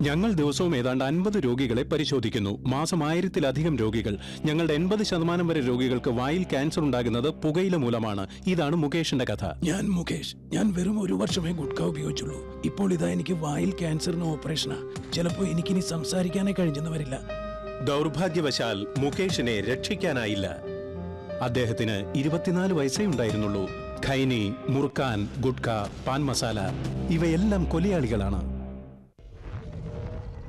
ഞങ്ങൾ ദിവസവും ഏതാണ്ട് അൻപത് രോഗികളെ പരിശോധിക്കുന്നു. മാസം ആയിരത്തിലധികം രോഗികൾ. ഞങ്ങളുടെ എൺപത് ശതമാനം വരെ രോഗികൾക്ക് വായിൽ ക്യാൻസർ ഉണ്ടാകുന്നത് പുകയില മൂലമാണ്. ഇതാണ് മുകേഷിന്റെ കഥ. ഞാൻ മുകേഷ്. ഞാൻ വെറും ഒരു വർഷമേ ഗുഡ്ക ഉപയോഗിച്ചുള്ളൂ. ഇപ്പോൾ ഇതാ എനിക്ക് വായിൽ ക്യാൻസറിന് ഓപ്പറേഷനാ. ചിലപ്പോൾ എനിക്കിനി സംസാരിക്കാനേ കഴിഞ്ഞെന്ന് വരില്ല. ദൗർഭാഗ്യവശാൽ മുകേഷിനെ രക്ഷിക്കാനായില്ല. അദ്ദേഹത്തിന് ഇരുപത്തിനാല് വയസ്സേ ഉണ്ടായിരുന്നുള്ളൂ. ഖൈനി മുറുക്കാൻ ഗുഡ്ക പാൻ മസാല ഇവയെല്ലാം കൊലയാളികളാണ്.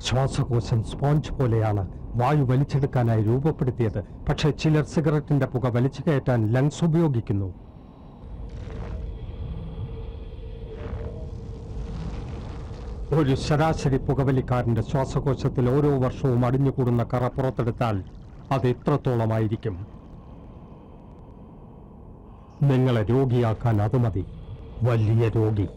ശ്വാസകോശം സ്പോഞ്ച് പോലെയാണ് വായു വലിച്ചെടുക്കാനായി രൂപപ്പെടുത്തിയത്. പക്ഷേ ചിലർ സിഗരറ്റിന്റെ പുക വലിച്ചു കയറ്റാൻ ലങ്സ് ഉപയോഗിക്കുന്നു. ഒരു ശരാശരി പുകവലിക്കാരന്റെ ശ്വാസകോശത്തിൽ ഓരോ വർഷവും അടിഞ്ഞുകൂടുന്ന കറ പുറത്തെടുത്താൽ അത് എത്രത്തോളമായിരിക്കും നിങ്ങളെ രോഗിയാക്കാൻ അത് മതി. വലിയ രോഗി.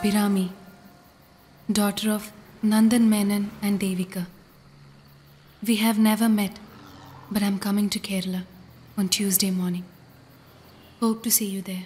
Abhirami, daughter of Nandan Menon and Devika. We have never met, but I'm coming to Kerala on Tuesday morning. Hope to see you there.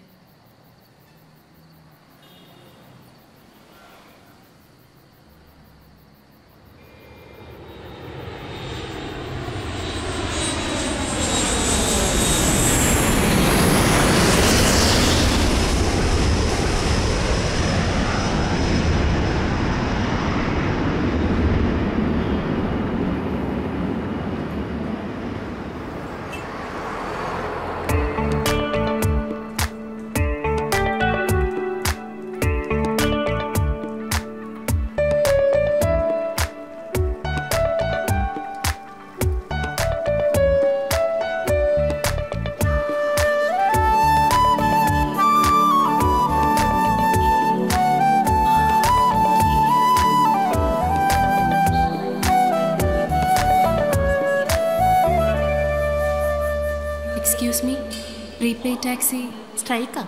Prepaid taxi. സ്ട്രൈക്കാ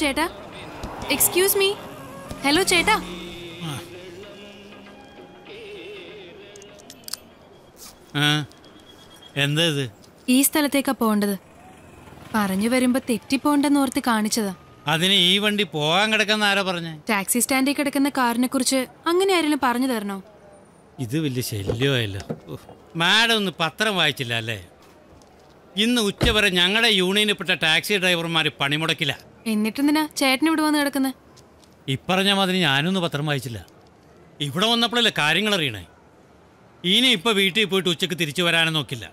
ചേട്ടാ. എക്സ്ക്യൂസ് മീ ഹലോ ചേട്ടാ. എന്താ ഇത്? ഈ സ്ഥലത്തേക്കാ പോണ്ടത് പറഞ്ഞു വരുമ്പോ തെറ്റിപ്പോണ്ടെന്ന് ഓർത്ത് കാണിച്ചതാ. അതിന് ഈ വണ്ടി പോകാൻ കിടക്കുന്ന ആരാ പറഞ്ഞ? ടാക്സി സ്റ്റാൻഡിൽ കിടക്കുന്ന കാറിനെ കുറിച്ച് അങ്ങനെ ആരെങ്കിലും പറഞ്ഞു തരണോ? ഇത് വലിയ ശല്യമായല്ലോ. മാഡം ഒന്ന് പത്രം വായിച്ചില്ല അല്ലേ? ഇന്ന് ഉച്ചവരെ ഞങ്ങളുടെ യൂണിയനിൽപ്പെട്ട ടാക്സി ഡ്രൈവർമാർ പണിമുടക്കില്ല. എന്നിട്ടെന്തിനാ ചേട്ടൻ ഇവിടെ വന്ന് കിടക്കുന്നത് ഇപ്പറഞ്ഞ മാതിരി ഞാനൊന്നും പത്രം വായിച്ചില്ല. ഇവിടെ വന്നപ്പോഴല്ലേ കാര്യങ്ങൾ അറിയണേ. ഇനി ഇപ്പൊ വീട്ടിൽ പോയിട്ട് ഉച്ചയ്ക്ക് തിരിച്ചു വരാനും നോക്കില്ല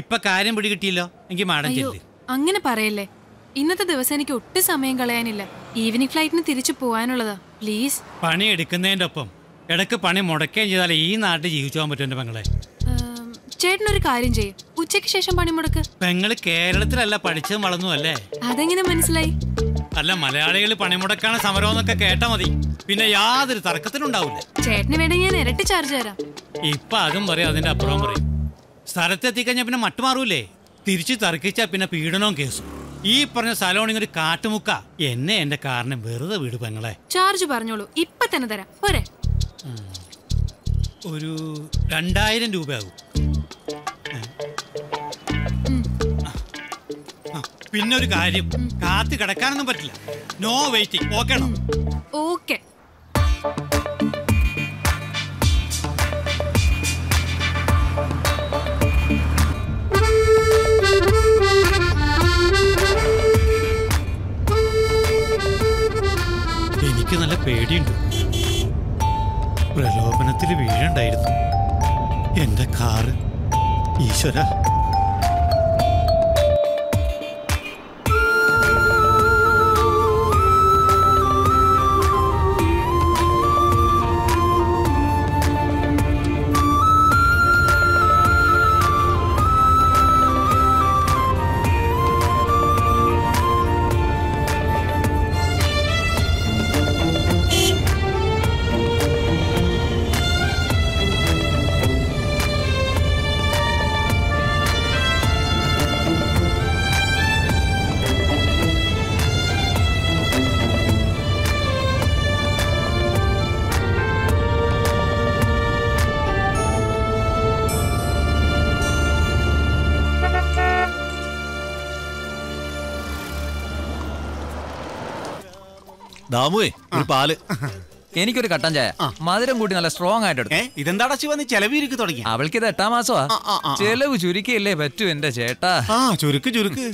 ഇപ്പൊ കാര്യം പിടികിട്ടിയല്ലോ? എങ്കിൽ മാഡം ചെല്ല്. അങ്ങനെ പറയല്ലേ. ഇന്നത്തെ ദിവസം എനിക്ക് ഒട്ടും സമയം കളയാനില്ല. ഈവനിങ് ഫ്ലൈറ്റിന് തിരിച്ചു പോകാനുള്ളതാ. പ്ലീസ്. പണി എടുക്കുന്നതിന്റെ ഒപ്പം ഇടയ്ക്ക് പണി മുടക്കുകയും ചെയ്താലേ ഈ നാട്ടിൽ ജീവിച്ചു പോകാൻ പറ്റും എന്റെ പെങ്ങളെ. ചേട്ടനൊരു കാര്യം ചെയ്യും. ഉച്ചയ്ക്ക് ശേഷം പണിമുടക്ക്. പെങ്ങൾ കേരളത്തിലല്ല പഠിച്ചതും വളർന്നു അല്ലേ? അതെങ്ങനെ മനസ്സിലായി? അല്ല മലയാളികൾ പണിമുടക്കാണ് സമരം എന്നൊക്കെ കേട്ടാ മതി. പിന്നെ യാതൊരു തർക്കത്തിനും ഉണ്ടാവില്ല ചേട്ടന് വേണമെങ്കിൽ ഞാൻ ഇരട്ടി ചാർജ് തരാം. ഇപ്പൊ അതും പറയും അതിന്റെ അപ്പുറം പറയും. സ്ഥലത്തെത്തിക്കഴിഞ്ഞാൽ പിന്നെ മട്ടുമാറൂലേ തിരിച്ചു തർക്കിച്ചാ പിന്നെ പീഡനവും കേസും. ഈ പറഞ്ഞ സ്ഥലമാണെങ്കിൽ ഒരു കാട്ടുമുക്ക. എന്നെ എന്റെ കാറിനെ വെറുതെ വീട് പെങ്ങളെ. ചാർജ് പറഞ്ഞോളൂ. ഇപ്പൊ തന്നെ തരാം. പോരെ. ഒരു രണ്ടായിരം രൂപയാകും. പിന്നെ ഒരു കാര്യം കാത്തു കിടക്കാനൊന്നും പറ്റില്ല. നോ വെയിറ്റിംഗ് ഓക്കെ ആണോ? ഓക്കെ എനിക്ക് നല്ല പേടിയുണ്ട്. പ്രലോഭനത്തിൽ വീഴണ്ടായിരുന്നു. എന്റെ കാറ്. ഈശ്വര. ദാമുവേ ഒരു പാൽ. എനിക്കൊരു കട്ടൻ ചായ. മധുരം കൂട്ടി നല്ല സ്ട്രോങ് ആയിട്ട് എടുക്കും. ഇതെന്താടാ ശിവ നീ ചെലവിരിക്ക് തുടങ്ങി അവൾക്ക് ഇത് എട്ടാം മാസമാ. ചെലവ് ചുരുക്കിയല്ലേ പറ്റൂ എന്റെ ചേട്ടാ. ആ ചുരുക്ക് ചുരുക്ക്.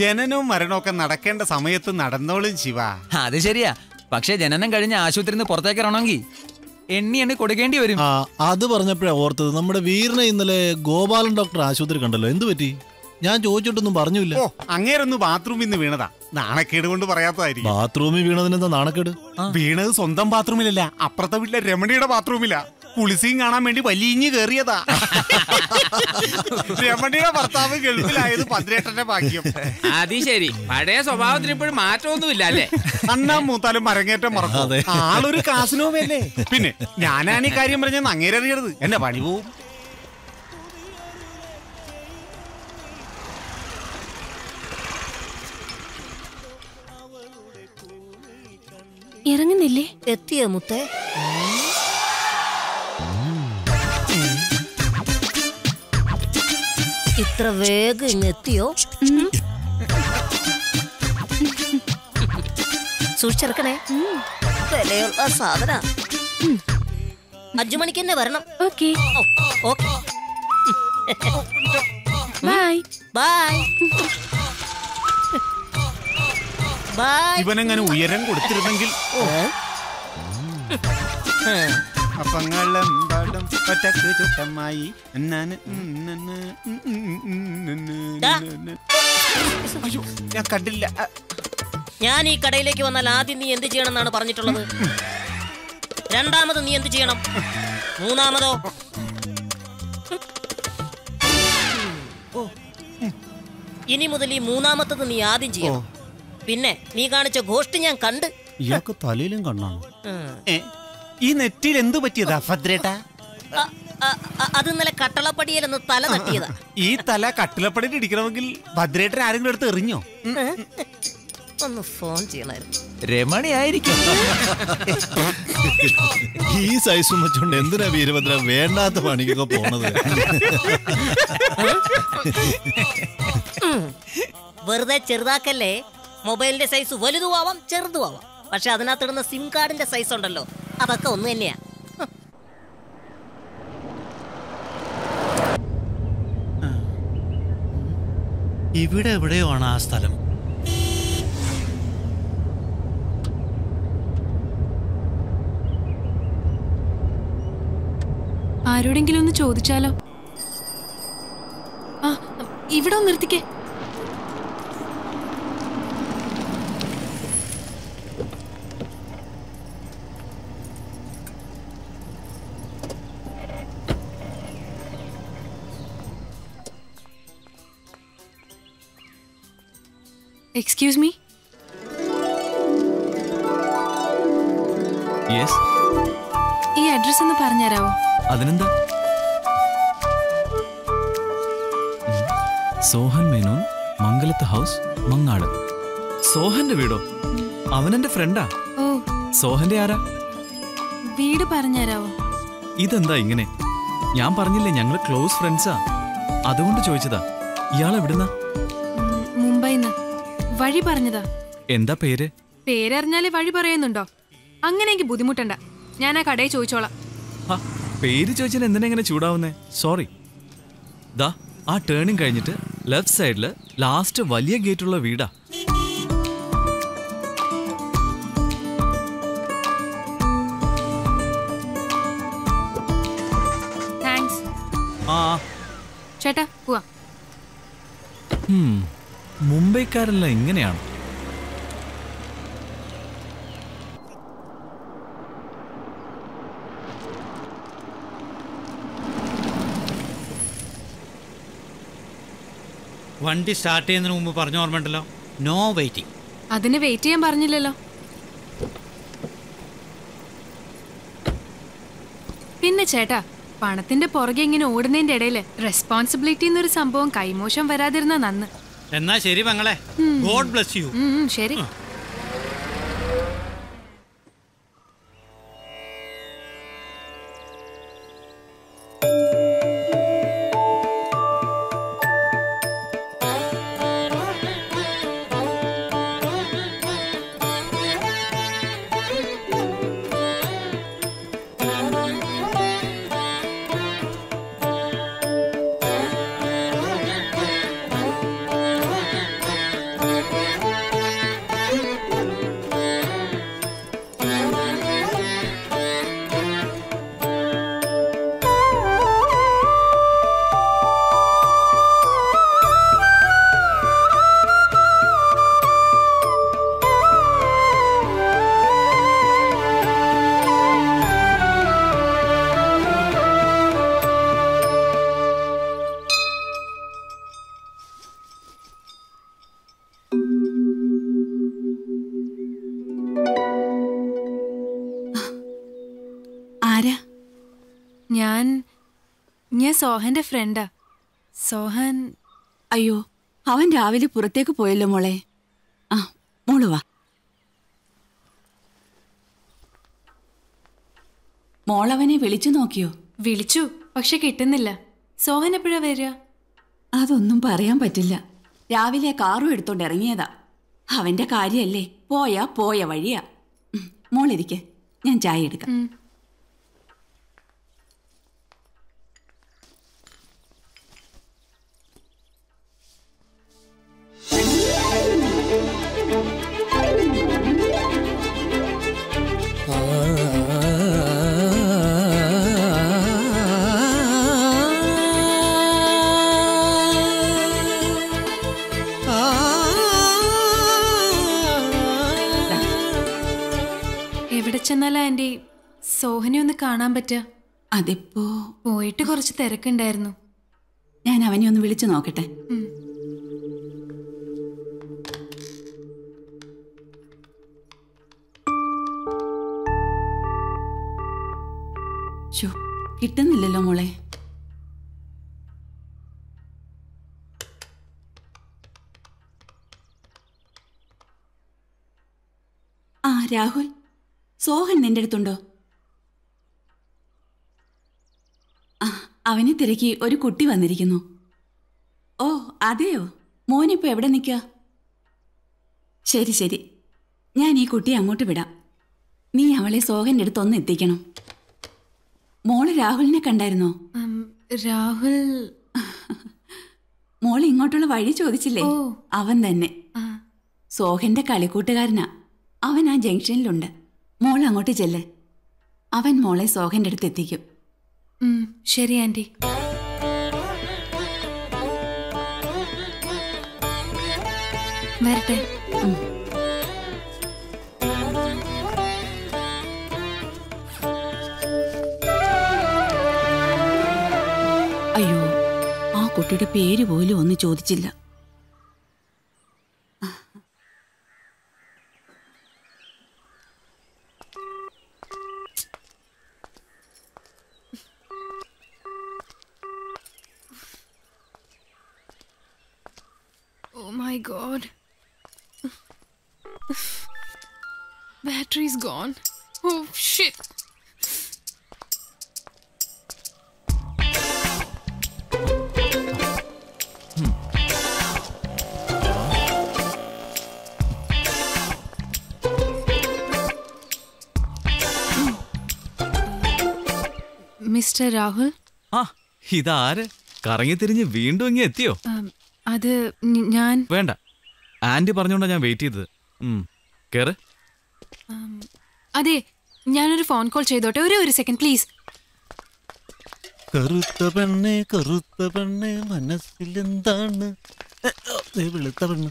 ജനനവും മരണവും ഒക്കെ നടക്കേണ്ട സമയത്ത് നടന്നോളും ശിവ. അത് ശരിയാ. പക്ഷെ ജനനം കഴിഞ്ഞ ആശുപത്രിയിൽ നിന്ന് പുറത്തേക്ക് ഇറങ്ങണമെങ്കിൽ എണ്ണി എണ്ണി കൊടുക്കേണ്ടി വരും. ആ അത് പറഞ്ഞപ്പോഴാ ഓർത്തത്. നമ്മുടെ വീറിനെ ഇന്നലെ ഗോപാലൻ ഡോക്ടർ ആശുപത്രി കണ്ടല്ലോ. എന്തു പറ്റി? ഞാൻ ചോദിച്ചിട്ടൊന്നും പറഞ്ഞില്ല. ഓ അങ്ങേരൊന്ന് ബാത്റൂമിൽ നിന്ന് വീണതാ. നാണക്കേട് കൊണ്ട് പറയാത്തതായിരിക്കും. ബാത്റൂമിൽ വീണതിനെന്താ നാണക്കേട്? വീണത് സ്വന്തം ബാത്റൂമിലല്ല അപ്പുറത്തെ വീട്ടിലെ രമണിയുടെ ബാത്റൂമിലാ. പുളിസിയും കാണാൻ വേണ്ടി വലിഞ്ഞു കേറിയതാ. രമണിയുടെ ഭർത്താവ് ഗൾഫിലായത് പതിനെട്ടന്റെ ഭാഗ്യം. അത് ശരി. പഴയ സ്വഭാവത്തിന് ഇപ്പോഴും മാറ്റമൊന്നുമില്ല അല്ലേ? അന്നാ മൂത്താലും മരങ്ങേറ്റം മറക്കും. ആളൊരു കാസിനോവല്ലേ പിന്നെ ഞാനാണ് ഈ കാര്യം പറഞ്ഞ അങ്ങേരറിയരുത്. എന്റെ പണി പോവും. ഇറങ്ങുന്നില്ലേ എത്തിയ മുത്തേ ഇത്ര വേഗം ഇങ്ങ് എത്തിയോ സൂക്ഷിച്ചിറക്കണേ വിലയുള്ള സാധന അഞ്ചു മണിക്ക് തന്നെ വരണം ഓക്കെ ഓക്കെ ബൈ ബൈ ഇവനെങ്ങനെ ഉയരം കൊടുത്തിരുന്നെങ്കിൽ ഒറ്റയ്ക്ക് ചുട്ടമായി. അയ്യോ ഞാൻ കണ്ടില്ല ഞാൻ ഈ കടയിലേക്ക് വന്നാൽ ആദ്യം നീ എന്ത് ചെയ്യണം എന്നാണ് പറഞ്ഞിട്ടുള്ളത് രണ്ടാമത് നീ എന്ത് ചെയ്യണം മൂന്നാമതോ ഇനി മുതൽ ഈ മൂന്നാമത്തത് നീ ആദ്യം ചെയ്യണം പിന്നെ നീ കാണിച്ച ഗോഷ്ട് ഞാൻ കണ്ട്. ഇയാൾക്ക് തലയിലും കണ്ണാണ്. ഈ നെറ്റിയിൽ എന്ത് പറ്റിയതാ? ഭദ്രേട്ടാ. അത് ഇന്നലെ കട്ടളപ്പടിയിലൊന്ന് തല തട്ടിയതാ. ഈ തല കട്ടിലപ്പടിയിൽ ഇടിക്കണമെങ്കിൽ ഭദ്രേട്ടൻ ആരെങ്കിലും എടുത്ത് എറിഞ്ഞോ? ഒന്ന് ഫോൺ ചെയ്യണായിരുന്നു. രമണി ആയിരിക്കും. ഈ സൈസും വെച്ചോണ്ട് എന്തിനാ വീരഭദ്ര വേണ്ടാത്ത പണിക്കൊക്കെ പോണത്? വെറുതെ ചെറുതാക്കല്ലേ? മൊബൈലിന്റെ സൈസ് വലുതും ആവാം ചെറുതും ആവാം പക്ഷെ അതിനകത്തിടുന്ന സിം കാർഡിന്റെ സൈസ് ഉണ്ടല്ലോ അതൊക്കെ ഒന്ന് തന്നെയാ. ഇവിടെ എവിടെയോ ആണ് ആ സ്ഥലം? ആരോടെങ്കിലും ഒന്ന് ചോദിച്ചാലോ? ആ ഇവിടെ ഒന്ന് നിർത്തിക്കേ. എക്സ്ക്യൂസ് മീ യെസ് ഈ അഡ്രസ് ഒന്ന് പറഞ്ഞുതരാവോ? അതിനെന്താ. സോഹൻ മേനോൻ മംഗലത്ത് ഹൗസ് മങ്ങാട് സോഹന്റെ വീടോ? അവൻ എന്റെ ഫ്രണ്ടാ? ഓ. സോഹന്റെ ആരാ? വീട് പറഞ്ഞുതരാവോ? ഇതെന്താ ഇങ്ങനെ? ഞാൻ പറഞ്ഞില്ലേ ഞങ്ങൾ ക്ലോസ് ഫ്രണ്ട്സാ അതുകൊണ്ട് ചോദിച്ചതാ. ഇയാൾ എവിടുന്നാ വഴി പറഞ്ഞതാ. എന്താ പേര്? പേരറിഞ്ഞാലേ വഴി പറയുന്നുണ്ടോ? അങ്ങനെ എനിക്ക് ബുദ്ധിമുട്ടണ്ട. ഞാൻ ആ കടയിൽ ചോദിച്ചോളാം. ഹ, പേര് ചോദിച്ചാൽ എന്തിനാ ഇങ്ങനെ ചൂടാവുന്നേ? സോറി ദാ ആ ടേണിങ് കഴിഞ്ഞിട്ട് ലെഫ്റ്റ് സൈഡിൽ ലാസ്റ്റ് വലിയ ഗേറ്റ് ഉള്ള വീടാ. താങ്ക്സ് ആ. ചേട്ടാ പോവാ. ഹും, മുംബൈക്കാരെല്ലാം ഇങ്ങനെയാണ്. വണ്ടി സ്റ്റാർട്ട് ചെയ്യുന്നതിന് മുമ്പ് പറഞ്ഞ ഓർമ്മയുണ്ടല്ലോ നോ വെയിറ്റിംഗ് അതിന് വെയിറ്റ് ചെയ്യാൻ പറഞ്ഞില്ലല്ലോ. പിന്നെ ചേട്ടാ പണത്തിന്റെ പുറകെ ഇങ്ങനെ ഓടുന്നതിന്റെ ഇടയിൽ റെസ്പോൺസിബിലിറ്റി എന്നൊരു സംഭവം കൈമോശം വരാതിരുന്ന നന്ന്. എന്നാ ശരി പെങ്ങളെ. God bless you. ശരി. സോഹന്റെ ഫ്രണ്ടാ സോഹൻ അയ്യോ അവൻ രാവിലെ പുറത്തേക്ക് പോയല്ലോ മോളെ. ആ മോൾ വാ. മോളവനെ വിളിച്ചു നോക്കിയോ? വിളിച്ചു പക്ഷെ കിട്ടുന്നില്ല. സോഹൻ എപ്പോഴാ വരിക? അതൊന്നും പറയാൻ പറ്റില്ല. രാവിലെ കാറും എടുത്തോണ്ട് ഇറങ്ങിയതാ. അവന്റെ കാര്യല്ലേ പോയാ പോയ വഴിയാ. മോളിരിക്കെ ഞാൻ ചായ എടുക്കാം. ചെന്നാലാ ആന്റി സോഹനെ ഒന്ന് കാണാൻ പറ്റുക അതിപ്പോ? പോയിട്ട് കുറച്ച് തിരക്കുണ്ടായിരുന്നു. ഞാൻ അവനെ ഒന്ന് വിളിച്ചു നോക്കട്ടെ. കിട്ടുന്നില്ലല്ലോ മോളെ. ആ രാഹുൽ. സോഹൻ നിന്റെ അടുത്തുണ്ടോ? അവനെ തിരക്കി ഒരു കുട്ടി വന്നിരിക്കുന്നു. ഓ അതെയോ? മോനിപ്പോ എവിടെ നിൽക്കുക ശരി ശരി. ഞാൻ ഈ കുട്ടിയെ അങ്ങോട്ട് വിടാം. നീ അവളെ സോഹന്റെ അടുത്ത് ഒന്ന് എത്തിക്കണം. മോൾ രാഹുലിനെ കണ്ടായിരുന്നോ? രാഹുൽ മോൾ ഇങ്ങോട്ടുള്ള വഴി ചോദിച്ചില്ലേ? അവൻ തന്നെ. സോഹന്റെ കളിക്കൂട്ടുകാരനാ. അവൻ ആ ജംഗ്ഷനിലുണ്ട്. മോൾ അങ്ങോട്ട് ചെല്ല്. അവൻ മോളെ സോഹന്റെ അടുത്ത് എത്തിക്കും. ശരി ആന്റി. വരട്ടെ. അയ്യോ ആ കുട്ടിയുടെ പേര് പോലും ഒന്ന് ചോദിച്ചില്ല Oh my god. Battery's gone. Oh shit. Mister Rahul ആ ഇതാര് കറങ്ങി തിരിഞ്ഞ് വീണ്ടും ഇങ്ങനെ എത്തിയോ അത് ഞാൻ വേണ്ട. ആന്റി പറഞ്ഞോണ്ടാ ഞാൻ വെയിറ്റ് ചെയ്തത്. കേറ്. അതെ ഞാനൊരു ഫോൺ കോൾ ചെയ്തോട്ടെ. ഒരു ഒരു സെക്കൻഡ് പ്ലീസ് കറുത്ത പെണ്ണെ കറുത്ത പെണ്ണെ മനസ്സിലെന്താണ് വെളുത്ത പെണ്ണ്.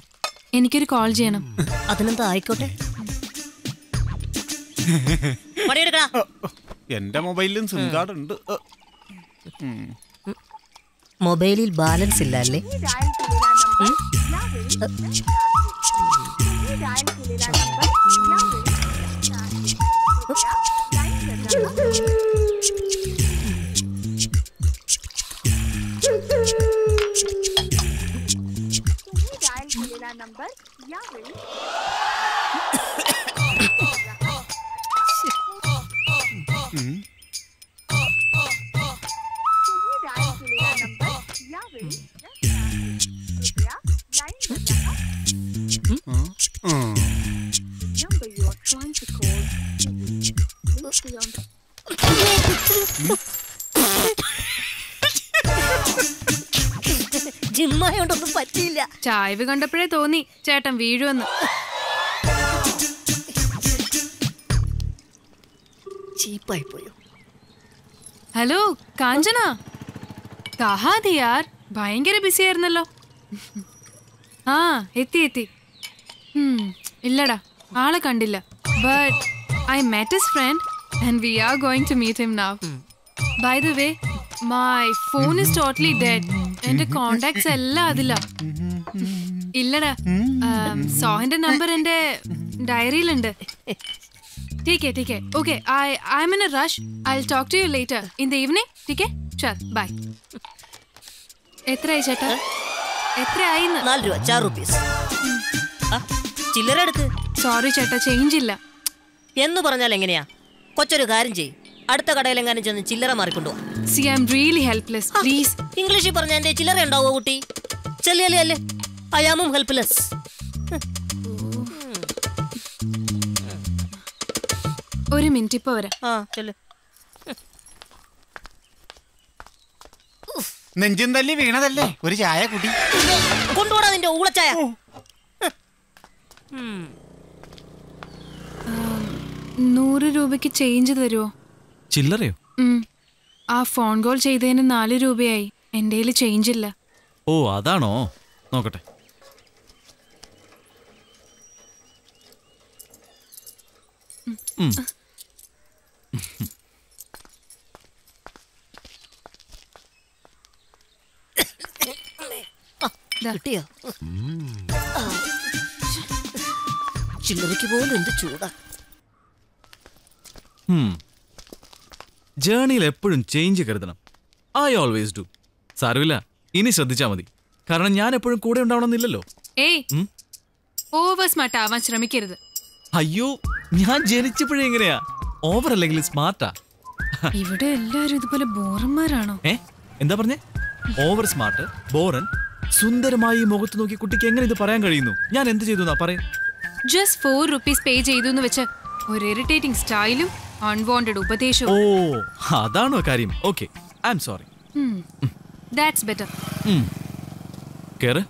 എനിക്കൊരു കോൾ ചെയ്യണം. അതിനെന്താ ആയിക്കോട്ടെ. എന്റെ മൊബൈലിലും സിം കാർഡ് ഉണ്ട്. മൊബൈലിൽ ബാലൻസ് ഇല്ല അല്ലേ ഉം? ജിമ്മായോണ്ടൊന്നും പറ്റിയില്ല. ചായവ് കണ്ടപ്പോഴേ തോന്നി ചേട്ടൻ വീഴുവെന്ന്. ചീപ്പായി പോയോ ഹലോ കാഞ്ചന. കഹാദിയാർ ഭയങ്കര ബിസി ആയിരുന്നല്ലോ. ആ എത്തി എത്തി. ഇല്ലടാ ആളെ കണ്ടില്ല. But I met his friend and we are going to meet him now by the way my phone is totally dead എന്റെ കോണ്ടാക്ട്സ് എല്ലാം അതില ഇല്ലടാ സോഹന്റെ നമ്പർ എന്റെ ഡയറിയിലുണ്ട് ठीक है ठीक है okay I I am in a rush I will talk to you later in the evening ठीक है चल ബൈ എത്രയായി ചേട്ടാ എത്രയായി നാല് രൂപ ചാർ റുപ്പീസ് ചില്ലറ എടുക്ക് സോറി ചേട്ടാ ചേഞ്ച് ഇല്ല എന്ന് പറഞ്ഞാൽ എങ്ങനെയാ കൊച്ചൊരു കാര്യം ചെയ്യും അടുത്ത കടയിലെങ്ങാനും ചെന്ന് ചില്ലറ മാറിക്കൊണ്ടു see I'm really helpless please ഇംഗ്ലീഷിൽ പറഞ്ഞ എന്റെ ചില്ലറ ഉണ്ടാവോ കുട്ടി? ചെല്ലിയല്ലേ അല്ലേ ആമും ഹെൽപ്ലെസ് ഒരു മിനിറ്റ് ഇപ്പൊ വരാം. ചെല്ല്. നെഞ്ചും തല്ലി വീണതല്ലേ? ഒരു ചായ കുടി. കൊണ്ടുപോടാ നിന്റെ ഊളച്ചായ. നൂറ് രൂപയ്ക്ക് ചേഞ്ച് തരുമോ ചില്ലറയോ. ആ ഫോൺ കോൾ ചെയ്തതിന് നാല് രൂപയായി എന്റെ കയ്യിൽ ചേഞ്ച് ഇല്ല ഓ അതാണോ നോക്കട്ടെ. കിട്ടിയോ. ചില്ലറയ്ക്ക് പോലും എന്ത് ചൂടാ. ജേണിയിൽ എപ്പോഴും ചേഞ്ച് കരുതണം. ഐ ഓൾവേസ് ഡു സാരമില്ല ഇനി ശ്രദ്ധിച്ചാ മതി. കാരണം ഞാൻ എപ്പോഴും കൂടെ ഉണ്ടാവണമെന്നില്ലല്ലോ. ഏയ്? ഓവർ സ്മാർട്ട് ആവാൻ ശ്രമിക്കരുത്. അയ്യോ ഞാൻ ജനിച്ചപ്പോഴേ എങ്ങനെയാ ഓവർ അല്ലെങ്കിൽ സ്മാർട്ടാ ഇവിടെ എല്ലാരും ഇതുപോലെ ബോറന്മാരാണോ? ഏ? എന്താ പറഞ്ഞേ? ഓവർ സ്മാർട്ട് ബോറൻ സുന്ദരമായി മുഖത്ത് നോക്കി കുട്ടിക്ക് എങ്ങനെ ഇത് പറയാൻ കഴിയുന്നു? ഞാൻ എന്ത് ചെയ്തു പറയും. ജസ്റ്റ് ഫോർ റുപ്പീസ് പേ ചെയ്തു എന്ന് വെച്ച് ഒരു ഇറിറ്റേറ്റിംഗ് സ്റ്റൈലും അൺവാണ്ടഡ് ഓ ഉപദേശവും അതാണോ കാര്യം. Okay I am sorry that's better കേറ്.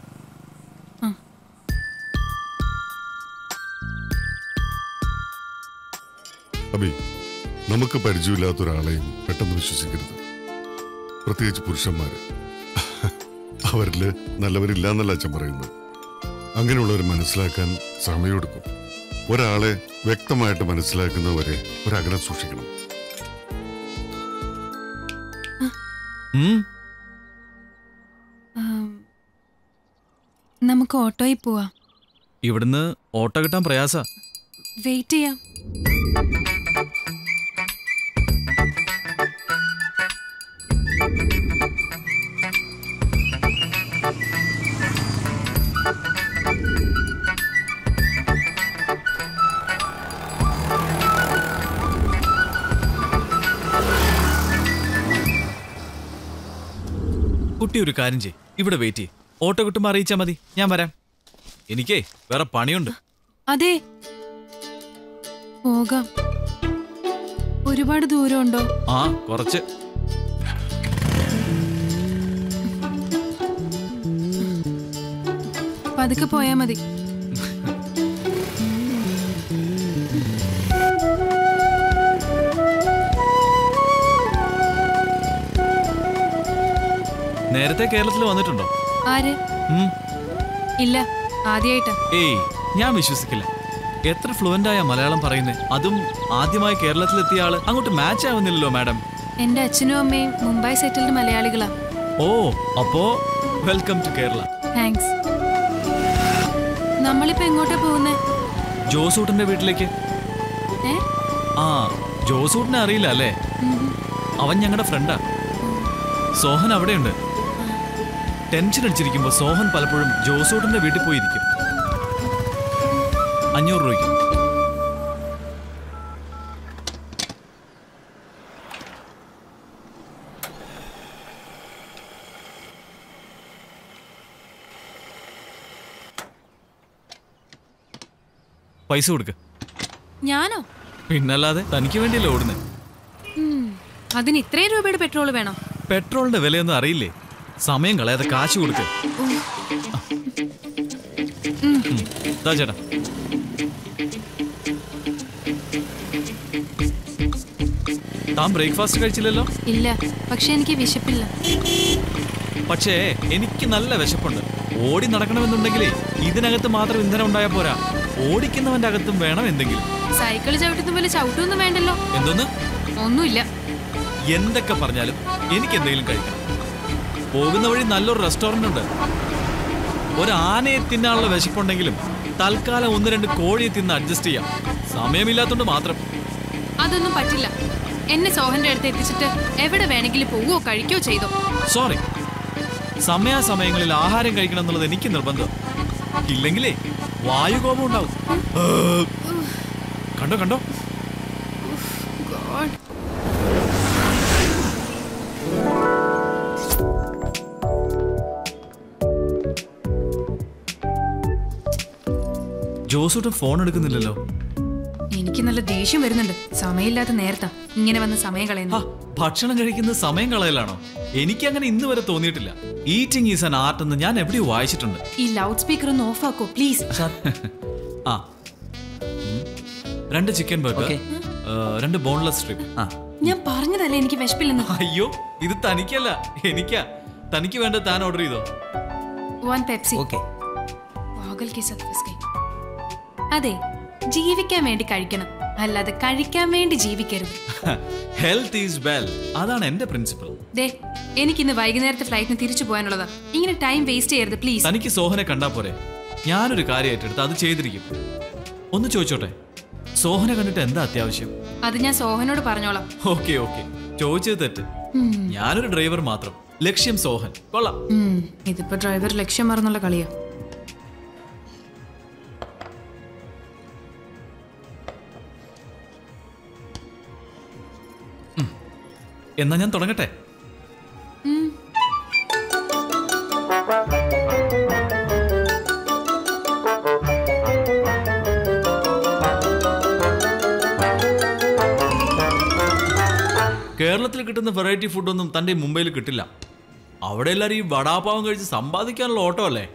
അബി നമുക്ക് പരിചയമില്ലാത്ത ഒരാളെയും പെട്ടെന്ന് വിശ്വസിക്കരുത്. പ്രത്യേകിച്ച് പുരുഷന്മാര്. അവരിൽ നല്ലവരില്ല എന്നല്ല അച്ഛൻ പറയുന്നത്. അങ്ങനെയുള്ളവർ മനസ്സിലാക്കാൻ സമയമെടുക്കും. ഒരാളെ വ്യക്തമായിട്ട് മനസ്സിലാക്കുന്നവരെ ഒരകലം സൂക്ഷിക്കണം. നമുക്ക് ഓട്ടോയിൽ പോവാം. ഇവിടുന്ന് ഓട്ടോ കിട്ടാൻ പ്രയാസ. വെയിറ്റ് ചെയ്യാം. കുട്ടി ഒരു കാര്യം ചെയ് ഇവിടെ വെയിറ്റ് ചെയ്യ്. ഓട്ടോ കിട്ടുമ്പോൾ അറിയിച്ചാ മതി. ഞാൻ വരാം. എനിക്കേ വേറെ പണിയുണ്ട്. അതെ. പോകാം. ഒരുപാട് ദൂരമുണ്ടോ? ആ കുറച്ച്. പതുക്കെ പോയാ മതി. നേരത്തെ കേരളത്തിൽ വന്നിട്ടുണ്ടോ? ആര്? ഇല്ല ആദ്യമായിട്ടാ ഏയ് ഞാൻ വിശ്വസിക്കില്ല. എത്ര ഫ്ലുവന്റ് ആയ മലയാളം പറയുന്നേ. അതും ആദ്യമായി കേരളത്തിലെത്തിയ ആൾ അങ്ങോട്ട് മാച്ച് ആവുന്നില്ലല്ലോ മാഡം എന്റെ അച്ഛനും അമ്മയും മുംബൈ സെറ്റിൽഡ് മലയാളികളാ. ഓ അപ്പോ വെൽക്കം ടു കേരള. താങ്ക്സ് നമ്മളിപ്പോ എങ്ങോട്ടാ പോകുന്നേ? ജോസൂട്ടന്റെ വീട്ടിലേക്ക്. ആ ജോസൂട്ടിനെ അറിയില്ല അല്ലേ? അവൻ ഞങ്ങളുടെ ഫ്രണ്ടാ സോഹൻ അവിടെയുണ്ട്. ടെൻഷൻ അടിച്ചിരിക്കുമ്പോ സോഹൻ പലപ്പോഴും ജോസൂട്ടന്റെ വീട്ടിൽ പോയിരിക്കും. അഞ്ഞൂറ് രൂപയ്ക്ക്. പൈസ കൊടുക്ക. ഞാനോ? പിന്നല്ലാതെ തനിക്ക് വേണ്ടിയല്ലേ ഓടുന്നേ. ഉം, അതിന് ഇത്രയും രൂപയുടെ പെട്രോൾ വേണോ? പെട്രോളിന്റെ വിലയൊന്നും അറിയില്ലേ? സമയം കളയാതെ കാശ് കൊടുക്ക്. ചേട്ടാ. താൻ ബ്രേക്ക്ഫാസ്റ്റ് കഴിച്ചില്ലല്ലോ? ഇല്ല പക്ഷെ എനിക്ക് വിശപ്പില്ല. പക്ഷേ എനിക്ക് നല്ല വിശപ്പുണ്ട്. ഓടി നടക്കണമെന്നുണ്ടെങ്കിലേ ഇതിനകത്ത് മാത്രം ഇന്ധനം ഉണ്ടായാൽ പോരാ. ഓടിക്കുന്നവന്റെ അകത്തും വേണം എന്തെങ്കിലും. സൈക്കിൾ ചവിട്ടുന്ന പോലെ ചവിട്ടൊന്നും വേണ്ടല്ലോ. എന്തോന്ന്? ഒന്നുമില്ല. എന്തൊക്കെ പറഞ്ഞാലും എനിക്ക് എന്തെങ്കിലും കഴിക്കണം. പോകുന്ന വഴി നല്ലൊരു റെസ്റ്റോറന്റ് ഉണ്ട്. ഒരു ആനയെ തിന്നാനുള്ള വിശപ്പുണ്ടെങ്കിലും തൽക്കാലം ഒന്ന് രണ്ട് കോഴിയെ തിന്ന് അഡ്ജസ്റ്റ് ചെയ്യാം. സമയമില്ലാത്തോണ്ട് മാത്രം. അതൊന്നും പറ്റില്ല. എന്നെ സോഹന്റെ അടുത്ത് എത്തിച്ചിട്ട് എവിടെ വേണമെങ്കിലും പോവുകയോ കഴിക്കോ ചെയ്തോ. സോറി സമയാസമയങ്ങളിൽ ആഹാരം കഴിക്കണം എന്നുള്ളത് എനിക്ക് നിർബന്ധം. ഇല്ലെങ്കിലേ വായുകോപം ഉണ്ടാവും. കണ്ടോ കണ്ടോ? ജോസൂട്ടൻ ഫോൺ എടുക്കുന്നില്ലല്ലോ. എനിക്ക് നല്ല ദേഷ്യം വരുന്നുണ്ട്. സമയമില്ലാത്ത നേരത്താ. ഇങ്ങനെ വന്ന് സമയം കളയുന്നു. ഭക്ഷണം കഴിക്കുന്ന സമയം കളയലാണോ? എനിക്ക് അങ്ങനെ ഇന്ന് വരെ തോന്നിയിട്ടില്ല. ഈറ്റിംഗ് ഈസ് ആൻ ആർട്ട് എന്ന് ഞാൻ എവിടെയോ വായിച്ചിട്ടുണ്ട്. ഈ ലൗഡ് സ്പീക്കർ ഒന്ന് ഓഫ് ആക്കോ പ്ലീസ് ആ. രണ്ട് ചിക്കൻ ബർഗർ രണ്ട് ബോൺലെസ് സ്ട്രിപ്പ് ഞാൻ പറഞ്ഞതല്ലേ എനിക്ക് വിശപ്പില്ലെന്ന്? അയ്യോ ഇത് തനിക്കല്ല എനിക്കാ. തനിക്ക് വേണ്ട താൻ ഓർഡർ ചെയ്തോ? വൺ പെപ്സി പാഗൽ കെ ഗയി. അതെ ജീവിക്കാൻ വേണ്ടി കഴിക്കണം. അല്ലാതെ കഴിക്കാൻ വേണ്ടി ജീവിക്കരുത്. ഹെൽത്ത് ഈസ് വെൽ അതാണ് എന്റെ പ്രിൻസിപ്പിൾ ദേ എനിക്ക് ഇന്ന് വൈകുന്നേരത്തെ ഫ്ലൈറ്റിന് തിരിച്ചു പോകാനുള്ളതാ. ഇങ്ങനെ ടൈം വേസ്റ്റ് ചെയ്യരുത് പ്ലീസ് തനിക്ക് സോഹനെ കണ്ടാ പോരെ? ഞാനൊരു കാര്യം ഏറ്റെടുത്ത് അത് ചെയ്തിരിക്കും. ഒന്ന് ചോദിച്ചോട്ടെ? സോഹനെ കണ്ടിട്ട് എന്താ അത്യാവശ്യം? അത് ഞാൻ സോഹനോട് പറഞ്ഞോളാം. Okay okay. ചോദിച്ചത് തെറ്റ്. ഞാനൊരു ഡ്രൈവർ മാത്രം. ലക്ഷ്യം സോഹൻ. കൊള്ളാം. ഇതിപ്പോ ഡ്രൈവർ ലക്ഷ്യം മറന്നുള്ള കളിയാ. എന്നാ ഞാൻ തുടങ്ങട്ടെ? കേരളത്തിൽ കിട്ടുന്ന വെറൈറ്റി ഫുഡൊന്നും തന്റെ മുംബൈയിൽ കിട്ടില്ല. അവിടെ എല്ലാരും ഈ വടാപാവം കഴിച്ച് സമ്പാദിക്കാനുള്ള ഓട്ടോ അല്ലേ?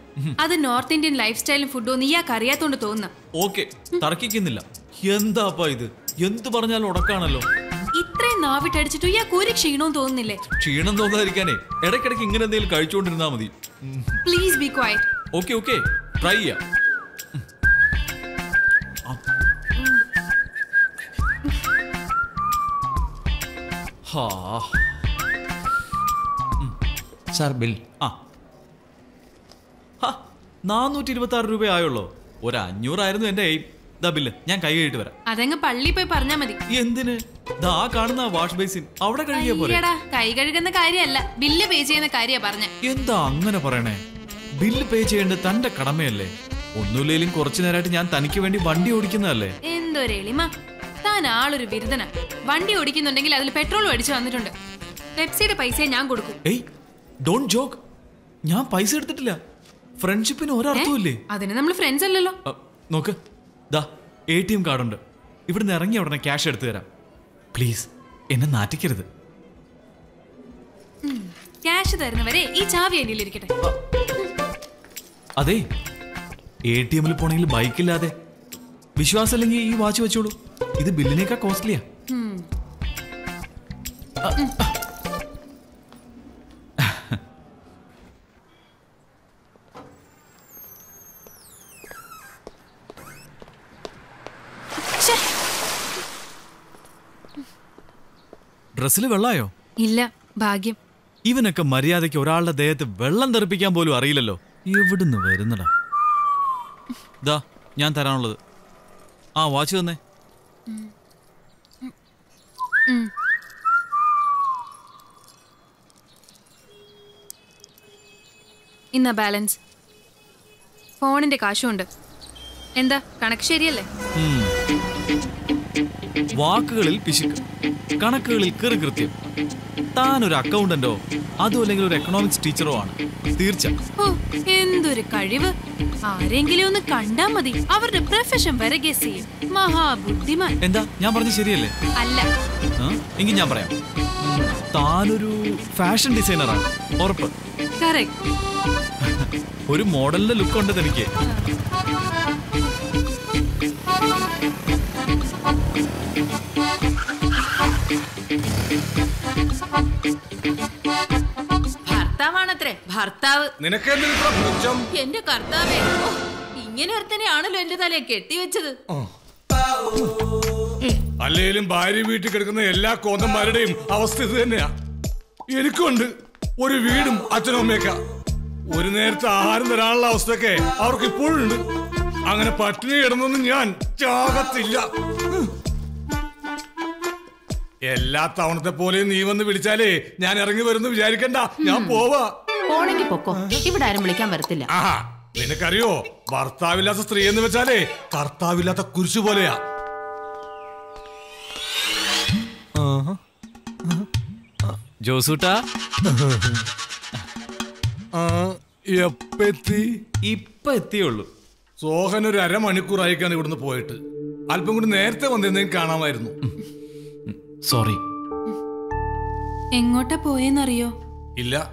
അത് നോർത്ത് ഇന്ത്യൻ ലൈഫ് സ്റ്റൈലും ഫുഡും ഇയാൾക്ക് അറിയാത്തോണ്ട് തോന്നുന്നു. ഓക്കെ തർക്കിക്കുന്നില്ല. എന്താപ്പാ ഇത്? എന്ത് പറഞ്ഞാലും ഉടക്കാണല്ലോ. ഇത്രയും നാവിട്ടടിച്ചിട്ട് ഇയാൾക്ക് ഒരു ക്ഷീണവും തോന്നുന്നില്ലേ? ക്ഷീണം തോന്നാതിരിക്കാനേ ഇടയ്ക്കിടയ്ക്ക് ഇങ്ങനെ എന്തെങ്കിലും കഴിച്ചുകൊണ്ടിരുന്നാ മതി. Please be quiet okay okay try ചെയ്യാം. ഹാ സാർ ബിൽ ആ. നാനൂറ്റി ഇരുപത്തി ആറ് രൂപയായുള്ളൂ ഒരു അഞ്ഞൂറായിരുന്നു എന്റെ എയിം ദാ ബില്ല് ഞാൻ കൈ കഴിയിട്ട് വരാം. അതങ്ങ് പള്ളി പോയി പറഞ്ഞാ മതി. എന്തിന്? ദാ കാണുന്ന വാഷ് ബേസിൻ അവിടെ കഴുകിയ പോലെ കൈ കഴുകുന്ന കാര്യമല്ല. ബില്ല് പേ ചെയ്യുന്ന കാര്യ പറഞ്ഞ. എന്താ അങ്ങനെ പറയണേ? ബില്ല് പേ ചെയ്യേണ്ടത് തന്റെ കടമയല്ലേ? ഒന്നുമില്ലേലും കുറച്ചു നേരമായിട്ട് ഞാൻ തനിക്ക് വേണ്ടി വണ്ടി ഓടിക്കുന്നതല്ലേ? എന്തൊരു എളിമ താൻ ആളൊരു ബിരുദന വണ്ടി ഓടിക്കുന്നുണ്ടെങ്കിൽ അതിൽ പെട്രോൾ അടിച്ചു വന്നിട്ടുണ്ട്. പെപ്സിയുടെ പൈസ ഞാൻ കൊടുക്കും. ഏയ് ഡോണ്ട് ജോക്ക് ഞാൻ പൈസ എടുത്തിട്ടില്ല. ഫ്രണ്ട്ഷിപ്പിന് ഒരർത്ഥമില്ലേ അതിന് നമ്മൾ ഫ്രണ്ട്സ് അല്ലല്ലോ. നോക്ക്. ദാ എ ടി എം കാർഡുണ്ട് ഇവിടുന്ന് ഇറങ്ങി ഉടനെ ക്യാഷ് എടുത്തു തരാം. പ്ലീസ് എന്നെ നാറ്റിക്കരുത്. ക്യാഷ് തരുന്നവരെ ഈ ചാവി എന്നിൽ ഇരിക്കട്ടെ അതെ എ ടി എമ്മിൽ പോണെങ്കിൽ ബൈക്കില്ലാതെ. വിശ്വാസമില്ലെങ്കിൽ ഈ വാച്ച് വെച്ചോളൂ. ഇത് ബില്ലിനേക്കാൾ കോസ്റ്റ്ലിയാ ഡ്രസ്സിൽ വെള്ളായോ? ഇല്ല ഭാഗ്യം. ഇവനൊക്കെ മര്യാദയ്ക്ക് ഒരാളുടെ ദേഹത്ത് വെള്ളം തെറിപ്പിക്കാൻ പോലും അറിയില്ലല്ലോ. എവിടുന്ന് വരുന്നടാ? ദാ ഞാൻ തരാനുള്ളത്. ആ വാച്ച് തന്നെ. ഇന്നാ ബാലൻസ്. ഫോണിന്റെ കാശുണ്ട് എന്താ കണക്ക് ശരിയല്ലേ. വാക്കുകളിൽ പിശുക്ക് കണക്കുകളിൽ കൃത്യം താൻ ഒരു അക്കൗണ്ടന്റോ അതോ അല്ലെങ്കിൽ ഒരു എക്കണോമിക്സ് ടീച്ചറോ ആണ്. തീർച്ച എന്തൊരു കഴിവ്. ആരെങ്കിലും ഒന്ന് കണ്ടാ മതി. അവരുടെ പ്രൊഫഷൻ വരെ ഗസ് ചെയ്യും. മഹാബുദ്ധിമാൻ. എന്താ? ഞാൻ പറഞ്ഞ ശരിയല്ലേ? അല്ല? എങ്കിൽ ഞാൻ പറയാം. താനൊരു ഫാഷൻ ഡിസൈനറാണ് ഉറപ്പ്. ഒരു മോഡലിന്റെ ലുക്ക് ഉണ്ട് തനിക്ക് ഭർത്താവാണത്രേ ഭർത്താവ്. നിനക്ക് എന്റെ കർത്താവേ ഓ, ഇങ്ങനെ ഒരുത്തനെയാണല്ലോ എന്റെ തലയെ കെട്ടിവെച്ചത്. അല്ലേലും ഭാര്യ വീട്ടിൽ കിടക്കുന്ന എല്ലാ കോന്തന്മാരുടെയും അവസ്ഥ ഇത് തന്നെയാ. എനിക്കുണ്ട് ഒരു വീടും അച്ഛനും അമ്മയൊക്കെ. ഒരു നേരത്തെ ആഹാരം തരാനുള്ള അവസ്ഥയൊക്കെ അവർക്ക് ഇപ്പോഴും ഉണ്ട്. അങ്ങനെ പട്ടിണി കിടന്നൊന്നും ഞാൻ ചാകത്തില്ല. എല്ലാ തവണത്തെ പോലെയും നീ വന്ന് വിളിച്ചാലേ ഞാൻ ഇറങ്ങി വരുന്നു വിചാരിക്കണ്ട. ഞാൻ പോവാ. പോണെങ്കി പൊക്കോ. ഇവിടെ ആരും വിളിക്കാൻ വരത്തില്ല. ആഹാ നിനക്കറിയോ? ഭർത്താവില്ലാത്ത സ്ത്രീ എന്ന് വെച്ചാലേ കർത്താവില്ലാത്ത കുരിശു പോലെയാ. ജോസൂട്ടാ. എപ്പെത്തി? ഇപ്പൊ എത്തിയുള്ളൂ. സോഹൻ ഒരു അരമണിക്കൂറായിക്കാണ് ഇവിടുന്ന് പോയിട്ട്. അല്പം കൂടി നേരത്തെ വന്നിരുന്നെങ്കിൽ കാണാമായിരുന്നു. സോറി. എങ്ങോട്ടാ പോയെന്നറിയോ? ഇല്ല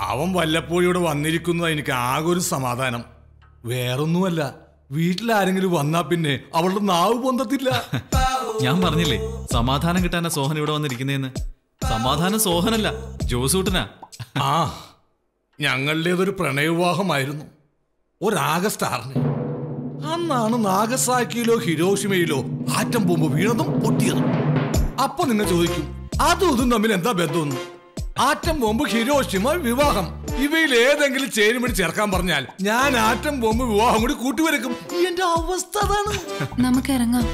അവൻ വല്ലപ്പോഴും ഇവിടെ വന്നിരിക്കുന്നത് എനിക്ക് ആകെ ഒരു സമാധാനം. വേറൊന്നുമല്ല വീട്ടിലാരെങ്കിലും വന്നാ പിന്നെ അവളുടെ നാവ് പൊന്തത്തില്ല. ഞാൻ പറഞ്ഞില്ലേ സമാധാനം കിട്ടാനാ സോഹൻ ഇവിടെ വന്നിരിക്കുന്നേന്ന്. സമാധാനം സോഹനല്ല ജോസൂട്ടനാ. ആ ഞങ്ങളുടേതൊരു പ്രണയവിവാഹമായിരുന്നു. ഒരാഗസ്റ്റ് ആറിന് അന്നാണ് നാഗസാക്കിയിലോ ഹിരോഷിമയിലോ ആറ്റം ബോംബ് വീണതും പൊട്ടിയതും. അപ്പൊ നിങ്ങൾ ചോദിക്കും അതും ഇതും തമ്മിൽ എന്താ ബന്ധമെന്ന്? ആറ്റം ബോംബ് ഹിരോഷിമ വിവാഹം. ഇവയിൽ ഏതെങ്കിലും ചേരുമണി ചേർക്കാൻ പറഞ്ഞാൽ ഞാൻ ആറ്റം ബോംബ് വിവാഹം കൂടി കൂട്ടിവരക്കും എന്റെ അവസ്ഥ അതാണ്. നമുക്ക് ഇറങ്ങാം.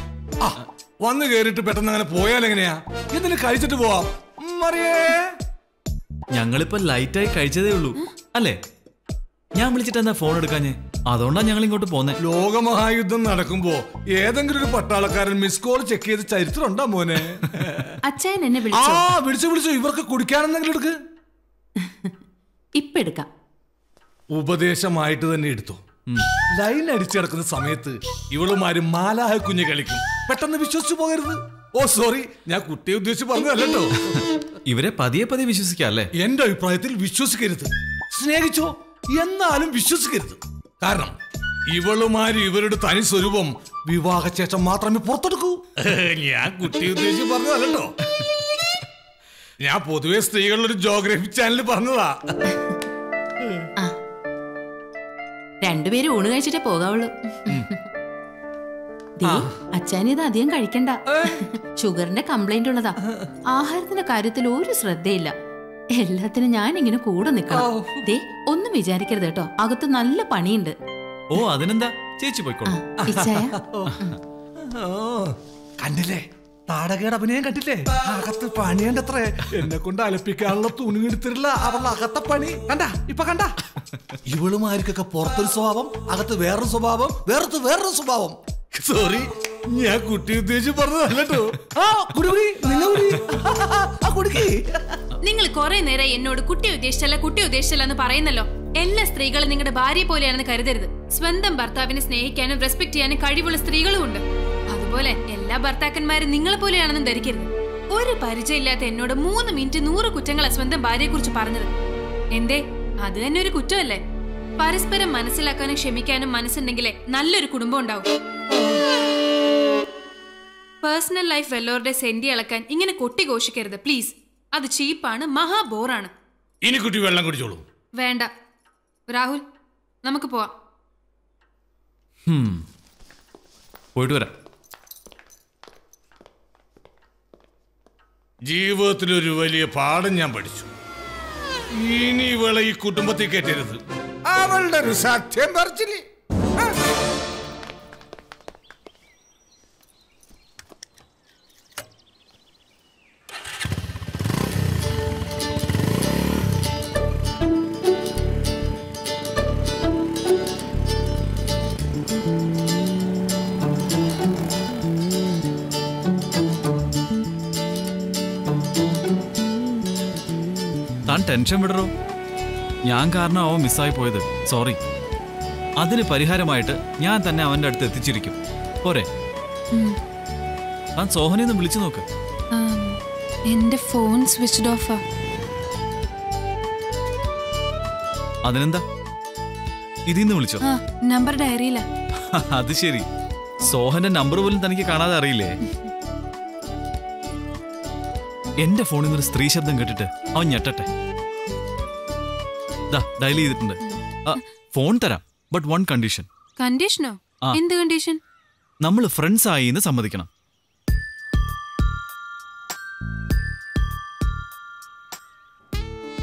ആ വന്നു കേറിട്ട് പെട്ടെന്ന് അങ്ങനെ പോയാൽ എങ്ങനെയാ? എന്തിനു കഴിച്ചിട്ട് പോവാം? മറിയേ. ഞങ്ങളിപ്പോ ലൈറ്റായി കഴിച്ചതേ ഉള്ളൂ. അല്ലേ? ഞാൻ വിളിച്ചിട്ട് എന്താ ഫോൺ എടുക്കാഞ്ഞ്? അതുകൊണ്ടാ ഞങ്ങൾ ഇങ്ങോട്ട് പോന്നെ. ലോകമഹായുദ്ധം നടക്കുമ്പോ ഏതെങ്കിലും ഒരു പട്ടാളക്കാരൻ മിസ് കോൾ ചെക്ക് ചെയ്ത് ചരിത്രം ഉണ്ടാ മോനെ? അച്ഛൻ എന്നെ ആ വിളിച്ചോ വിളിച്ചു. വിളിച്ചു ഇവർക്ക് കുടിക്കാനെന്തെങ്കിലും എടുക്ക്. ഇപ്പൊ എടുക്കാം ഉപദേശമായിട്ട് തന്നെ എടുത്തു. ലൈൻ അടിച്ചിടക്കുന്ന സമയത്ത് ഇവളുമാര് മാലാഹ കുഞ്ഞ് കളിക്കും. പെട്ടെന്ന് വിശ്വസിച്ചു പോകരുത്. ഓ സോറി ഞാൻ കുട്ടിയെ ഉദ്ദേശിച്ച് പറഞ്ഞതല്ലോ ഇവരെ പതിയെ പതിയെ വിശ്വസിക്കാം അല്ലേ എന്റെ അഭിപ്രായത്തിൽ വിശ്വസിക്കരുത്. സ്നേഹിച്ചോ? എന്നാലും വിശ്വസിക്കരുത്. കാരണം ഇവളുമാര് ഇവരുടെ തനി സ്വരൂപം വിവാഹശേഷം മാത്രമേ പുറത്തെടുക്കൂ. ഞാൻ കുട്ടി ഉദ്ദേശിച്ച് പറഞ്ഞതല്ലോ ഞാൻ പൊതുവെ സ്ത്രീകളുടെ ഒരു ജോഗ്രഫി ചാനൽ പറഞ്ഞതാ രണ്ടുപേരും ഊണ് കഴിച്ചിട്ടേ പോകാവുള്ളൂ. ദേ, അച്ഛന് ഇത് അധികം കഴിക്കണ്ട. ഷുഗറിന്റെ കംപ്ലൈന്റ് ഉള്ളതാ. ആഹാരത്തിന്റെ കാര്യത്തിൽ ഒരു ശ്രദ്ധയില്ല. എല്ലാത്തിനും ഞാൻ ഇങ്ങനെ കൂടെ നിക്കണം. ദേ ഒന്നും വിചാരിക്കരുത് കേട്ടോ. അകത്ത് നല്ല പണിയുണ്ട്. ഓ അതിനെന്താ? ചേച്ചി കണ്ടില്ലേ? നാടകയുടെ അഭിനയം കണ്ടില്ലേ? അകത്ത് പണിയണ്ടത്രേ. എന്നെ കൊണ്ട് അലപ്പിക്കാനുള്ള തുണി എടുത്തിട്ടില്ല. അവളുടെ അകത്തെ പണി. കണ്ട? ഇപ്പൊ കണ്ട? ഇവളുമാർക്കൊക്കെ പുറത്തൊരു സ്വഭാവം അകത്ത് വേറൊരു സ്വഭാവം വേറത്ത് വേറൊരു സ്വഭാവം. സോറി ഞാൻ കുട്ടി ഉദ്ദേശിച്ച് പറഞ്ഞതല്ലോ നിങ്ങൾ കുറെ നേരം എന്നോട് കുട്ടി ഉദ്ദേശിച്ചല്ല കുട്ടി ഉദ്ദേശിച്ചല്ല എന്ന് പറയുന്നല്ലോ. എല്ലാ സ്ത്രീകളും നിങ്ങളുടെ ഭാര്യ പോലെയാണെന്ന് കരുതരുത്. സ്വന്തം ഭർത്താവിനെ സ്നേഹിക്കാനും റെസ്പെക്ട് ചെയ്യാനും കഴിവുള്ള സ്ത്രീകളും ഉണ്ട്. അതുപോലെ എല്ലാ ഭർത്താക്കന്മാരും നിങ്ങളെ പോലെയാണെന്നും ധരിക്കരുത്. ഒരു പരിചയമില്ലാത്ത എന്നോട് മൂന്ന് മിനിറ്റ് നൂറ് കുറ്റങ്ങളാണ് സ്വന്തം ഭാര്യയെ കുറിച്ച് പറഞ്ഞത്. എന്തേ? അത് തന്നെ ഒരു കുറ്റമല്ലേ? പരസ്പരം മനസ്സിലാക്കാനും ക്ഷമിക്കാനും മനസ്സുണ്ടെങ്കിലേ നല്ലൊരു കുടുംബം ഉണ്ടാവും. പേഴ്സണൽ ലൈഫ് വെല്ലോറുടെ സെന്റി ഇളക്കാൻ ഇങ്ങനെ കൊട്ടി ഘോഷിക്കരുത് പ്ലീസ് അത് ചീപ്പാണ് മഹാബോറാണ് ഇനി കുട്ടി വെള്ളം കുടിച്ചോളൂ. വേണ്ട. രാഹുൽ നമുക്ക് പോവാം. പോയിട്ട് വരാം. ജീവിതത്തിൽ ഒരു വലിയ പാഠം ഞാൻ പഠിച്ചു. ഇനി ഇവളെ ഈ കുടുംബത്തിൽ കയറ്റരുത്. അവളുടെ ഒരു സത്യം പറിച്ചില്ലേ താൻ ടെൻഷൻ വിടറോ? ഞാൻ കാരണം അവൻ മിസ്സായി പോയത്? സോറി. അതിന് പരിഹാരമായിട്ട് ഞാൻ തന്നെ അവന്റെ അടുത്ത് എത്തിച്ചിരിക്കും. പോരെ. താൻ സോഹനെ ഒന്ന് വിളിച്ചു നോക്ക്. എന്റെ ഫോൺ സ്വിച്ച്ഡ് ഓഫാ. അതിനെന്താ? ഇതിന്ന് വിളിച്ചോ? നമ്പർ ഡയറിയില്ല അത് ശരി. സോഹന്റെ നമ്പർ പോലും തനിക്ക് കാണാതെ അറിയില്ലേ? എന്റെ ഫോണിൽ നിന്നൊരു സ്ത്രീ ശബ്ദം കേട്ടിട്ട് അവൻ ഞെട്ടട്ടെ. ദാ ഡയൽ ചെയ്തിട്ടുണ്ട്. ആ, ഫോൺ തരാം ബട്ട് വൺ കണ്ടീഷൻ കണ്ടീഷനോ? ആ. എന്ത് കണ്ടീഷൻ? നമ്മൾ ഫ്രണ്ട്സ് ആയി എന്ന് സമ്മതിക്കണം.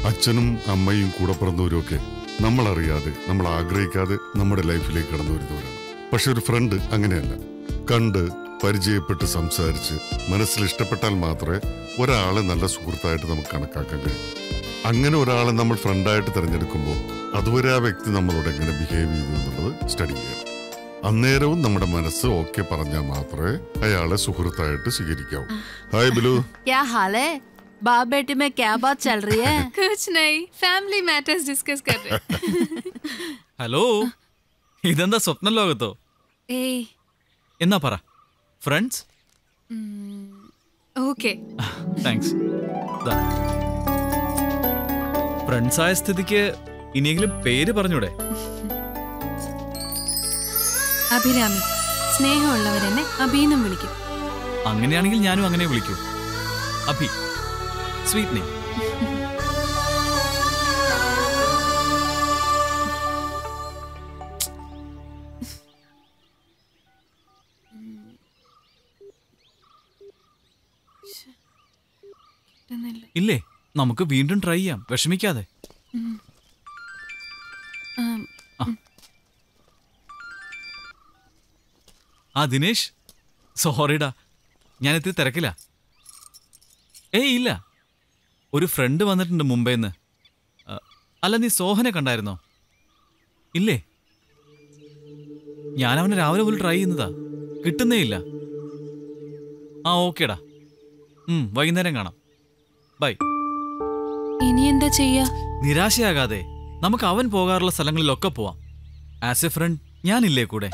അച്ഛനും അമ്മയും കൂടെ പിറന്നവരും ഒക്കെ നമ്മൾ അറിയാതെ നമ്മൾ ആഗ്രഹിക്കാതെ നമ്മുടെ ലൈഫിലേക്ക് കടന്നു വരുന്നവരാണ് പക്ഷെ ഒരു ഫ്രണ്ട് അങ്ങനെയല്ല. കണ്ട് പരിചയപ്പെട്ട് സംസാരിച്ച് മനസ്സിൽ ഇഷ്ടപ്പെട്ടാൽ മാത്രമേ ഒരാളെ നല്ല സുഹൃത്തായിട്ട് നമുക്ക് കണക്കാക്കാൻ കഴിയൂ അങ്ങനെ ഒരാളെ നമ്മൾ ഫ്രണ്ടായിട്ട് തിരഞ്ഞെടുക്കുമ്പോൾ അതുവരെ ആ വ്യക്തി നമ്മളോട് എങ്ങനെ ബിഹേവ് ചെയ്തു എന്നുള്ളത് സ്റ്റഡി ചെയ്യണം അന്നേരവും നമ്മുടെ മനസ്സ് ഓക്കെ പറഞ്ഞാൽ മാത്രമേ അയാളെ സുഹൃത്തായിട്ട് സ്വീകരിക്കാവൂ ഹായ് ബിലു क्या हाल है बाप बेटे में क्या बात चल रही है कुछ नहीं फैमिली मैटर्स डिस्कस कर रहे ഹലോ ഇതെന്താ സ്വപ്ന ലോകത്തോ ഏയ് എന്നാ പറ ഫ്രണ്ട്സ്? ഓക്കെ. താങ്ക്സ്. ഫ്രണ്ട്സ് ആയ സ്ഥിതിക്ക് ഇനിയെങ്കിലും പേര് പറഞ്ഞൂടെ? അഭിരാമി സ്നേഹമുള്ളവരെന്നെ അഭിന്നും വിളിക്കും. അങ്ങനെയാണെങ്കിൽ ഞാനും അങ്ങനെ വിളിക്കൂ. അഭി സ്വീറ്റ് നെയ്. ഇല്ലേ? നമുക്ക് വീണ്ടും ട്രൈ ചെയ്യാം. വിഷമിക്കാതെ. ആ ദിനേശ്. സോറിടാ. ഞാൻ ഇത്തിരി തിരക്കില്ല ഏയ് ഇല്ല. ഒരു ഫ്രണ്ട് വന്നിട്ടുണ്ട് മുംബൈന്ന്. അല്ല നീ സോഹനെ കണ്ടായിരുന്നോ? ഇല്ലേ? ഞാൻ അവനെ രാവിലെ പോലും ട്രൈ ചെയ്യുന്നതാ. കിട്ടുന്നേ ഇല്ല. ആ ഓക്കേടാ. വൈകുന്നേരം കാണാം. ബൈ. ഇനി എന്താ ചെയ്യാ? നിരാശയാകാതെ നമുക്ക് അവൻ പോകാറുള്ള സ്ഥലങ്ങളിലൊക്കെ പോവാം. ആസ് എ ഫ്രണ്ട് ഞാനില്ലേ കൂടെ?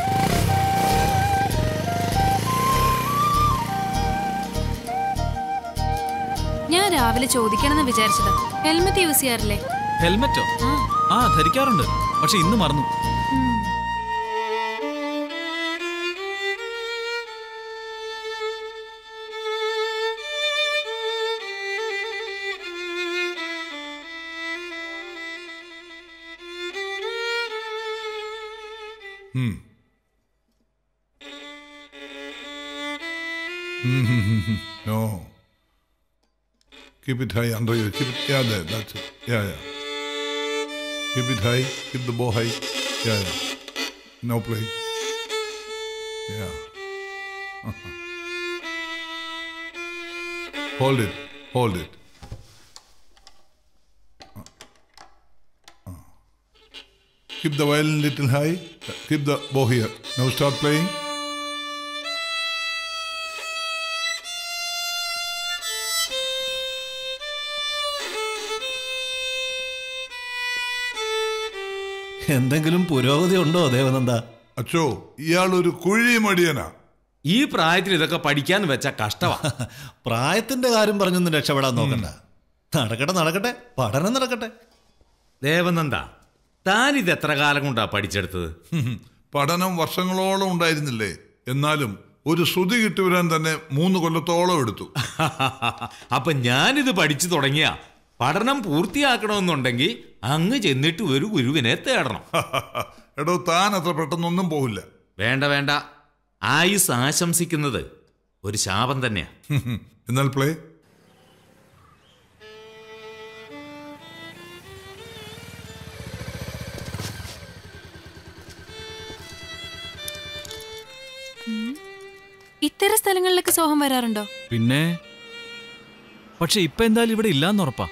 ഞാൻ രാവിലെ ചോദിക്കണമെന്ന് വിചാരിച്ചതാ. Helmet use ചെയ്യാറില്ലേ? ഹെൽമെറ്റോ ആ ധരിക്കാറുണ്ട്. പക്ഷെ ഇന്ന് മറന്നു. Keep it high under you. Keep it, yeah, there. That's it. Yeah, yeah. Keep it high. Keep the bow high. Yeah, yeah. No play. Yeah. Hold it. Hold it. Keep the violin little high. Keep the bow here. Now start playing. എന്തെങ്കിലും പുരോഗതി ഉണ്ടോ ദേവനന്ദ? അച്ചോ ഇയാൾ ഒരു കുഴി മടിയനാ ഈ പ്രായത്തിൽ ഇതൊക്കെ പഠിക്കാൻ വെച്ച കഷ്ടമാ പ്രായത്തിന്റെ കാര്യം പറഞ്ഞൊന്നും രക്ഷപ്പെടാൻ നോക്കണ്ട. നടക്കട്ടെ നടക്കട്ടെ. പഠനം നടക്കട്ടെ. ദേവനന്ദ താൻ ഇത് എത്ര കാലം കൊണ്ടാ പഠിച്ചെടുത്തത്? പഠനം വർഷങ്ങളോളം ഉണ്ടായിരുന്നില്ലേ? എന്നാലും ഒരു ശ്രുതി കിട്ടിവരാൻ തന്നെ മൂന്ന് കൊല്ലത്തോളം എടുത്തു. അപ്പൊ ഞാനിത് പഠിച്ചു തുടങ്ങിയ പഠനം പൂർത്തിയാക്കണമെന്നുണ്ടെങ്കിൽ അങ്ങ് ചെന്നിട്ട് ഒരു ഗുരുവിനെ തേടണം. എടോ താൻ അത്ര പെട്ടെന്നൊന്നും പോകില്ല വേണ്ട വേണ്ട. ആയുസ് ആശംസിക്കുന്നത് ഒരു ശാപം തന്നെയാ. എന്നാൽ പ്ലേ. ഇത്തരം സ്ഥലങ്ങളിലൊക്കെ സോഹം വരാറുണ്ടോ? പിന്നെ? പക്ഷെ ഇപ്പൊ എന്തായാലും ഇവിടെ ഇല്ലാന്ന് ഉറപ്പാ.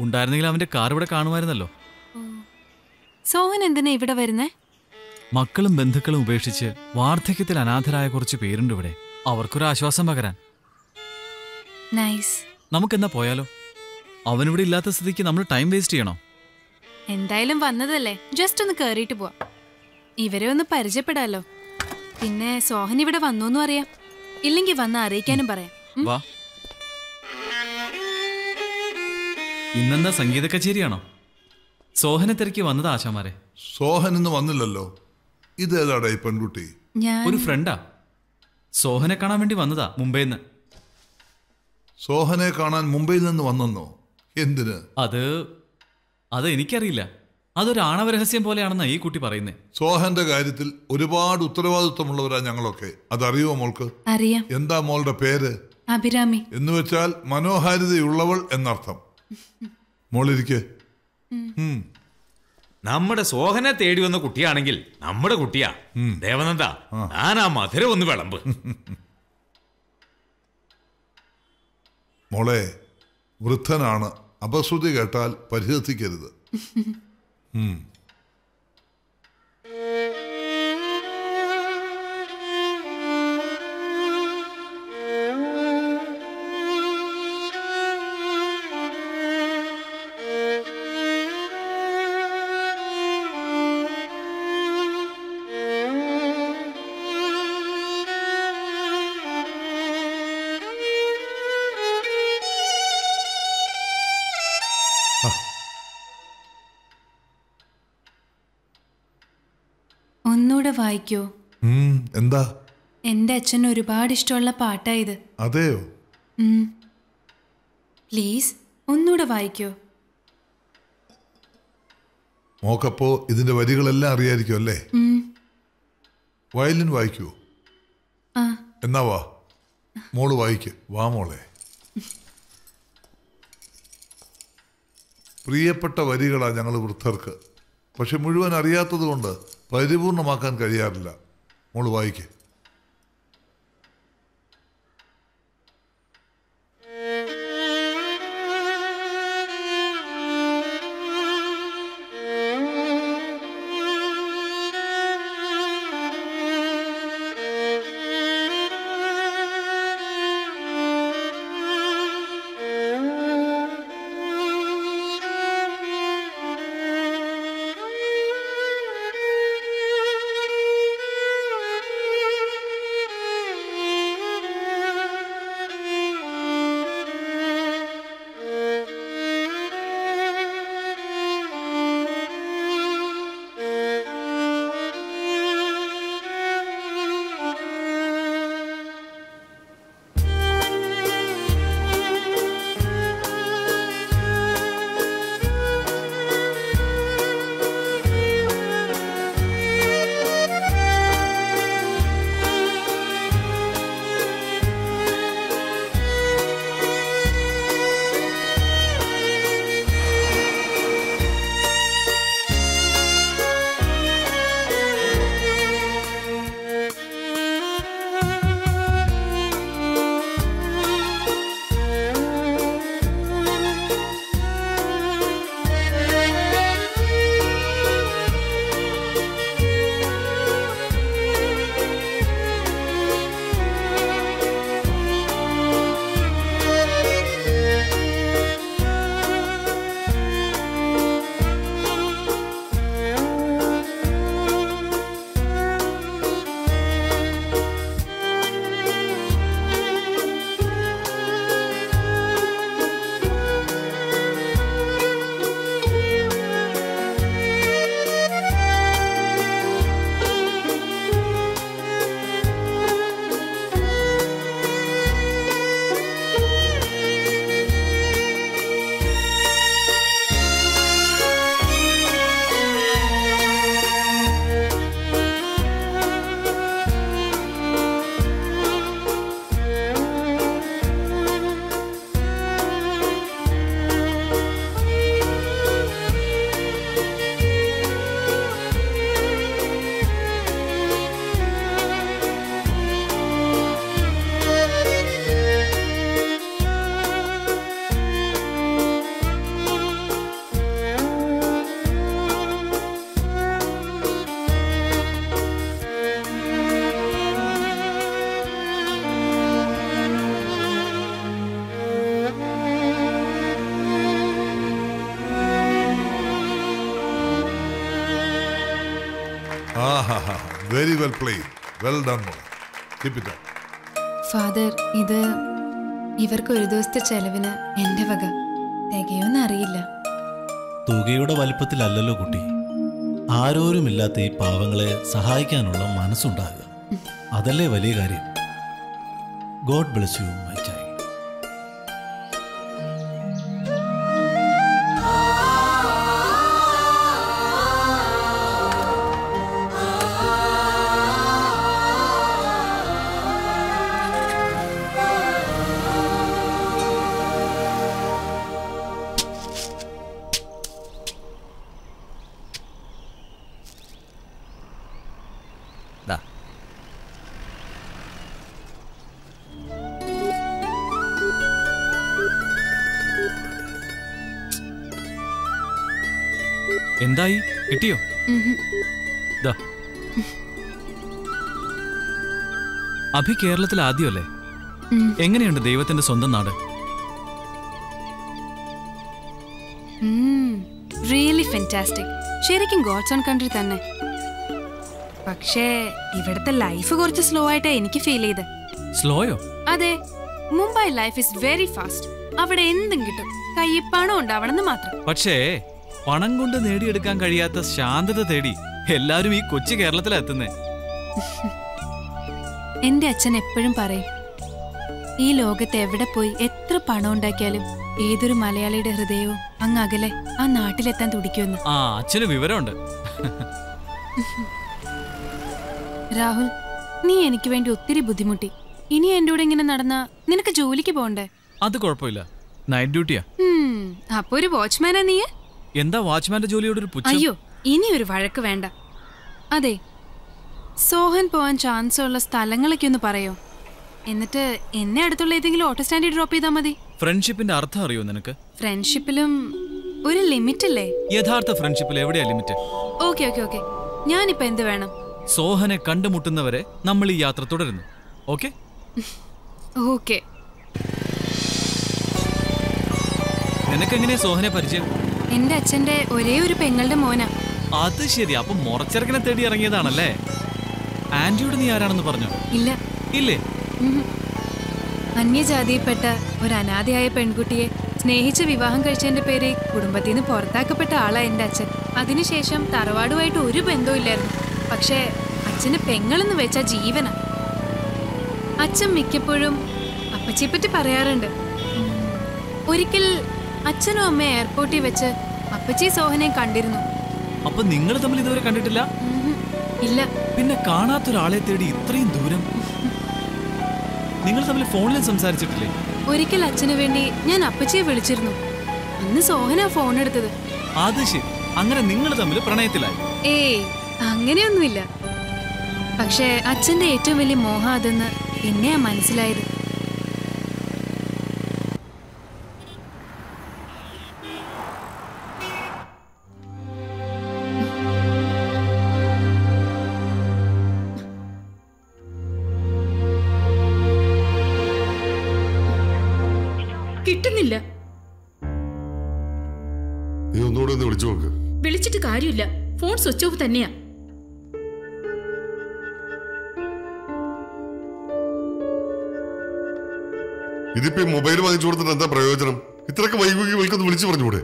ഉണ്ടായിരുന്നെങ്കിൽ അവന്റെ കാർ ഇവിടെ കാണുമായിരുന്നല്ലോ. സോഹൻ എന്തിനാ ഇവിടെ വരുന്നേ? മക്കളും ബന്ധുക്കളും ഉപേക്ഷിച്ച് വാർദ്ധക്യത്തിൽ അനാഥരായ കുറച്ച് പേരുണ്ട് ഇവിടെ. അവർക്കൊരു ആശ്വാസം പകരാൻ. നൈസ് നമുക്കെന്നാ പോയാലോ? അവനിവിടെ ഇല്ലാത്ത സ്ഥിതിക്ക് നമ്മൾ ടൈം വേസ്റ്റ് ചെയ്യണോ? എന്തായാലും വന്നതല്ലേ. ജസ്റ്റ് ഒന്ന് കേറിയിട്ട് പോവാം. ഇവരെ ഒന്ന് പരിചയപ്പെടാലോ. പിന്നെ സോഹൻ ഇവിടെ വന്നു അറിയാം ഇല്ലെങ്കിൽ വന്ന് അറിയിക്കാനും പറയാം. വാ. ഇന്നെന്താ സംഗീത കച്ചേരിയാണോ? സോഹനെ തിരക്കി വന്നത് ആശാമാരെ സോഹൻ ഇന്ന് വന്നില്ലല്ലോ ഇതേതാടാ ഈ പെൺകുട്ടി? ഞാൻ ഒരു ഫ്രണ്ടാ. സോഹനെ കാണാൻ വേണ്ടി വന്നതാ മുംബൈന്ന്. സോഹനെ കാണാൻ മുംബൈയിൽ നിന്ന് വന്നെന്നോ? എന്തിന്? അത് അത് എനിക്കറിയില്ല. അതൊരു ആണവരഹസ്യം പോലെയാണെന്നാ ഈ കുട്ടി പറയുന്നേ. സോഹന്റെ കാര്യത്തിൽ ഒരുപാട് ഉത്തരവാദിത്വമുള്ളവരാ ഞങ്ങളൊക്കെ. അതറിയോ മോൾക്ക്? അറിയാം. എന്താ മോളുടെ പേര്? അഭിരാമി. എന്ന് വെച്ചാൽ മനോഹാരിതയുള്ളവൾ എന്നർത്ഥം. മോളിരിക്കെ. നമ്മുടെ സോഹനെ തേടി വന്ന കുട്ടിയാണെങ്കിൽ നമ്മുടെ കുട്ടിയാ. ദേവനന്ദ ഞാൻ ആ മധുരം ഒന്ന് വിളമ്പ്. മോളെ വൃദ്ധനാണ്. അപശ്രുതി കേട്ടാൽ പരിഹസിക്കരുത്. വായിക്കോ എന്താ? എന്റെ അച്ഛൻ ഒരുപാട് ഇഷ്ടമുള്ള പാട്ടായത് അതെയോ? പ്ലീസ് ഒന്നുകൂടെ വായിക്കോ. മോക്കപ്പോ ഇതിന്റെ വരികളെല്ലാം അറിയായിരിക്കും അല്ലേ. വയലിൻ വായിക്കോ. എന്നാ വാ. മോൾ വായിക്ക്. വാ മോളെ. പ്രിയപ്പെട്ട വരികളാ ഞങ്ങൾ വൃദ്ധർക്ക്. പക്ഷെ മുഴുവൻ അറിയാത്തത് കൊണ്ട് പരിപൂർണമാക്കാൻ കഴിയാറില്ല. മോൾ വായിക്ക്. Well played well done keep it father ഇത് ഇവർക്ക് ഒരു ദിവസത്തെ ചെലവിന് എന്റെ വക തികയോന്ന് അറിയില്ല. തുകയുടെ വലിപ്പത്തിലല്ലല്ലോ കുട്ടി. ആരോരുമില്ലാത്ത ഈ പാവങ്ങളെ സഹായിക്കാനുള്ള മനസ്സുണ്ടാകുക. അതല്ലേ വലിയ കാര്യം. God bless you my Abhi കേരളത്തിൽ ആദ്യമല്ലേ? എങ്ങനെയുണ്ട് ദൈവത്തിന്റെ സ്വന്തം നാട്? റിയലി ഫെന്റാസ്റ്റിക് ശരിക്കും ഗോഡ്സ് ഓൺ കൺട്രി തന്നെ. പക്ഷേ ഇവിടുത്തെ ലൈഫ് കുറച്ച് സ്ലോ ആയിട്ടാ എനിക്ക് ഫീൽ ചെയ്ത്. സ്ലോയോ അതെ. Mumbai life is very fast അവിടെ എന്തും കിട്ടും. കയ്യിൽ പണം ഉണ്ടാവണമെന്ന് മാത്രം. പക്ഷേ പണം കൊണ്ട് നേടിയെടുക്കാൻ കഴിയാത്ത ശാന്തത തേടി എല്ലാരും ഈ കൊച്ചു കേരളത്തിലാ എന്റെ അച്ഛൻ എപ്പോഴും പറയും ഈ ലോകത്ത് എവിടെ പോയി എത്ര പണം ഉണ്ടാക്കിയാലും ഏതൊരു മലയാളിയുടെ ഹൃദയവും അങ്ങ് അകലെ ആ നാട്ടിലെത്താൻ തുടിക്കുമെന്ന്. ആ അച്ഛന് വിവരമുണ്ട്. രാഹുൽ നീ എനിക്ക് വേണ്ടി ഒത്തിരി ബുദ്ധിമുട്ടി. ഇനി എന്റെ കൂടെ ഇങ്ങനെ നടന്ന നിനക്ക് ജോലിക്ക് പോകണ്ടേ അത് കുഴപ്പമില്ല. നൈറ്റ് ഡ്യൂട്ടിയാ അപ്പൊ ഒരു വാച്ച്മാനാ നീ എന്താ വാച്ച്മാന്റെ ജോലിയോട് ഒരു അയ്യോ ഇനി ഒരു വഴക്ക് വേണ്ട. അതെ സോഹൻ പോവാൻ ചാൻസ് ഉള്ള സ്ഥലങ്ങളൊക്കെ ഒന്ന് പറയോ? എന്നിട്ട് എന്നെ അടുത്തുള്ള ഏതെങ്കിലും ഓട്ടോ സ്റ്റാൻഡിൽ ഡ്രോപ്പ് ചെയ്താൽ മതി. ഫ്രണ്ട്ഷിപ്പിന്റെ അർത്ഥം അറിയോ നിനക്ക്? ഫ്രണ്ട്ഷിപ്പിലും ഒരു ലിമിറ്റ് അല്ലേ യഥാർത്ഥ ഫ്രണ്ട്ഷിപ്പിൽ എവിടെയാ ലിമിറ്റ് ഓക്കെ ഓക്കെ ഓക്കെ ഞാനിപ്പോ എന്ത് വേണം? സോഹനെ കണ്ടുമുട്ടുന്നവരെ നമ്മൾ ഈ യാത്ര തുടരുന്നു. ഓക്കെ ഓക്കെ നിനക്കെങ്ങനെയാ സോഹനെ പരിചയം? എന്റെ അച്ഛന്റെ ഒരേ ഒരു പെങ്ങളുടെ മോനാ. അത് ശരി അപ്പൊ മുറച്ചെറുക്കനെ തേടി ഇറങ്ങിയതാണല്ലേ? ആന്റിയോട് നീ ആരാണെന്ന് പറഞ്ഞു? ഇല്ല. ഇല്ലേ. അന്യജാതിയിൽപ്പെട്ട ഒരു അനാഥയായ പെൺകുട്ടിയെ സ്നേഹിച്ച് വിവാഹം കഴിച്ചതിന്റെ പേര് കുടുംബത്തിൽ നിന്ന് പുറത്താക്കപ്പെട്ട ആളാ എന്റെ അച്ഛൻ. അതിനുശേഷം തറവാടുമായിട്ട് ഒരു ബന്ധവും ഇല്ലായിരുന്നു. പക്ഷേ അച്ഛന് പെങ്ങളെന്ന് വെച്ച ജീവന. അച്ഛൻ മിക്കപ്പോഴും അപ്പച്ചിയെപ്പറ്റി പറയാറുണ്ട്. ഒരിക്കൽ അച്ഛനും അമ്മയും എയർപോർട്ടിൽ വെച്ച് അപ്പച്ചി സോഹനെ കണ്ടിരുന്നു. അപ്പൊ നിങ്ങൾ തമ്മിൽ ഇതുവരെ കണ്ടിട്ടില്ല? ഇല്ല. പിന്നെ കാണാത്തൊരാളെ തേടി ഇത്രയും ദൂരം? നിങ്ങൾ തമ്മിൽ ഫോണിൽ സംസാരിച്ചിട്ടില്ലേ? ഒരിക്കൽ അച്ഛന് വേണ്ടി ഞാൻ അപ്പച്ചിയെ വിളിച്ചിരുന്നു. അന്ന് സോഹന ഫോൺ എടുത്തത്. അത് ശരി. അങ്ങനെ നിങ്ങൾ തമ്മിൽ പ്രണയത്തിലായി. ഏയ് അങ്ങനെയൊന്നുമില്ല. പക്ഷേ അച്ഛന്റെ ഏറ്റവും വലിയ മോഹം അതെന്ന് എന്നെയാ മനസ്സിലായത്. സ്വിച്ച് ഓഫ് തന്നെയാ. ഇതിപ്പോ മൊബൈൽ വാങ്ങിച്ചു കൊടുത്തിട്ട് എന്താ പ്രയോജനം? ഇത്രയൊക്കെ വൈകുകി വിളിക്കൊന്ന് വിളിച്ചു പറഞ്ഞൂടെ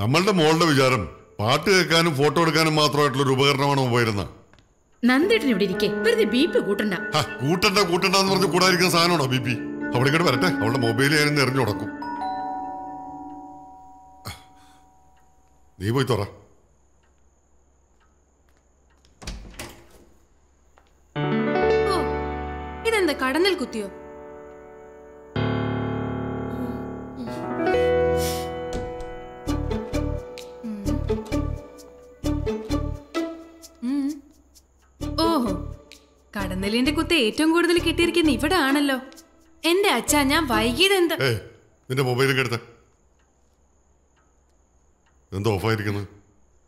നമ്മളുടെ മോളുടെ വിചാരം പാട്ട് കേൾക്കാനും ഫോട്ടോ എടുക്കാനും മാത്രമായിട്ടുള്ള ഒരു ഉപകരണമാണ് മൊബൈൽ എന്നാ നന്ദേട്ടൻ ഇവിടെ ഇരിക്കേ. വെറുതെ ബിപി കൂട്ടണ്ട. കൂട്ടണ്ട കൂട്ടണ്ട എന്ന് പറഞ്ഞ് കൂടാതിരിക്കുന്ന സാധനമാണോ ബി പി അവിടെ ഇങ്ങോട്ട് വരട്ടെ. അവളുടെ മൊബൈൽ ഞാൻ എറിഞ്ഞു കൊടുക്കും നീ പോയി തുറ. കടന്നൽ കുത്തിയോ. ഓഹോ. കടന്നലിന്റെ കുത്ത് ഏറ്റവും കൂടുതൽ കിട്ടിയിരിക്കുന്ന ഇവിടെ ആണല്ലോ. എന്റെ അച്ഛ ഞാൻ വൈകിയത് എന്താ ഏ നിന്റെ മൊബൈലൊക്കെ എടുത്ത. എന്താ ഓഫായിരിക്കുന്നത്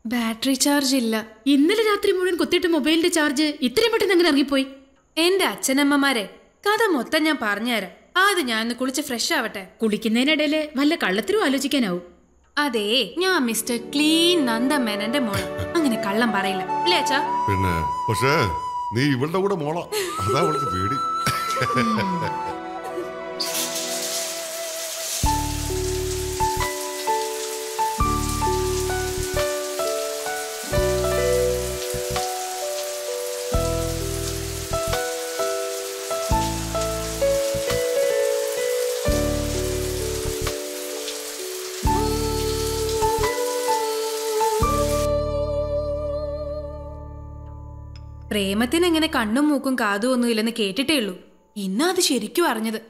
ബാറ്ററി ചാർജ് ഇല്ല. ഇന്നലെ രാത്രി മുഴുവൻ കുത്തിയിട്ട് മൊബൈലിന്റെ ചാർജ് ഇത്രയും പെട്ടെന്ന് അങ്ങനെ ഇറങ്ങിപ്പോയി? എന്റെ അച്ഛനമ്മമാരെ കഥ മൊത്തം ഞാൻ പറഞ്ഞുതരാം. ആദ്യം ഞാൻ ഒന്ന് കുളിച്ച് ഫ്രഷ് ആവട്ടെ. കുളിക്കുന്നതിനിടയിൽ വല്ല കള്ളത്തിനും ആലോചിക്കാനാവും. അതെ ഞാൻ മിസ്റ്റർ ക്ലീൻ നന്ദമേനന്റെ മോൾ. അങ്ങനെ കള്ളം പറയില്ല. ഇല്ലേ അച്ഛാ? പിന്നെ പക്ഷേ നീ ഇവളുടെ കൂടെ മോളാ. അതാ അവൾക്ക് പേടി. പ്രേമത്തിന് എങ്ങനെ കണ്ണും മൂക്കും കാതും ഒന്നും ഇല്ലെന്ന് കേട്ടിട്ടേ ഉള്ളൂ. ഇന്നാ അത് ശരിക്കും അറിഞ്ഞത്.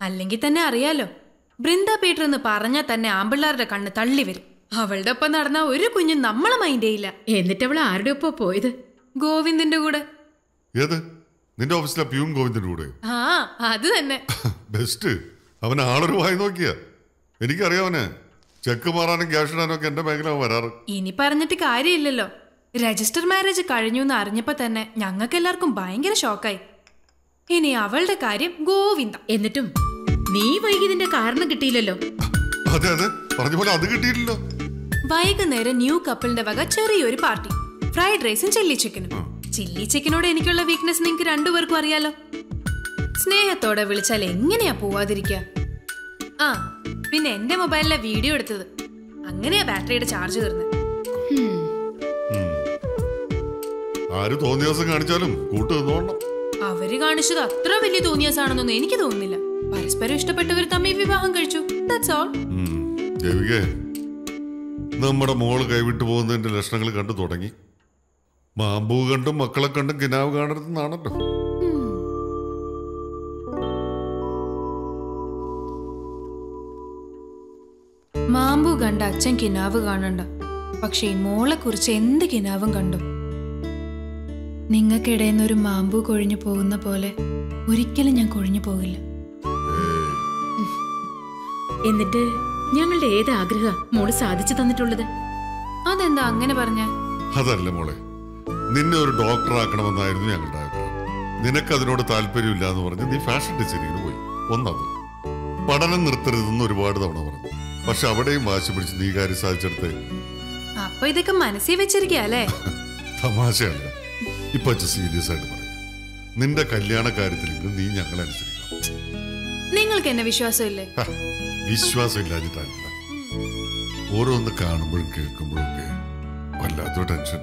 അല്ലെങ്കിൽ തന്നെ അറിയാലോ. ബൃന്ദ പീറ്റർ എന്ന് പറഞ്ഞാൽ തന്നെ ആമ്പിള്ളാരുടെ കണ്ണ് തള്ളി വരും. അവളുടെ ഒപ്പം നടന്ന ഒരു കുഞ്ഞു നമ്മളെ മൈൻഡ് ഇല്ല. എന്നിട്ട് അവൾ ആരുടെ ഒപ്പം പോയത്? ഗോവിന്ദന്റെ കൂടെ. ഏത്? നിന്റെ ഓഫീസിലെ പ്യൂൺ ഗോവിന്ദന്റെ കൂടെ? ആ അത് തന്നെ. ബെസ്റ്റ്. അവൻ ആളൊരു വായി നോക്കിയ. എനിക്കറിയാവനെ ചെക്ക് മാറാനും ക്യാഷ് ഇടാനും ഒക്കെ എന്റെ ബാങ്കിലാണ് വരാറ്. ഇനി പറഞ്ഞിട്ട് കാര്യമില്ലല്ലോ. രജിസ്റ്റർ മാരേജ് കഴിഞ്ഞു എന്ന് അറിഞ്ഞപ്പോ തന്നെ ഞങ്ങൾക്ക് എല്ലാവർക്കും ഭയങ്കര ഷോക്കായി. ഇനി അവളുടെ കാര്യം ഗോവിന്ദ. എന്നിട്ടും നീ വൈകിതിന്റെ കാരണം കിട്ടിയില്ലല്ലോ. അതെ അതെ. പറഞ്ഞ പോലെ അത് കിട്ടിയില്ലല്ലോ. വൈകുന്നേരം ന്യൂ കപ്പിളിന്റെ വക ചെറിയൊരു പാർട്ടി. ഫ്രൈഡ് റൈസും ചില്ലി ചിക്കനും. ചില്ലി ചിക്കനോട് എനിക്കുള്ള വീക്ക്നെസ് നിങ്ങൾക്ക് രണ്ടുപേർക്കും അറിയാലോ. സ്നേഹത്തോടെ വിളിച്ചാൽ എങ്ങനെയാ പോവാതിരിക്കുക ആ പിന്നെ എന്റെ മൊബൈലിലെ വീഡിയോ എടുത്തത്. അങ്ങനെയാ ബാറ്ററിയുടെ ചാർജ് തീർന്നത് ആര് തോന്നിയ ദിവസം കാണിച്ചാലും കൂട്ട് നിന്നോണം. അവർ കാണിച്ചത് അത്ര വലിയ തോന്നിയാസാണെന്നൊന്നും എനിക്ക് തോന്നുന്നില്ല. പരസ്പരം ഇഷ്ടപ്പെട്ടവർ തമ്മിൽ വിവാഹം കഴിച്ചു. ദാറ്റ്സ് ഓൾ ദേവികേ നമ്മുടെ മോൾ കൈവിട്ടു പോകുന്നതിന്റെ ലക്ഷണങ്ങൾ കണ്ടു തുടങ്ങി. മാമ്പൂ കണ്ടും മക്കളെ കണ്ടും കിനാവ് കാണരുതെന്നാണല്ലോ മാമ്പൂ കണ്ട അച്ഛൻ കിനാവ് കാണണ്ട. പക്ഷെ ഈ മോളെ കുറിച്ച് എന്ത് കിനാവും കണ്ടു? നിങ്ങൾക്കിടയിൽ ഒരു മാമ്പു കൊഴിഞ്ഞു പോകുന്ന പോലെ ഒരിക്കലും ഞാൻ കൊഴിഞ്ഞു പോകില്ല. എന്നിട്ട് ഞങ്ങളുടെ ഏത് ആഗ്രഹ മോൾ സാധിച്ചു തന്നിട്ടുള്ളത്? അതെന്താ അങ്ങനെ പറഞ്ഞ? അതല്ല മോളെ നിന്നെ ഒരു ഡോക്ടർ ആക്കണമെന്നായിരുന്നു ഞങ്ങളുടെ ആഗ്രഹം. നിനക്ക് അതിനോട് താല്പര്യമില്ല എന്ന് പറഞ്ഞ് നീ ഫാഷൻ ഡിസൈനിങ്ങിന് പോയി. ഒന്നത്. പഠനം നിർത്തരുതെന്ന് ഒരുപാട് തവണ പറഞ്ഞു. പക്ഷെ അവിടെയും വാശി പിടിച്ച് നീ കാര്യം സാധിച്ചെടുത്ത്. അപ്പൊ ഇതൊക്കെ മനസ്സിൽ വെച്ചിരിക്കുക അല്ലേ? തമാശയല്ല. ഇപ്പൊ സീരിയസ് ആയിട്ട് പറയും. നിന്റെ കല്യാണ കാര്യത്തിലെങ്കിലും നീ ഞങ്ങളെ അനുസരിക്കണം. നിങ്ങൾക്ക് എന്നെ വിശ്വാസമില്ലേ? വിശ്വാസം ഇല്ലാഞ്ഞിട്ടല്ല ഓരോന്ന് കാണുമ്പോഴും കേൾക്കുമ്പോഴും ഒക്കെ വല്ലാത്തൊരു ടെൻഷൻ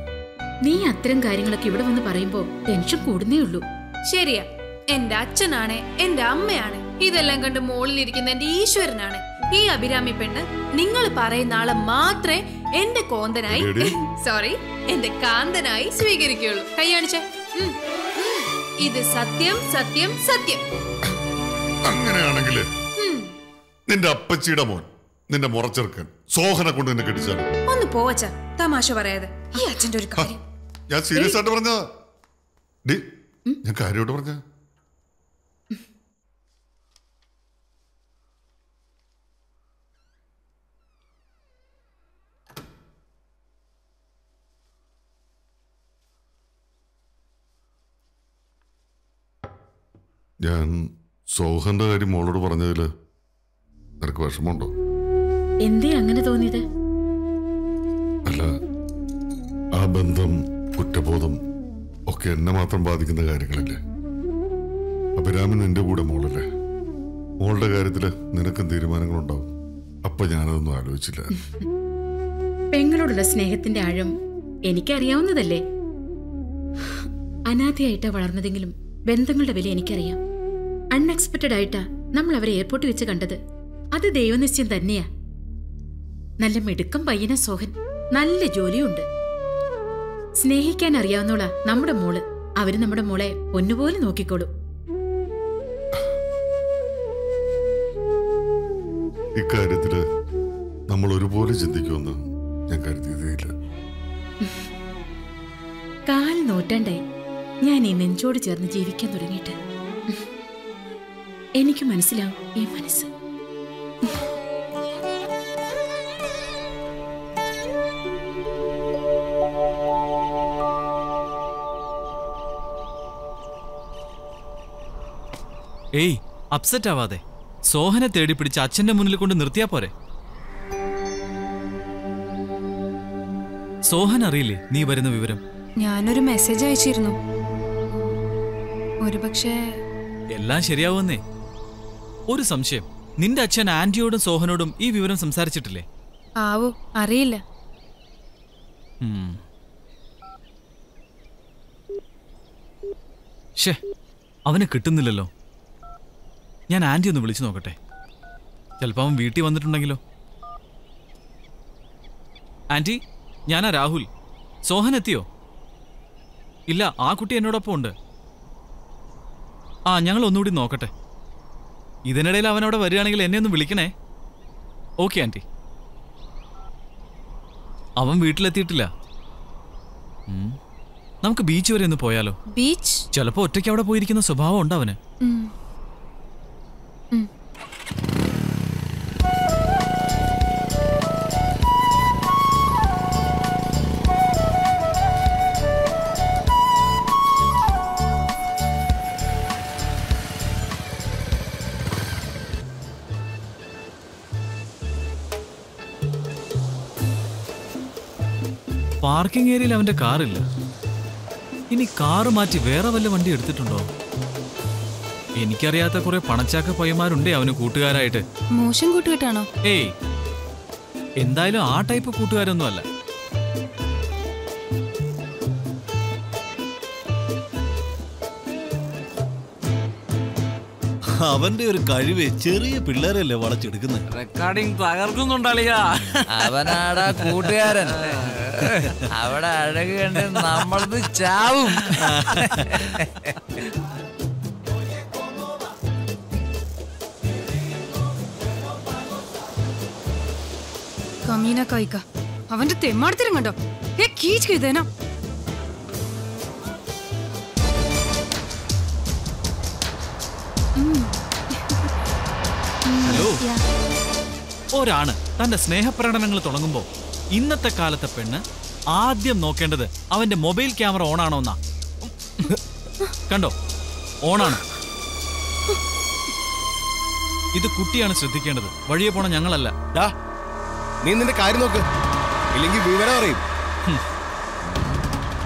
നീ അത്തരം കാര്യങ്ങളൊക്കെ ഇവിടെ വന്ന് പറയുമ്പോ ടെൻഷൻ കൂടുന്നേ ഉള്ളൂ. ശരിയാ. എന്റെ അച്ഛനാണ് എന്റെ അമ്മയാണ്. ഇതെല്ലാം കണ്ട് മോളിലിരിക്കുന്ന എന്റെ ഈശ്വരനാണ്. ഈ അഭിരാമി പെണ്ണ് നിങ്ങൾ പറയുന്ന ആളെ മാത്രമേ എന്റെ കോന്തനായി സോറി എന്റെ കാന്തനായി സ്വീകരിക്കുകയുള്ളൂ. കൈയാണിച്ചേ. ഇത് സത്യം സത്യം സത്യം. അങ്ങനെയാണെങ്കിൽ നിന്റെ അപ്പച്ചിയുടെ മോൻ നിന്റെ മുറച്ചെറുക്കൻ സോഹനെ കൊണ്ട് നിന്നെ കെട്ടിച്ചാണ്. ഒന്ന് പോവച്ച തമാശ പറയാതെ. ഈ അച്ഛന്റെ ഒരു കാര്യം. ഞാൻ സീരിയസ് ആയിട്ട് പറഞ്ഞ ഞാൻ കാര്യമായിട്ട് പറഞ്ഞ ഞാൻ സോഹന്റെ കാര്യം മോളോട് പറഞ്ഞതിൽ നിനക്ക് വിഷമമുണ്ടോ? എന്തേ അങ്ങനെ തോന്നിയത്? അല്ല ആ ബന്ധം കുറ്റബോധം ഒക്കെ എന്നെ മാത്രം ബാധിക്കുന്ന കാര്യങ്ങളല്ലേ? അഭിരാമൻ നിന്റെ കൂടെ മോളല്ലേ? മോളുടെ കാര്യത്തിൽ നിനക്കും തീരുമാനങ്ങളുണ്ടാവും. അപ്പൊ ഞാനതൊന്നും ആലോചിച്ചില്ല. പെങ്ങളോടുള്ള സ്നേഹത്തിന്റെ ആഴം എനിക്കറിയാവുന്നതല്ലേ? അനാഥയായിട്ടാ വളർന്നതെങ്കിലും ബന്ധങ്ങളുടെ വില എനിക്കറിയാം. അൺഎക്സ്പെക്റ്റഡ് ആയിട്ടാ നമ്മൾ അവരെ എയർപോർട്ടിൽ വെച്ച് കണ്ടത്. അത് ദൈവനിശ്ചയം തന്നെയാ. നല്ല മിടുക്കം പയ്യന സോഹൻ. നല്ല ജോലിയുണ്ട്. സ്നേഹിക്കാൻ അറിയാവുന്നോളാ നമ്മുടെ മോൾ. അവർ നമ്മുടെ മോളെ പൊന്നുപോലെ നോക്കിക്കോളും. ഇക്കാര്യത്തിൽ നമ്മൾ ഒരുപോലെ ചിന്തിക്കുമെന്ന് ഞാൻ കരുതിയതേയില്ല. കാൽ നൂറ്റാണ്ടായി. ഞാൻ ഈ നെഞ്ചോട് ചേർന്ന് ജീവിക്കാൻ തുടങ്ങിയിട്ട്. എനിക്ക് മനസ്സിലാവും ഈ മനസ്സ്. ഏയ് അപ്സെറ്റ് ആവാതെ. സോഹനെ തേടി പിടിച്ച് അച്ഛന്റെ മുന്നിൽ കൊണ്ട് നിർത്തിയാ പോരെ? സോഹൻ അറിയില്ലേ നീ വരുന്ന വിവരം? ഞാനൊരു മെസ്സേജ് അയച്ചിരുന്നു. ഒരുപക്ഷെ എല്ലാം ശരിയാവുന്നേ ഒരു സംശയം. നിന്റെ അച്ഛൻ ആന്റിയോടും സോഹനോടും ഈ വിവരം സംസാരിച്ചിട്ടില്ലേ? ആവോ അറിയില്ല. അവന് അവനെ കിട്ടുന്നില്ലല്ലോ. ഞാൻ ആന്റി ഒന്ന് വിളിച്ചു നോക്കട്ടെ. ചിലപ്പോൾ അവൻ വീട്ടിൽ വന്നിട്ടുണ്ടെങ്കിലോ? ആന്റി ഞാനാ രാഹുൽ. സോഹൻ എത്തിയോ? ഇല്ല ആ കുട്ടി എന്നോടൊപ്പം ഉണ്ട് ആ ഞങ്ങൾ ഒന്നുകൂടി നോക്കട്ടെ. ഇതിനിടയിൽ അവൻ അവിടെ വരികയാണെങ്കിൽ എന്നെ ഒന്ന് വിളിക്കണേ. Okay aunty. അവൻ വീട്ടിലെത്തിയിട്ടില്ല. നമുക്ക് ബീച്ച് വരെ ഒന്ന് പോയാലോ? ബീച്ച്? ചിലപ്പോ ഒറ്റയ്ക്ക് അവിടെ പോയിരിക്കുന്ന സ്വഭാവം ഉണ്ട് പാർക്കിംഗ് ഏരിയയിൽ അവന്റെ കാറില്ല. ഇനി കാറ് മാറ്റി വേറെ വല്ല വണ്ടി എടുത്തിട്ടുണ്ടോ? എനിക്കറിയാത്ത കുറെ പണച്ചാക്ക പയ്യന്മാരുണ്ടേ അവന് കൂട്ടുകാരായിട്ട്. മോശം കൂട്ടുകെട്ടാണോ? ഏയ് എന്തായാലും ആ ടൈപ്പ് കൂട്ടുകാരൊന്നും അല്ല അവന്റെ ഒരു കഴിവ് ചെറിയ പിള്ളേരല്ലേ വളച്ചെടുക്കുന്നത് റെക്കോർഡിംഗ് തകർക്കുന്നുണ്ടളിയാ. അവനാടാ കൂട്ടുകാരൻ. അവിടെ അഴക് കണ്ട് നമ്മളത് ചാവും. കമീന കായിക്ക അവന്റെ തെമ്മാടത്തിരും കണ്ടോ? ഏ കീച്ച് ചെയ്തേനാ ഹലോ. ഒരാണ് തന്റെ സ്നേഹപ്രകടനങ്ങൾ തുടങ്ങുമ്പോ ഇന്നത്തെ കാലത്തെ പെണ്ണ് ആദ്യം നോക്കേണ്ടത് അവന്റെ മൊബൈൽ ക്യാമറ ഓണാണോ എന്നാ. കണ്ടോ? ഓണാണ്. ഇത് കുട്ടിയാണ് ശ്രദ്ധിക്കേണ്ടത്. വഴിയെ പോണ ഞങ്ങളല്ല. നീ നിന്റെ കാര്യം നോക്ക്. ഇല്ലെങ്കിൽ വിവരം അറിയും.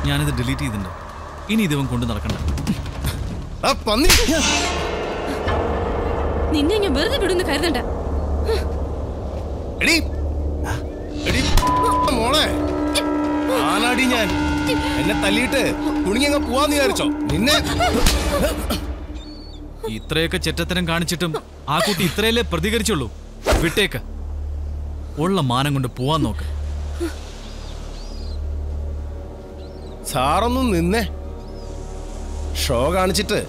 ഞാനിത് ഡിലീറ്റ് ചെയ്തിട്ടുണ്ട്. ഇനി ഇതിവൻ കൊണ്ടു നടക്കണ്ട. ആ പന്നി. നിന്നെ ഞാൻ വെറുതെ വിടുന്ന് കരുതണ്ട. എടി. എടി മോളെ. ആനാടി ഞാൻ. എന്നെ തല്ലിയിട്ട് കുണിങ്ങ പോവാന്ന് വിചാരിച്ചോ. നിന്നെ. ഇത്രയൊക്കെ ചെറ്റത്തരം കാണിച്ചിട്ടും ആ കുട്ടി ഇത്രയല്ലേ പ്രതികരിച്ചുള്ളൂ? വിട്ടേക്ക്. ഉള്ള മാനം കൊണ്ട് പോവാൻ നോക്ക്. സാറൊന്നും നിന്നേ. ഷോ കാണിച്ചിട്ട്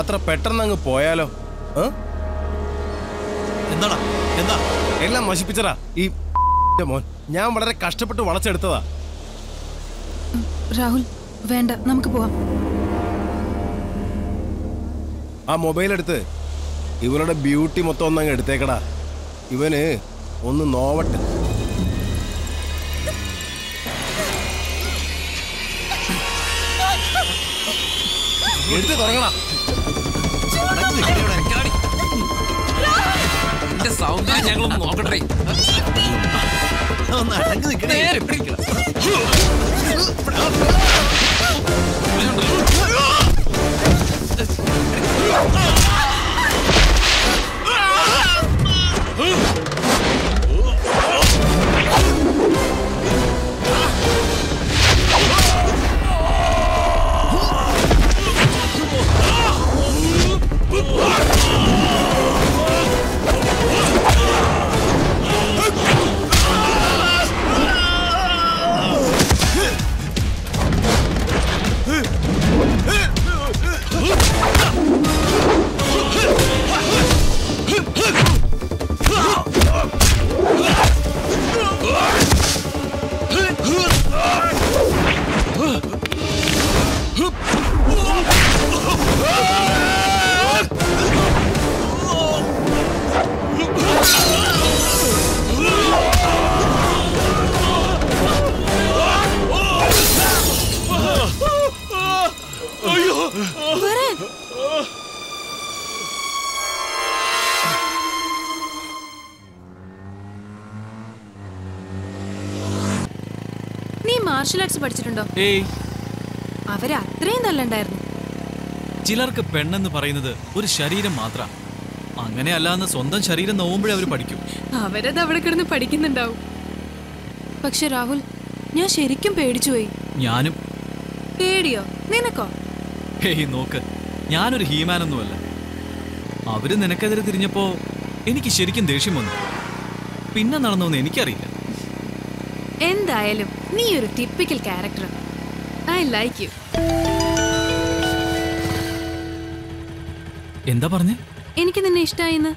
അത്ര പെട്ടെന്ന് അങ്ങ് പോയാലോ എന്താടാ? എന്താ? എല്ലാം നശിപ്പിച്ചടാ ഈ മോൻ. ഞാൻ വളരെ കഷ്ടപ്പെട്ട് വളച്ചെടുത്തതാ. രാഹുൽ വേണ്ട നമുക്ക് പോവാം. ആ മൊബൈൽ എടുത്ത് ഇവരുടെ ബ്യൂട്ടി മൊത്തം ഒന്നങ്ങ് എടുത്തേക്കടാ. ഇവന് ഒന്ന് നോവട്ടെ. എടുത്ത് തുടങ്ങണ സൗന്ദര്യം ഞങ്ങളൊന്ന് നോക്കട്ടെ. നേരെ പിടിക്കണം. വരാൻ മാർഷൽ ആർട്സ് പഠിച്ചിട്ടുണ്ടോ? ഏയ്. അവർ അത്രയും നല്ലണ്ടായിരുന്നു ചിലർക്ക് പെണ്ണെന്ന് പറയുന്നത് ഒരു ശരീരം മാത്രം. അങ്ങനെ അല്ലാന്ന് സ്വന്തം ശരീരം നോവുമ്പോഴേ അവർ പഠിക്കും. അവരത് അവിടെ കിടന്ന് പഠിക്കുന്നുണ്ടാവും. പക്ഷെ രാഹുൽ ഞാൻ ശരിക്കും പേടിച്ചു പോയി. ഞാനും. പേടിയോ? നിനക്കോ? ഹേയ് നോക്ക്. ഞാനൊരു ഹീമാനൊന്നുമല്ല. അവർ നിനക്കെതിരെ തിരിഞ്ഞപ്പോ എനിക്ക് ശരിക്കും ദേഷ്യം വന്നു. പിന്നെ നടന്നോന്ന് എനിക്കറിയില്ല. എന്തായാലും നീ ഒരു typical character I like you എന്താ പറഞ്ഞേ എനിക്ക് നിന്നെ ഇഷ്ടായിന്ന്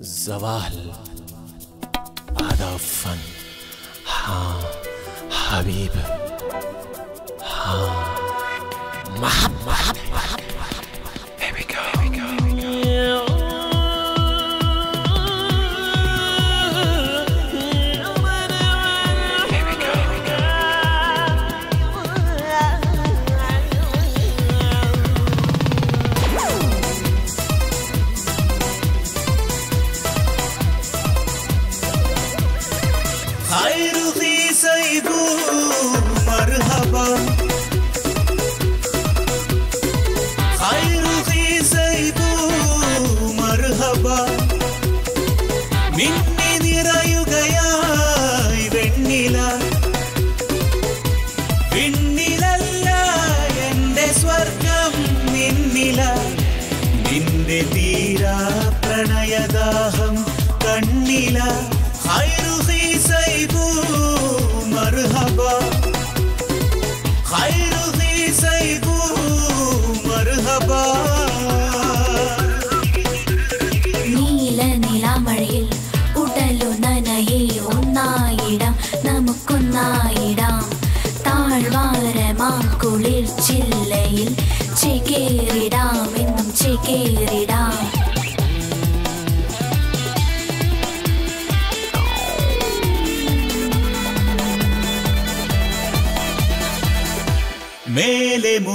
زوال هذا فن ها حبيب ها محب محب محب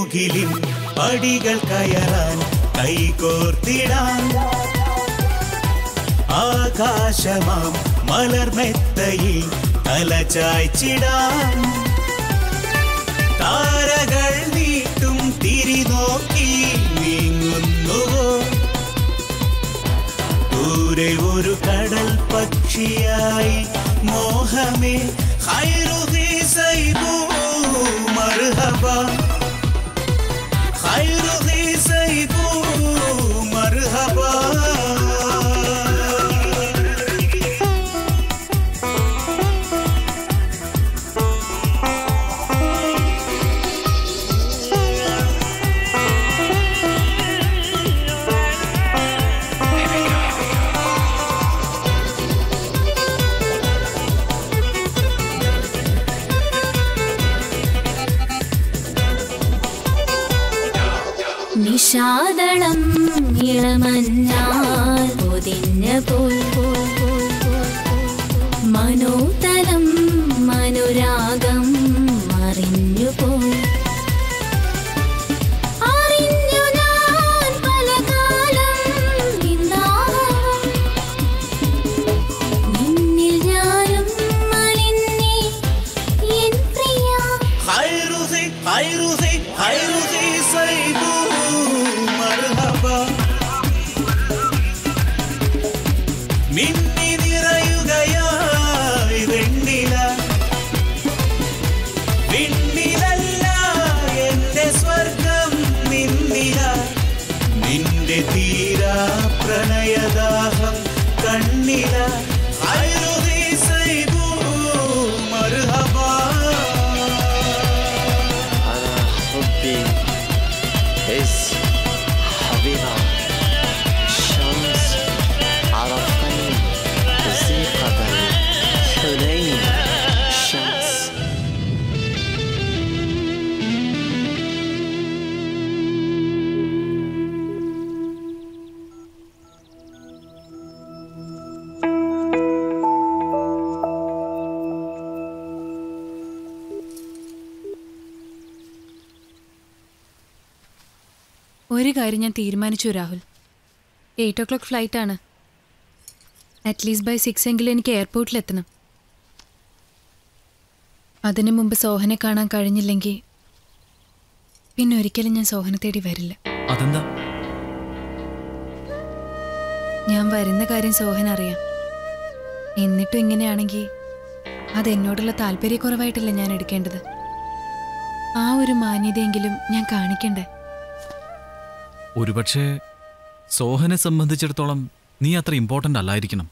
മുകിലിൻ പടികൾ കയറാൻ കൈകോർത്തിടാൻ. ആകാശമാം മലർമെത്തയിൽ തലചായ്ച്ചിടാൻ താരകൾ നീട്ടും തിരിനോക്കി നീങ്ങുന്നുവോ? ദൂരെ ഒരു കടൽ പക്ഷിയായി മോഹമേ ഹൈറുഹി സൈബൂ മർഹബ. ഒരു കാര്യം ഞാൻ തീരുമാനിച്ചു Rahul. Eight o'clock flight ആണ് അറ്റ്ലീസ്റ്റ് ബൈ സിക്സ് എങ്കിലും എനിക്ക് എയർപോർട്ടിലെത്തണം അതിനു മുമ്പ് സോഹനെ കാണാൻ കഴിഞ്ഞില്ലെങ്കിൽ പിന്നെ ഒരിക്കലും ഞാൻ സോഹനെ തേടി വരില്ല. അതെന്താ? ഞാൻ വരുന്ന കാര്യം സോഹൻ അറിയാം. എന്നിട്ടും ഇങ്ങനെയാണെങ്കിൽ അത് എന്നോടുള്ള താല്പര്യക്കുറവായിട്ടല്ല ഞാൻ എടുക്കേണ്ടത്? ആ ഒരു മാന്യതയെങ്കിലും ഞാൻ കാണിക്കണ്ടേ? ഒരുപക്ഷെ സോഹനെ സംബന്ധിച്ചിടത്തോളം നീ അത്ര ഇമ്പോർട്ടന്റ് അല്ലായിരിക്കണം.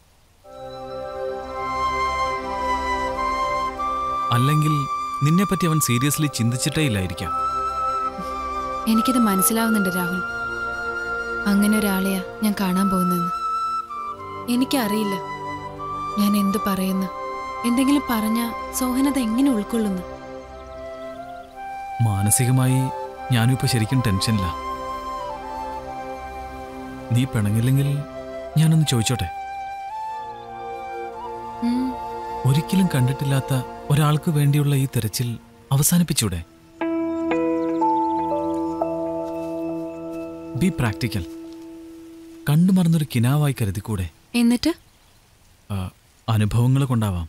അല്ലെങ്കിൽ നിന്നെപ്പറ്റി അവൻ സീരിയസ്ലി ചിന്തിച്ചിട്ടേ ഇല്ലായിരിക്കാം. എനിക്കിത് മനസ്സിലാവുന്നുണ്ട് രാഹുൽ. അങ്ങനെ ഒരാളെയാ ഞാൻ കാണാൻ പോകുന്നതെന്ന്. എനിക്കറിയില്ല. ഞാൻ എന്ത് പറയുന്നു? എന്തെങ്കിലും പറഞ്ഞ സോഹനത് എങ്ങനെ ഉൾക്കൊള്ളുന്നു? മാനസികമായി ഞാനും ഇപ്പൊ ശരിക്കും ടെൻഷനില്ല നീ പിണങ്ങില്ലെങ്കിൽ ഞാനൊന്ന് ചോദിച്ചോട്ടെ? ഒരിക്കലും കണ്ടിട്ടില്ലാത്ത ഒരാൾക്ക് വേണ്ടിയുള്ള ഈ തെരച്ചിൽ അവസാനിപ്പിച്ചൂടെ? ബി പ്രാക്ടിക്കൽ കണ്ടു മറന്നൊരു കിനാവായി കരുതിക്കൂടെ? എന്നിട്ട്? അനുഭവങ്ങൾ കൊണ്ടാവാം.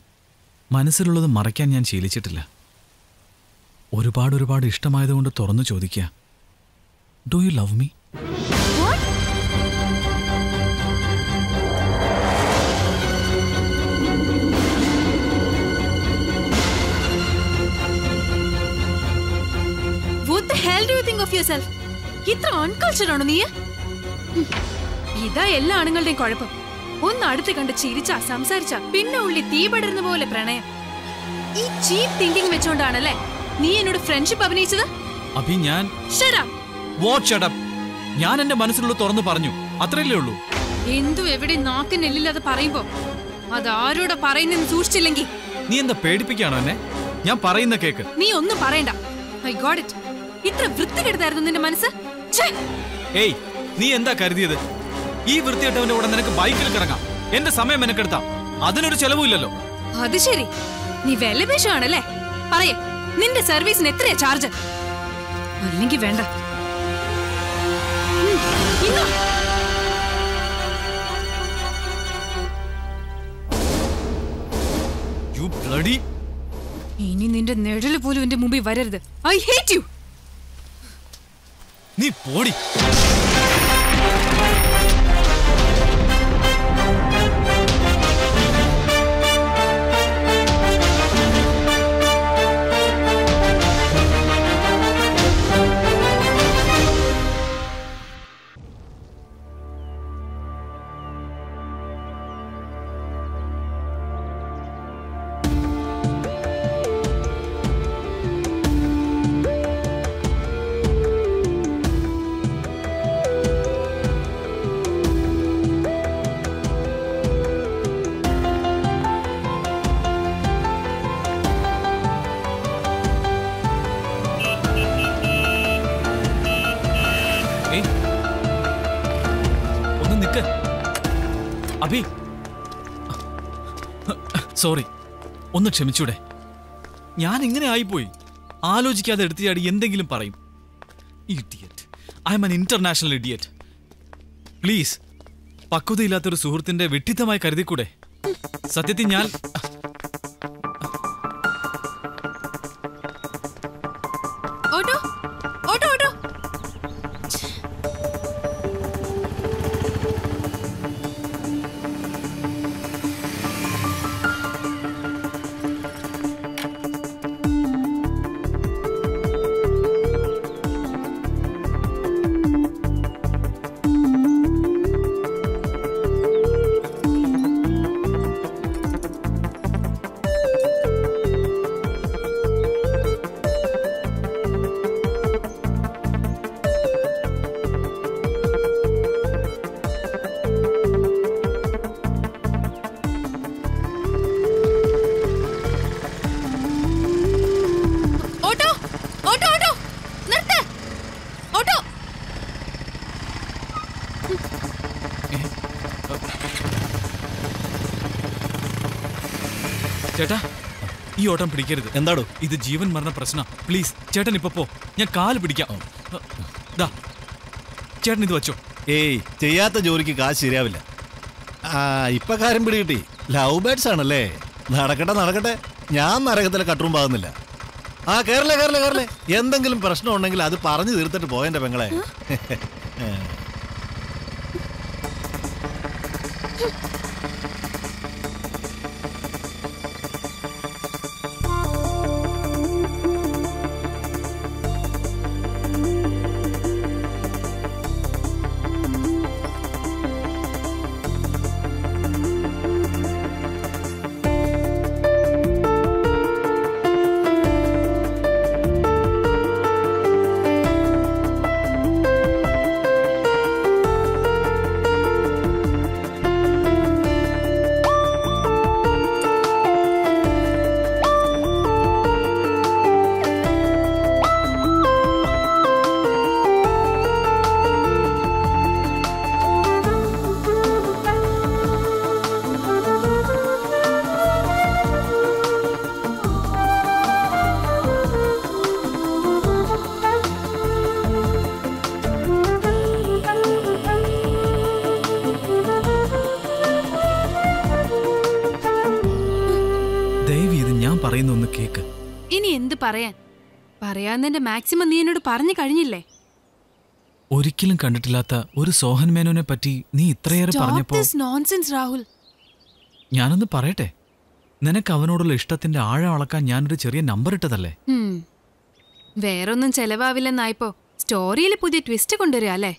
മനസ്സിലുള്ളത് മറയ്ക്കാൻ ഞാൻ ശീലിച്ചിട്ടില്ല. ഒരുപാട് ഒരുപാട് ഇഷ്ടമായതുകൊണ്ട് തുറന്നു ചോദിക്കുക do you love me hell do you think of yourself ഇത്ര അൺകൾച്ചർ ആണോ നീ. ഇതാ എല്ലാ ആണുങ്ങളുടെയും കുഴപ്പം. ഒന്ന് അടുത്ത് കണ്ട് ചിരിച്ച സംസാരിച്ച പിന്നെ ഉള്ളി തീ പടരുന്ന പോലെ പ്രണയം. ഈ ചീപ്പ് തിങ്കിങ് വെച്ചോണ്ടാണല്ലേ നീ എന്നോട് ഫ്രണ്ട്ഷിപ്പ് അഭിനയിച്ചത്? അഭി ഞാൻ ഞാൻ എന്റെ മനസ്സിലുള്ള തുറന്നു പറഞ്ഞു. അത്രയല്ലേ ഉള്ളൂ. എന്തു എവിടെ നാക്കിനെല്ലില്ലാതെ പറയുമ്പോ? അത് ആരോടെ പറയുന്നെന്ന് സൂക്ഷിച്ചില്ലെങ്കിൽ. നീ എന്താ പേടിപ്പിക്കാണോ എന്നെ? ഞാൻ പറയുന്ന കേക്ക്. നീ ഒന്നും പറയണ്ട. ഐ ഗോട്ട് ഇറ്റ് ഇത്ര വൃത്തികെടുത്തായിരുന്നു നിന്റെ മനസ്സ്! ഏയ് നീ എന്താ കരുതിയത്? ഈ വൃത്തിയിട്ടവന്റെ കൂടെ നിനക്ക് ബൈക്കിൽ കിടങ്ങാം എന്റെ സമയം എനക്കെടുത്താം അതിനൊരു ചെലവുമില്ലല്ലോ. അത് ശരി. നീ വിലപേശമാണല്ലേ പറയേ നിന്റെ സർവീസിന് എത്രയാ ചാർജ്? അല്ലെങ്കിൽ വേണ്ട. ഇനി നിന്റെ നിഴൽ പോലും എന്റെ മുമ്പിൽ വരരുത്. ഐ ഹേറ്റ് യു നീ പോടി. സോറി ഒന്ന് ക്ഷമിച്ചൂടെ. ഞാൻ ഇങ്ങനെ ആയിപ്പോയി? ആലോചിക്കാതെ എടുത്തിയാടി എന്തെങ്കിലും പറയും. Idiot I'm an international idiot please പക്വതയില്ലാത്തൊരു സുഹൃത്തിന്റെ വിട്ടിത്തമായി കരുതിക്കൂടെ? സത്യത്തിൽ ഞാൻ ഓട്ടം പിടിക്കരുത്. എന്താടോ? ഇത് ജീവൻ മരണ പ്രശ്ന. പ്ലീസ് ചേട്ടൻ ഇപ്പൊ പോ. ഞാൻ കാൽ പിടിക്കാം. ദാ ചേട്ടൻ ഇത് വെച്ചോ. ഏയ് ചെയ്യാത്ത ജോലിക്ക് കാശ് ശരിയാവില്ല. ആ ഇപ്പൊ കാര്യം പിടികിട്ടി. ലവ് ബേഡ്സ് ആണല്ലേ? നടക്കട്ടെ നടക്കട്ടെ. ഞാൻ നരകത്തിലെ കട്ടറും പാകുന്നില്ല. ആ കേരള കേരള കേരള എന്തെങ്കിലും പ്രശ്നം ഉണ്ടെങ്കിൽ അത് പറഞ്ഞു തീർത്തിട്ട് പോയെന്റെ പെങ്ങളെ. പറയാൻ. പറയാന്നെ മാക്സിമം നീ എന്നോട് പറഞ്ഞു കഴിഞ്ഞില്ലേ? ഒരിക്കലും കണ്ടിട്ടില്ലാത്ത ഒരു സോഹൻ മേനോനെ പറ്റി നീ ഇത്രയേറെ പറഞ്ഞപ്പോ നോൺസെൻസ് രാഹുൽ. ഞാനൊന്ന് പറയട്ടെ? നിനക്ക് അവനോടുള്ള ഇഷ്ടത്തിന്റെ ആഴം അളക്കാൻ ഞാനൊരു ചെറിയ നമ്പർ ഇട്ടതല്ലേ. വേറൊന്നും ചെലവാവില്ലെന്നായപ്പോ സ്റ്റോറിയിൽ പുതിയ ട്വിസ്റ്റ് കൊണ്ടുവരിക അല്ലേ?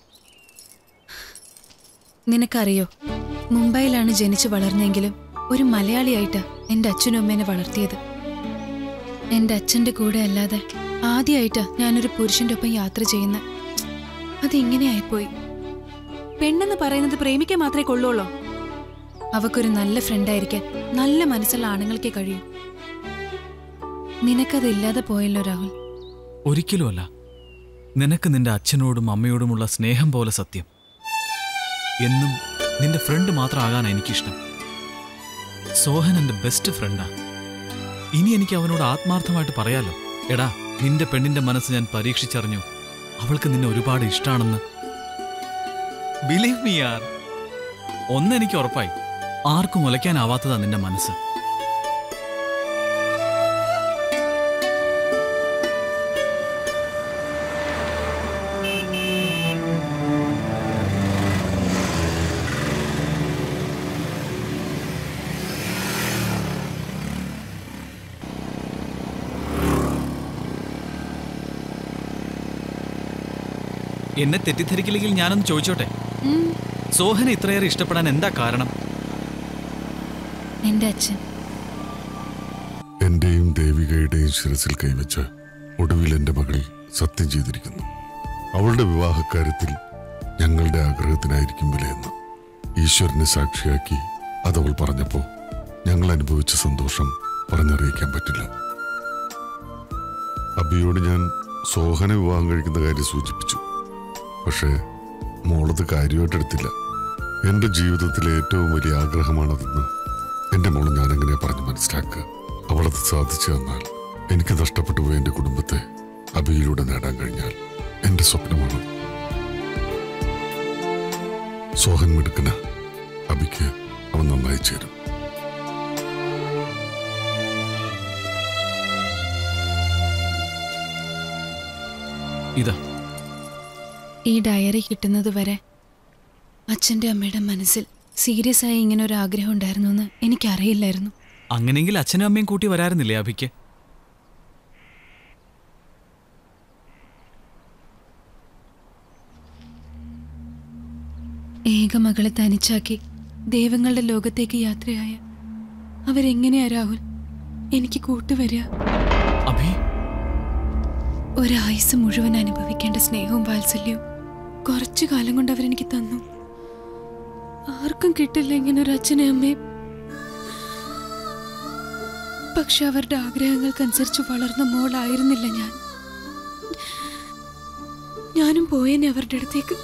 നിനക്കറിയോ മുംബൈയിലാണ് ജനിച്ചു വളർന്നെങ്കിലും ഒരു മലയാളിയായിട്ടാ എന്റെ അച്ഛനും അമ്മേനെ വളർത്തിയത്. എന്റെ അച്ഛന്റെ കൂടെ അല്ലാതെ ആദ്യമായിട്ടാ ഞാനൊരു പുരുഷന്റെ ഒപ്പം യാത്ര ചെയ്യുന്ന. അതിങ്ങനെയായിപ്പോയി? പെണ്ണെന്ന് പറയുന്നത് പ്രേമിക്കാൻ മാത്രമേ കൊള്ളുള്ളൂ? അവക്കൊരു നല്ല ഫ്രണ്ടായിരിക്കാൻ നല്ല മനസ്സുള്ള ആണുങ്ങൾക്കേ കഴിയും. നിനക്കത് ഇല്ലാതെ പോയല്ലോ രാഹുൽ. ഒരിക്കലുമല്ല. നിനക്ക് നിന്റെ അച്ഛനോടും അമ്മയോടുമുള്ള സ്നേഹം പോലെ സത്യം. എന്നും നിന്റെ ഫ്രണ്ട് മാത്രമാകാൻ എനിക്കിഷ്ടം. സോഹൻ എന്റെ ബെസ്റ്റ് ഫ്രണ്ടാ ഇനി എനിക്ക് അവനോട് ആത്മാർത്ഥമായിട്ട് പറയാലോ. എടാ നിന്റെ പെണ്ണിന്റെ മനസ്സ് ഞാൻ പരീക്ഷിച്ചറിഞ്ഞു. അവൾക്ക് നിന്നെ ഒരുപാട് ഇഷ്ടാണെന്ന്. ബിലീവ് മീ യാർ ഒന്നെനിക്ക് ഉറപ്പായി. ആർക്കും ഉലയ്ക്കാനാവാത്തതാ നിന്റെ മനസ്സ്. എന്നെ തെറ്റിദ്ധരിക്കില്ലെങ്കിൽ ഞാനൊന്ന് ചോദിച്ചോട്ടെ? സോഹന ഇത്രയേറെ ഇഷ്ടപ്പെടാൻ എന്താ കാരണം? എന്റെ അച്ഛൻ. എന്റെയും ദേവികയുടെയും ശിരസിൽ കൈവച്ച് ഒടുവിൽ എന്റെ മകൾ സത്യം ചെയ്തിരിക്കുന്നു. അവളുടെ വിവാഹക്കാര്യത്തിൽ ഞങ്ങളുടെ ആഗ്രഹത്തിനായിരിക്കും വിലയെന്ന് ഈശ്വരനെ സാക്ഷിയാക്കി അതവൾ പറഞ്ഞപ്പോൾ ഞങ്ങൾ അനുഭവിച്ച സന്തോഷം പറഞ്ഞറിയിക്കാൻ പറ്റില്ല. അബിയോട് ഞാൻ സോഹനെ വിവാഹം കഴിക്കുന്ന കാര്യം സൂചിപ്പിച്ചു. പക്ഷേ മോളത് കാര്യമായിട്ട് എടുത്തില്ല എന്റെ ജീവിതത്തിലെ ഏറ്റവും വലിയ ആഗ്രഹമാണതെന്ന് എന്റെ മോൾ ഞാനെങ്ങനെ പറഞ്ഞ് മനസ്സിലാക്കുക? അവളത് സാധിച്ചു തന്നാൽ എനിക്ക് നഷ്ടപ്പെട്ടു പോയ എന്റെ കുടുംബത്തെ അബിയിലൂടെ നേടാൻ കഴിഞ്ഞാൽ എന്റെ സ്വപ്നമാണ്. സോഹൻ മിടുക്കന. അബിക്ക് അവൻ നന്നായി ചേരും. ഇതാ. ഈ ഡയറി കിട്ടുന്നത് വരെ അച്ഛന്റെ അമ്മയുടെ മനസ്സിൽ സീരിയസ് ആയി ഇങ്ങനെ ഒരു ആഗ്രഹം ഉണ്ടായിരുന്നു എന്ന് എനിക്കറിയില്ലായിരുന്നു. അങ്ങനെങ്കിൽ അച്ഛനും അമ്മയും കൂട്ടി വരാറുന്നില്ലേ അഭിക്ക്? ഏക മകളെ തനിച്ചാക്കി ദൈവങ്ങളുടെ ലോകത്തേക്ക് യാത്രയായ അവരെങ്ങനെയാ രാഹുൽ? എനിക്ക് കൂട്ടുവരിക? ഒരായുസ് മുഴുവൻ അനുഭവിക്കേണ്ട സ്നേഹവും വാത്സല്യവും കുറച്ചു കാലം കൊണ്ട് അവരെനിക്ക് തന്നു. ആർക്കും കിട്ടില്ല ഇങ്ങനെ ഒരു അച്ഛനെ അമ്മയും പക്ഷെ അവരുടെ ആഗ്രഹങ്ങൾക്കനുസരിച്ച് വളർന്ന മോളായിരുന്നില്ല ഞാൻ. ഞാനും പോയേനെ അവരുടെ അടുത്തേക്ക്.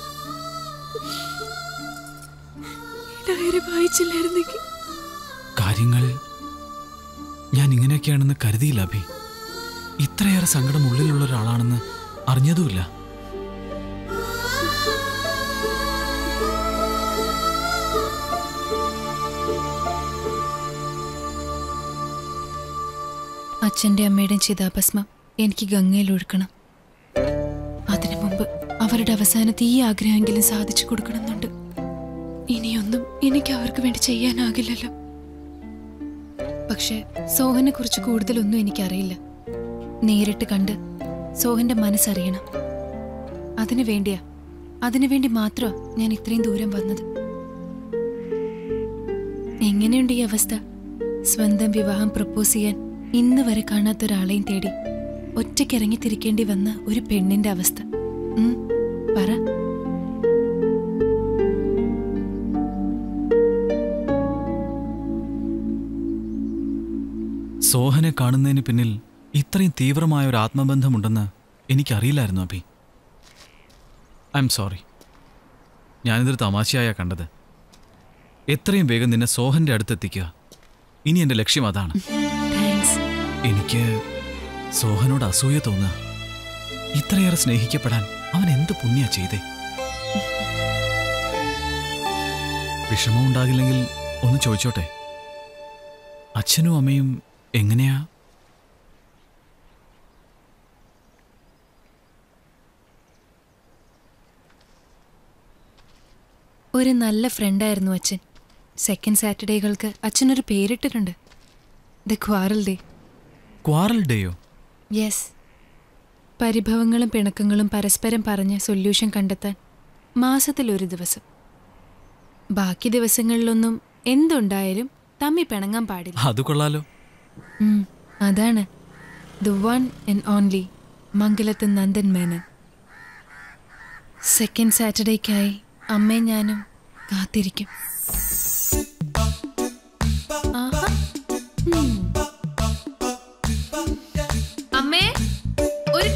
ഡയറി വായിച്ചില്ലായിരുന്നെങ്കിൽ. കാര്യങ്ങൾ ഞാൻ ഇങ്ങനെയൊക്കെയാണെന്ന് കരുതിയില്ല അഭി. ഇത്രയേറെ സങ്കടം ഉള്ളിലുള്ള ഒരാളാണെന്ന് അറിഞ്ഞതുമില്ല. അച്ഛന്റെ അമ്മയുടെയും ചിതാഭസ്മം എനിക്ക് ഗംഗയിൽ ഒഴുക്കണം. അതിനു മുമ്പ് അവരുടെ അവസാനത്തെ ഈ ആഗ്രഹമെങ്കിലും സാധിച്ചു കൊടുക്കണമെന്നുണ്ട്. ഇനിയൊന്നും എനിക്ക് അവർക്ക് വേണ്ടി ചെയ്യാനാകില്ലല്ലോ. പക്ഷേ സോഹനെ കുറിച്ച് കൂടുതലൊന്നും എനിക്കറിയില്ല. നേരിട്ട് കണ്ട് സോഹന്റെ മനസ്സറിയണം. അതിനു വേണ്ടിയാ അതിനു വേണ്ടി മാത്രമാ ഞാൻ ഇത്രയും ദൂരം വന്നത്. എങ്ങനെയുണ്ട് ഈ അവസ്ഥ? സ്വന്തം വിവാഹം പ്രപ്പോസ് ചെയ്യാൻ ഇന്ന് വരെ കാണാത്ത ഒരാളെയും തേടി ഒറ്റയ്ക്കിറങ്ങി തിരിക്കേണ്ടി വന്ന ഒരു പെണ്ണിന്റെ അവസ്ഥ. പറ. സോഹനെ കാണുന്നതിന് പിന്നിൽ ഇത്രയും തീവ്രമായ ഒരു ആത്മബന്ധമുണ്ടെന്ന് എനിക്കറിയില്ലായിരുന്നു അഭി. ഐ എം സോറി ഞാനിതൊരു തമാശയായ കണ്ടത്. എത്രയും വേഗം നിന്നെ സോഹന്റെ അടുത്തെത്തിക്കുക. ഇനി എന്റെ ലക്ഷ്യം അതാണ്. എനിക്ക് സോഹനോട് അസൂയ തോന്നുക. ഇത്രയേറെ സ്നേഹിക്കപ്പെടാൻ അവൻ എന്ത് പുണ്യ ചെയ്തേ? വിഷമമുണ്ടാകില്ലെങ്കിൽ ഒന്ന് ചോദിച്ചോട്ടെ? അച്ഛനും അമ്മയും എങ്ങനെയാ? ഒരു നല്ല ഫ്രണ്ടായിരുന്നു അച്ഛൻ. സെക്കൻഡ് സാറ്റർഡേകൾക്ക് അച്ഛനൊരു പേരിട്ടിട്ടുണ്ട്. ദ ക്വാറൽ ഡേ ക്വാറൽ ഡേയോ യെസ് പരിഭവങ്ങളും പിണക്കങ്ങളും പരസ്പരം പറഞ്ഞ് സൊല്യൂഷൻ കണ്ടെത്താൻ മാസത്തിലൊരു ദിവസം. ബാക്കി ദിവസങ്ങളിലൊന്നും എന്തുണ്ടായാലും തമ്മി പിണങ്ങാൻ പാടില്ല. അത് കൊള്ളാലോ. അതാണ്. The one and only Mangalath Nandan Menon. Second സാറ്റർഡേക്കായി അമ്മയും ഞാനും കാത്തിരിക്കും. ആഹാ.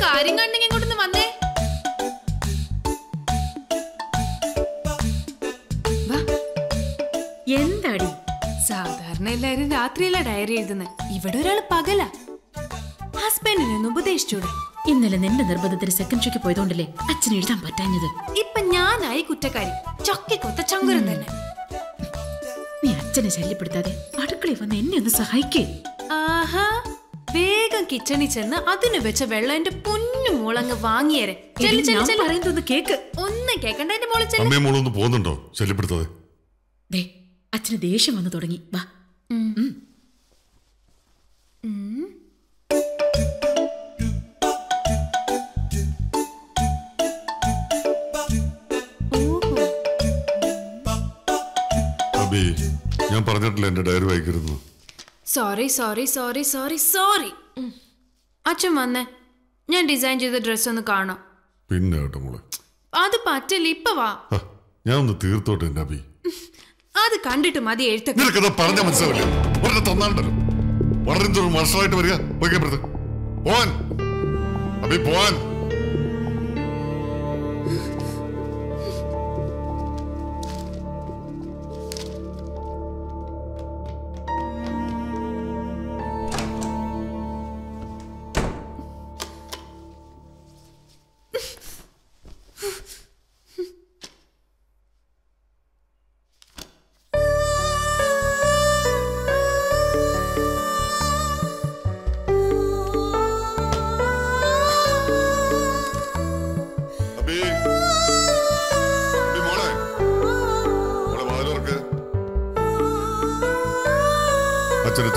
കാര്യം കണ്ടെങ്കിൽ ഇങ്ങോട്ടൊന്ന് വന്നേ. എന്താടി? സാധാരണ എല്ലാരും രാത്രിയല്ല ഡയറി എഴുതുന്നത് ഇവിടെ ഒരാൾ പകലാ. ഹസ്ബൻഡിനൊന്ന് ഉപദേശിച്ചൂടെ? ഇന്നലെ നിന്റെ നിർബന്ധത്തിന് സെക്കൻഡ് ഷോക്ക് പോയതുകൊണ്ടല്ലേ അച്ഛൻ എഴുതാൻ പറ്റാഞ്ഞത്? ഇപ്പൊ ഞാനായി കുറ്റക്കാരി. ചൊക്കിക്കൊത്ത ചങ്കുരം തന്നെ. നീ അച്ഛനെ ശല്യപ്പെടുത്താതെ അടുക്കളയിൽ വന്ന് എന്നെ ഒന്ന് സഹായിക്കേ. ആഹാ. വേഗം കിച്ചണിൽ ചെന്ന് അതിന് വെച്ച വെള്ളം എന്റെ പൊന്നു മോളങ്ങ് വാങ്ങിയേരെ കേക്ക് ഒന്നും കേക്കണ്ട എന്റെ മോൾ ചെല്ല്. അമ്മയും മോളൊന്ന് പോകുന്നുണ്ടോ ശല്യപ്പെടുത്താതെ ദേ അച്ഛന് ദേഷ്യം വന്നു തുടങ്ങി വാ ഉം. ഉം. ഉം. ഞാൻ പറഞ്ഞിട്ടില്ല എന്റെ diary വായിക്കരുത് sorry sorry sorry sorry sorry അച്ഛൻ വന്നേ. ഞാൻ ഡിസൈൻ ചെയ്ത ഡ്രസ് ഒന്ന് കാണാം. പിന്നെ കേട്ടോ മോളെ. അത് പറ്റില്ല ഇപ്പൊ വാ. ഞാൻ ഒന്ന് തീർത്തോട്ടെ എന്റെ അഭി. അത് കണ്ടിട്ട് മതി എഴുത്തൊക്കെ നിനക്കത് പറഞ്ഞ മനസ്സിലാവില്ല? വളരെ തന്നാണ്ടല്ലോ. വളരെ വർഷമായിട്ട് വരിക. പോവാൻ. അബി പോവാൻ.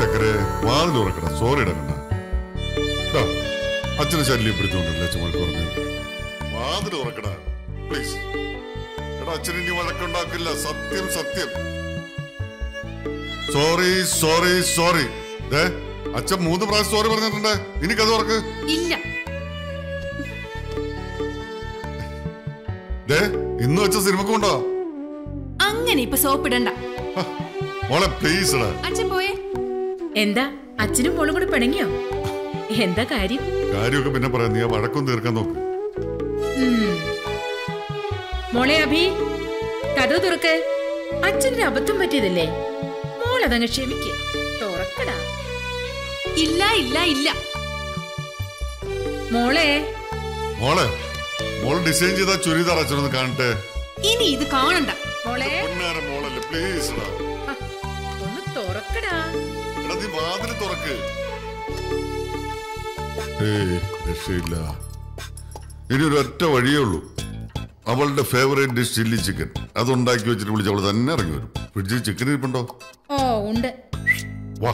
ചക്കരെ വാതിൽ തുറക്കണം സോറി ടാ, അച്ഛനെ ശല്യപ്പെടുത്തുകൊണ്ടല്ലേ അച്ഛൻ വഴക്ക് പറഞ്ഞു വാതിൽ തുറക്കണ പ്ലീസ് എടാ അച്ഛൻ ഇനി വഴക്കുണ്ടാക്കില്ല. സത്യം സത്യം. സോറി സോറി സോറി അച്ഛൻ മൂന്ന് പ്രാവശ്യം സോറി പറഞ്ഞിട്ടുണ്ട്. ഇനി കഥ തുറക്ക്. ഇല്ല. ഇന്ന് വെച്ച സിനിമക്കുണ്ടോ? അങ്ങനെ ഇപ്പൊ സോപ്പിടണ്ട. മോളെ പ്ലീസ് അച്ഛൻ പോയേ. എന്താ? അച്ഛനും മോളും കൂടെ പിണങ്ങിയോ? എന്താ കാര്യം? കാര്യമൊക്കെ പിന്നെ പറയാം. നീ വഴക്കം തീർക്കാൻ നോക്ക്. മോളെ അഭി കഥ തുറക്ക്. അച്ഛനൊരു അബദ്ധം പറ്റിയതല്ലേ? മോൾ അതങ്ങ് ക്ഷമിക്ക്. തുറക്കടാ. ഇല്ല ഇല്ല ഇല്ല. മോളെ. മോളെ മോൾ ഡിസൈൻ ചെയ്ത ചുരിദാർ അച്ഛനൊന്ന് കാണട്ടെ. ഇനി ഇത് കാണണ്ട. മോളെ. മോളല്ലേ പ്ലീസ് ഒന്ന് തുറക്കടാ. നീ വാതിൽ തുറക്ക്. ഏയ് രക്ഷയില്ല. ഇനി ഒരു ഒറ്റ വഴിയേ ഉള്ളൂ. അവളുടെ ഫേവറേറ്റ് ഡിഷ് ചില്ലി ചിക്കൻ അത് ഉണ്ടാക്കി വെച്ചിട്ട് വിളിച്ച് അവൾ തന്നെ ഇറങ്ങി വരും. ഫ്രിഡ്ജിൽ ചിക്കൻ ഇരിപ്പുണ്ടോ? ഓ ഉണ്ട്. വാ.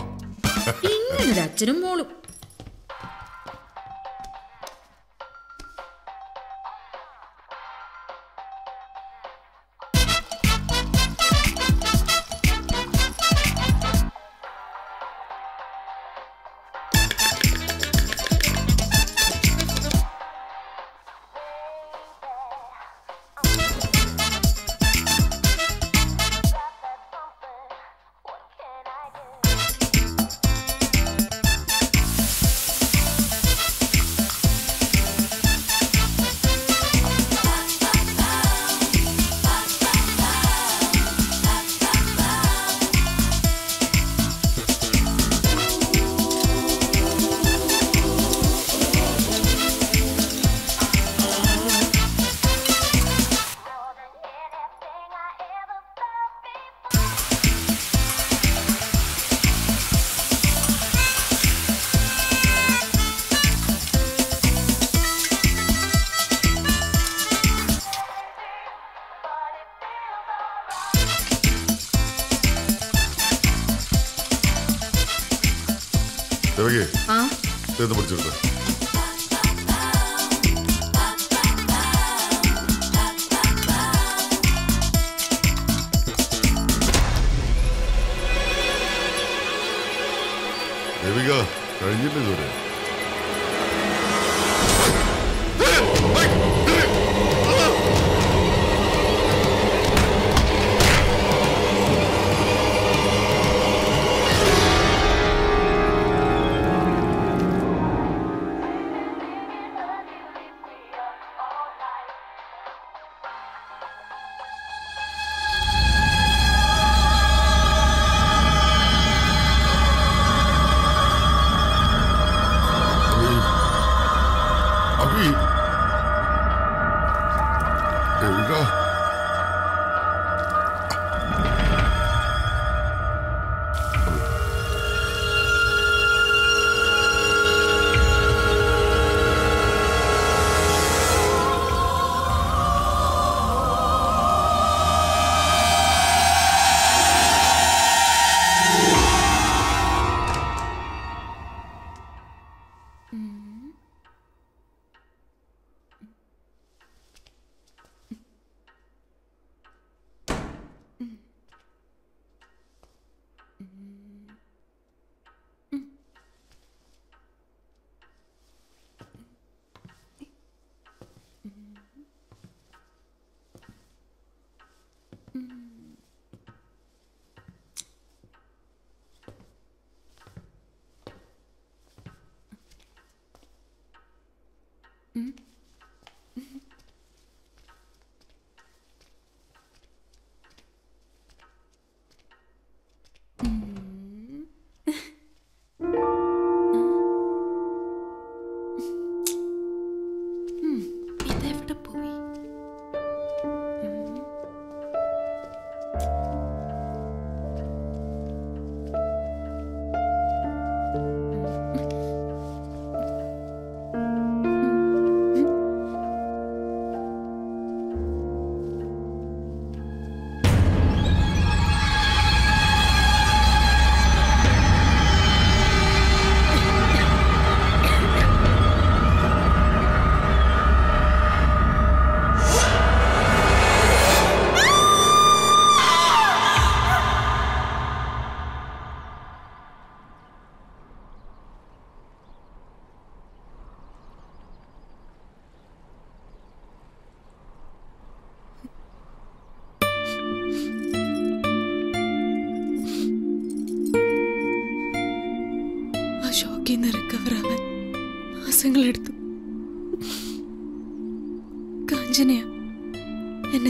ഇങ്ങനെ അച്ഛനും മോളും.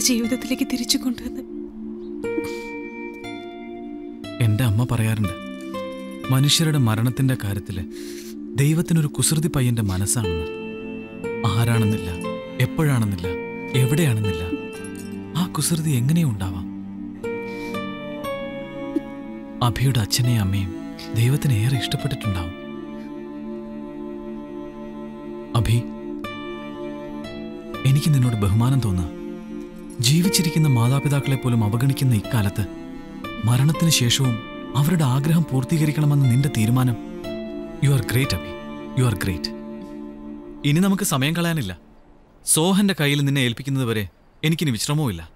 ജീവിതത്തിലേക്ക് തിരിച്ചു കൊണ്ടുവന്ന്. എന്റെ അമ്മ പറയാറുണ്ട് മനുഷ്യരുടെ മരണത്തിന്റെ കാര്യത്തിൽ ദൈവത്തിനൊരു കുസൃതി പയ്യന്റെ മനസ്സാണെന്ന്. ആരാണെന്നില്ല എപ്പോഴാണെന്നില്ല എവിടെയാണെന്നില്ല ആ കുസൃതി എങ്ങനെയുണ്ടാവാം? അഭിയുടെ അച്ഛനെയും അമ്മയും ദൈവത്തിന് ഏറെ ഇഷ്ടപ്പെട്ടിട്ടുണ്ടാവും. അഭി എനിക്ക് നിന്നോട് ബഹുമാനം തോന്നുക ജീവിച്ചിരിക്കുന്ന മാതാപിതാക്കളെ പോലും അവഗണിക്കുന്ന ഇക്കാലത്ത് മരണത്തിന് ശേഷവും അവരുടെ ആഗ്രഹം പൂർത്തീകരിക്കണമെന്ന് നിന്റെ തീരുമാനം. You are great Abhi. You are great ഇനി നമുക്ക് സമയം കളയാനില്ല. സോഹന്റെ കയ്യിൽ നിന്നെ ഏൽപ്പിക്കുന്നത് വരെ എനിക്കിനി വിശ്രമവുമില്ല.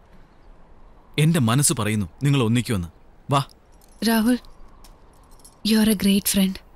എന്റെ മനസ്സ് പറയുന്നു നിങ്ങൾ ഒന്നിക്കുമെന്ന് വാ. Rahul you are a great friend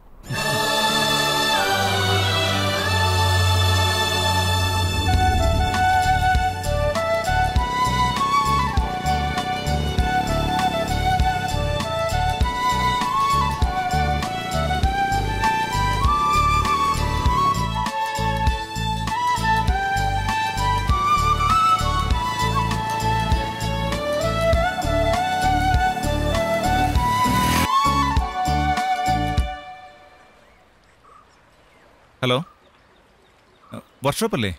workshop അല്ലേ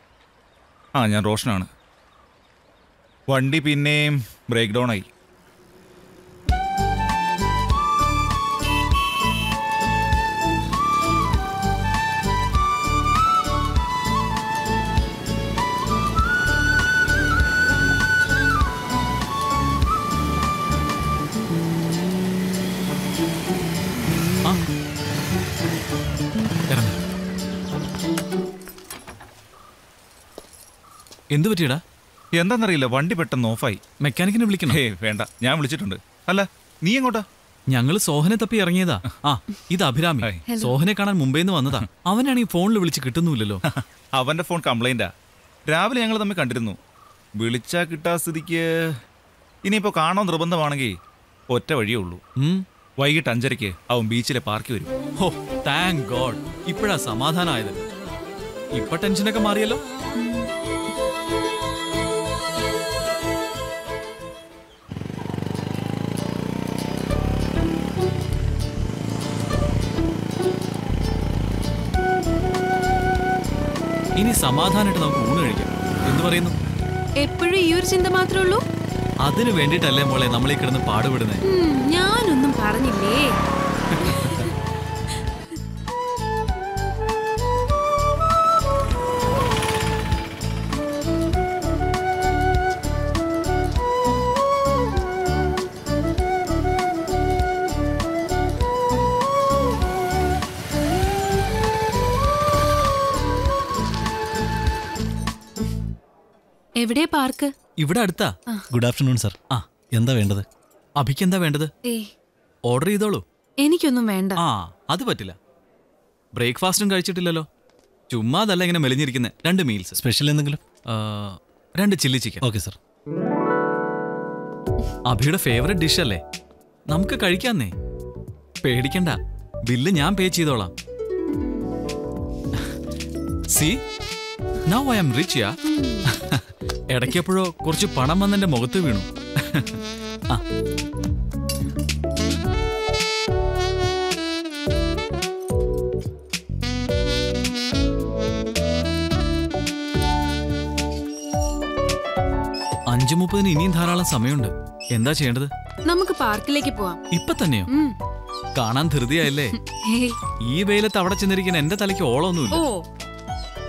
ആ ഞാൻ റോഷനാണ്. വണ്ടി പിന്നെയും ബ്രേക്ക് ഡൗൺ ആയി എന്തു പറ്റിയടാ? എന്താണെന്നറിയില്ല വണ്ടി പെട്ടെന്ന് ഓഫായി. മെക്കാനിക്കിനെ വിളിക്കണം? ഹേ വേണ്ട ഞാൻ വിളിച്ചിട്ടുണ്ട്. അല്ല നീ എങ്ങോട്ടാ? ഞങ്ങൾ സോഹനെ തപ്പി ഇറങ്ങിയതാ. ആ ഇത് അഭിരാമി. സോഹനെ കാണാൻ മുംബൈയിൽ നിന്ന് വന്നതാ. അവനാണ് ഈ ഫോണിൽ വിളിച്ച് കിട്ടുന്നുമില്ലല്ലോ. അവന്റെ ഫോൺ കംപ്ലൈന്റാ. രാവിലെ ഞങ്ങൾ തമ്മിൽ കണ്ടിരുന്നു. വിളിച്ചാ കിട്ടാ സ്ഥിതിക്ക് ഇനിയിപ്പോ കാണോ നിർബന്ധമാണെങ്കിൽ ഒറ്റ വഴിയേ ഉള്ളൂ. വൈകിട്ട് അഞ്ചരയ്ക്ക് അവൻ ബീച്ചിലെ പാർക്കിൽ വരും. ഹോ താങ്ക് ഗോഡ് ഇപ്പോഴാ സമാധാനമായത് ഇപ്പൊ ടെൻഷനൊക്കെ മാറിയല്ലോ. ഇനി സമാധാനമായിട്ട് നമുക്ക് ഊണ് കഴിക്കാം. എന്ന് പറയുന്നു? എപ്പോഴും ഈ ഒരു ചിന്ത മാത്രമേ ഉള്ളൂ? അതിനു വേണ്ടിട്ടല്ലേ മോളെ നമ്മളീ കിടന്ന് പാടുപെടുന്നേ? ഞാനൊന്നും പറഞ്ഞില്ലേ? എവിടെ പാർക്ക്? ഇവിടെ അടുത്താ. ഗുഡ് ആഫ്റ്റർനൂൺ സർ ആ എന്താ വേണ്ടത്? അഭിക്ക് എന്താ വേണ്ടത്? ഓർഡർ ചെയ്തോളൂ. എനിക്കൊന്നും വേണ്ട. ആ അത് പറ്റില്ല. ബ്രേക്ക്ഫാസ്റ്റും കഴിച്ചിട്ടില്ലല്ലോ. ചുമ്മാ അതല്ല ഇങ്ങനെ മെലിഞ്ഞിരിക്കുന്നത് രണ്ട് മീൽസ് സ്പെഷ്യൽ എന്തെങ്കിലും? രണ്ട് ചില്ലി ചിക്കൻ ഓക്കെ സർ അഭിയുടെ ഫേവറേറ്റ് ഡിഷ് അല്ലേ? നമുക്ക് കഴിക്കാന്നേ. പേടിക്കണ്ട. ബില്ല് ഞാൻ പേ ചെയ്തോളാം. See now I am rich yeah ഇടയ്ക്കെപ്പോഴോ കുറച്ച് പണം വന്നെന്റെ മുഖത്ത് വീണു. ആ. അഞ്ചു മുപ്പതിന് ഇനിയും ധാരാളം സമയമുണ്ട്. എന്താ ചെയ്യേണ്ടത്? നമുക്ക് പാർക്കിലേക്ക് പോവാം. ഇപ്പൊ തന്നെയോ? കാണാൻ ധൃതിയായല്ലേ? ഈ വെയിലത്ത് അവിടെ ചെന്നിരിക്കുന്ന എന്റെ തലയ്ക്ക് ഓളൊന്നുമില്ല.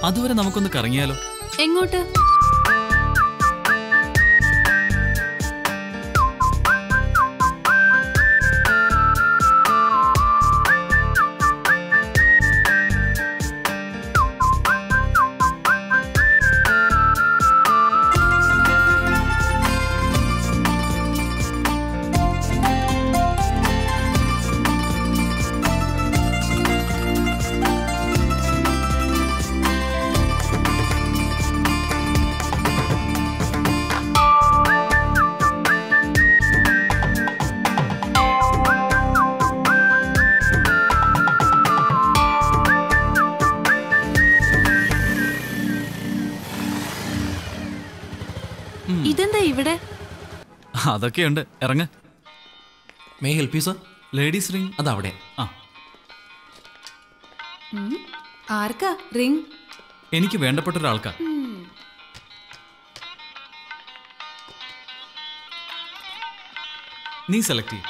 അതുവരെ നമുക്കൊന്ന് കറങ്ങിയാലോ? എങ്ങോട്ട്? അതൊക്കെയുണ്ട്. ഇറങ്ങ. May help you sir ladies ring അതവിടെ. ആ. ആർക്കാ റിംഗ് എനിക്ക് വേണ്ടപ്പെട്ട ഒരാൾക്കാ. നീ സെലക്ട് ചെയ്യും.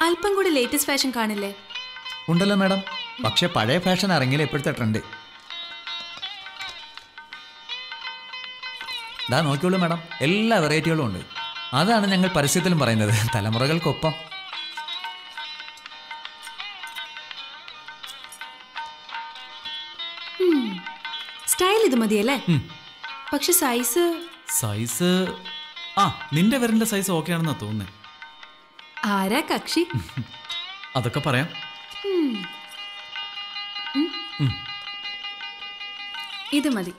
അല്പം കൂടി ലേറ്റസ്റ്റ് ഫാഷൻ കാണില്ലേ? ഉണ്ടല്ലോ മാഡം പക്ഷെ പഴയ ഫാഷൻ ഇറങ്ങിയില്ല ഇപ്പോഴത്തെ ട്രെൻഡ് ദാ നോക്കിയോളൂ മാഡം. എല്ലാ വെറൈറ്റികളും ഉണ്ട്. അതാണ് ഞങ്ങൾ പരസ്യത്തിലും പറയുന്നത്. തലമുറകൾക്കൊപ്പം. സ്റ്റൈൽ ഇത് മതിയല്ലേ. പക്ഷെ സൈസ്? സൈസ് ആ നിന്റെ വിരലിന്റെ സൈസ് ഓക്കെ ആണെന്നാ തോന്നുന്നേ. ആരാ കക്ഷി? അതൊക്കെ പറയാം. ഇത് മതി.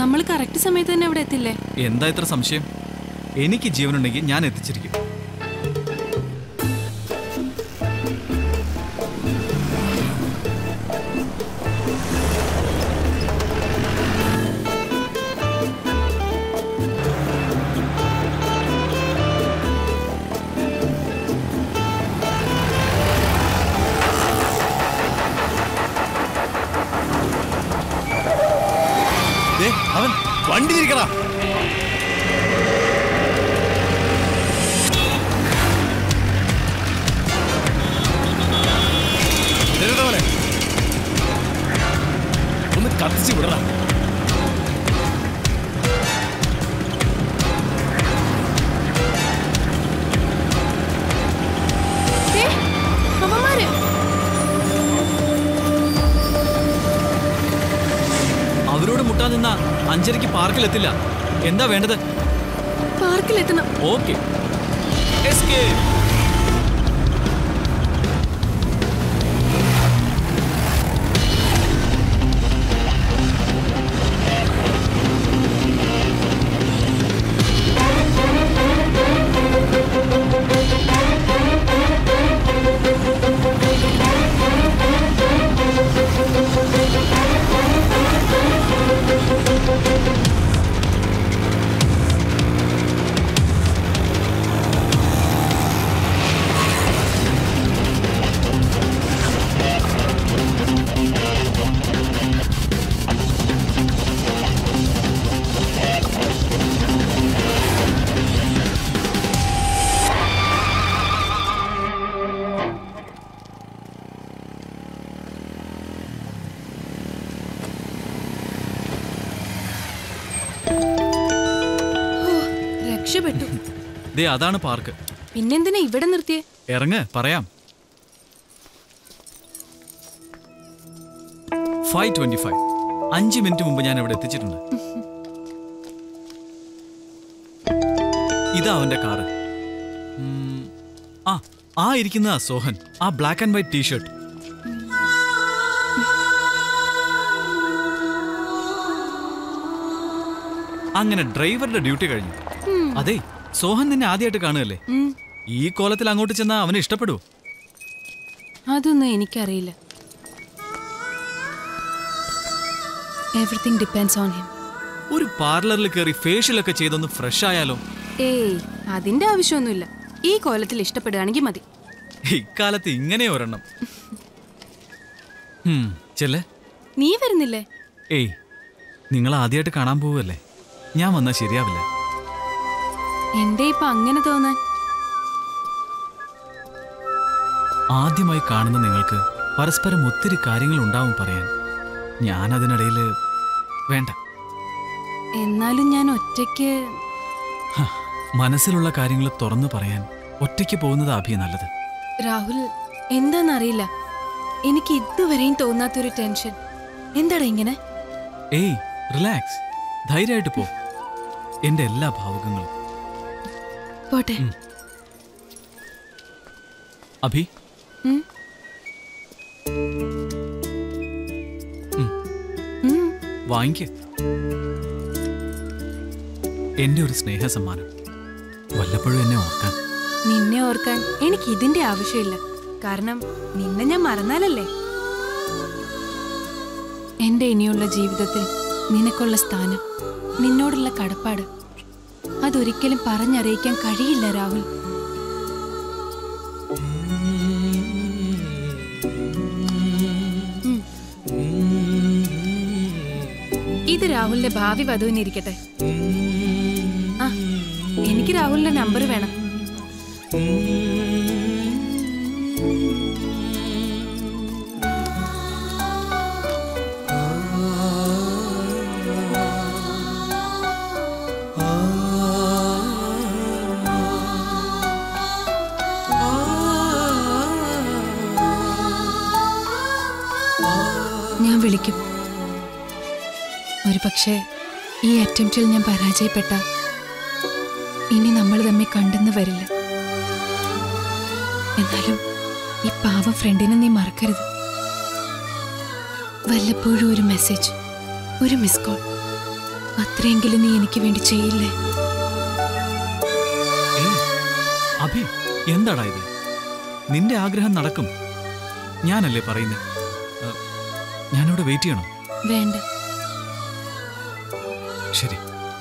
നമ്മൾ കറക്റ്റ് സമയത്ത് തന്നെ അവിടെ എത്തില്ലേ? എന്താ ഇത്ര സംശയം? എനിക്ക് ജീവനുണ്ടെങ്കിൽ ഞാൻ എത്തിച്ചിരിക്കും. എന്താ വേണ്ടത്? ദേ അതാണ് പാർക്ക്. പിന്നെന്തിനാ ഇവിടെ നിർത്തിയേ? ഇറങ്ങ് പറയാം. ഫൈവ് ട്വന്റി ഫൈവ് അഞ്ച് മിനിറ്റ് മുമ്പ് ഞാൻ ഇവിടെ എത്തിച്ചിട്ടുണ്ട്. ഇതാ അവന്റെ കാറ്. ആ ആ ഇരിക്കുന്ന സോഹൻ ആ ബ്ലാക്ക് ആൻഡ് വൈറ്റ് ടീഷർട്ട് അങ്ങനെ ഡ്രൈവറുടെ ഡ്യൂട്ടി കഴിഞ്ഞു. അതെ സോഹൻ നിന്നെ ആദ്യമായിട്ട് കാണുകല്ലേ ഈ കോലത്തിൽ അങ്ങോട്ട് ചെന്നാ അവന് ഇഷ്ടപ്പെടുവോ? അതൊന്നും എനിക്കറിയില്ല. ഓൺ ഹിം ഒരു പാർലറിൽ കയറി ഫേഷ്യലൊക്കെ ചെയ്തൊന്ന് ഫ്രഷ് ആയാലോ? ഏയ് അതിന്റെ ആവശ്യമൊന്നുമില്ല. ഈ കോലത്തിൽ ഇഷ്ടപ്പെടുകയാണെങ്കിൽ മതി. ഇക്കാലത്ത് ഇങ്ങനെ ഒരെണ്ണം. ചെല്ലേ. നീ വരുന്നില്ലേ? ഏയ് നിങ്ങൾ ആദ്യമായിട്ട് കാണാൻ പോവല്ലേ ഞാൻ വന്നാൽ ശരിയാവില്ല. എന്തേ ഇപ്പൊ അങ്ങനെ തോന്നാൻ? ആദ്യമായി കാണുന്ന നിങ്ങൾക്ക് പരസ്പരം ഒത്തിരി കാര്യങ്ങൾ ഉണ്ടാവും പറയാൻ. ഞാൻ അതിനിടയിൽ വേണ്ട. എന്നാലും ഞാൻ ഒറ്റയ്ക്ക് മനസ്സിലുള്ള കാര്യങ്ങൾ തുറന്നു പറയാൻ ഒറ്റയ്ക്ക് പോകുന്നത് അഭിയ നല്ലത്. രാഹുൽ എന്താന്നറിയില്ല. എനിക്ക് ഇതുവരെയും തോന്നാത്തൊരു ടെൻഷൻ. എന്താടാ ഇങ്ങനെ? ഏയ് റിലാക്സ്. ധൈര്യമായിട്ട് പോ. എന്റെ എല്ലാ ഭാവുകങ്ങളും. പോട്ടെ. അഭി. വാങ്ങിക്ക്. എന്റെ ഒരു സ്നേഹ സമ്മാനം. വല്ലപ്പോഴും എന്നെ ഓർക്കാൻ. നിന്നെ ഓർക്കാൻ എനിക്ക് ഇതിന്റെ ആവശ്യമില്ല. കാരണം നിന്നെ ഞാൻ മറന്നാലല്ലേ? എന്റെ ഇനിയുള്ള ജീവിതത്തിൽ നിനക്കുള്ള സ്ഥാനം നിന്നോടുള്ള കടപ്പാട് അതൊരിക്കലും പറഞ്ഞറിയിക്കാൻ കഴിയില്ല രാഹുൽ. ഇത് രാഹുലിന്റെ ഭാവി വധുവിനിരിക്കട്ടെ. എനിക്ക് രാഹുലിന്റെ നമ്പർ വേണം. പക്ഷേ ഈ അറ്റംപ്റ്റിൽ ഞാൻ പരാജയപ്പെട്ട. ഇനി നമ്മൾ തമ്മിൽ കണ്ടെന്ന് വരില്ല. എന്നാലും ഈ പാവ ഫ്രണ്ടിനെ നീ മറക്കരുത്. വല്ലപ്പോഴും ഒരു മെസ്സേജ് ഒരു മിസ് കോൾ. അത്രയെങ്കിലും നീ എനിക്ക് വേണ്ടി ചെയ്യില്ലേ? അഭി എന്താടാ ഇത്? നിന്റെ ആഗ്രഹം നടക്കും. ഞാനല്ലേ പറയുന്നത് ഞാനിവിടെ വെയിറ്റ് ചെയ്യണം? വേണ്ട.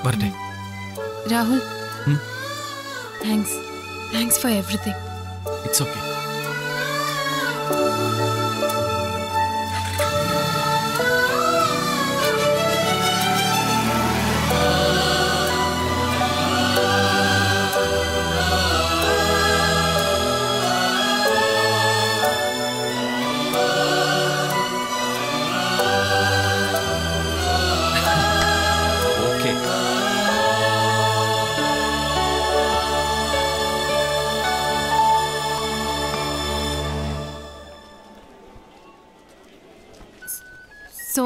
വരട്ടെ. Rahul. Thanks thanks for everything it's okay okay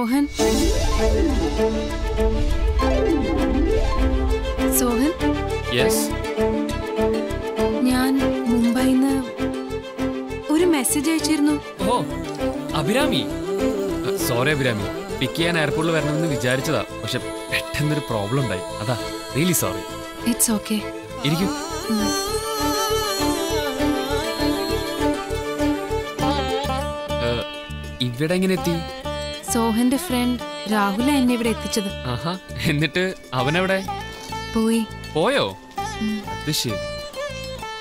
Sohan? Sohan? ഞാൻ മുംബൈന്ന് ഒരു മെസ്സേജ് അയച്ചിരുന്നു. ഓ അഭിരാമി. സോറി അഭിരാമി. പിക്ക് ചെയ്യാൻ എയർപോർട്ടിൽ വരണമെന്ന് വിചാരിച്ചതാ. പക്ഷെ പെട്ടെന്നൊരു പ്രോബ്ലം ഉണ്ടായി. അതാ റിയലി സോറി ഇറ്റ്സ് ഓക്കെ ഇരിക്കും. ഇവിടെ എങ്ങനെ എത്തി? സോഹന്റെ ഫ്രണ്ട് രാഹുല എന്നെ ഇവിടെ എത്തിച്ചത്. ആഹാ എന്നിട്ട് എവിടെ പോയി. പോയോ? അത് ശരി.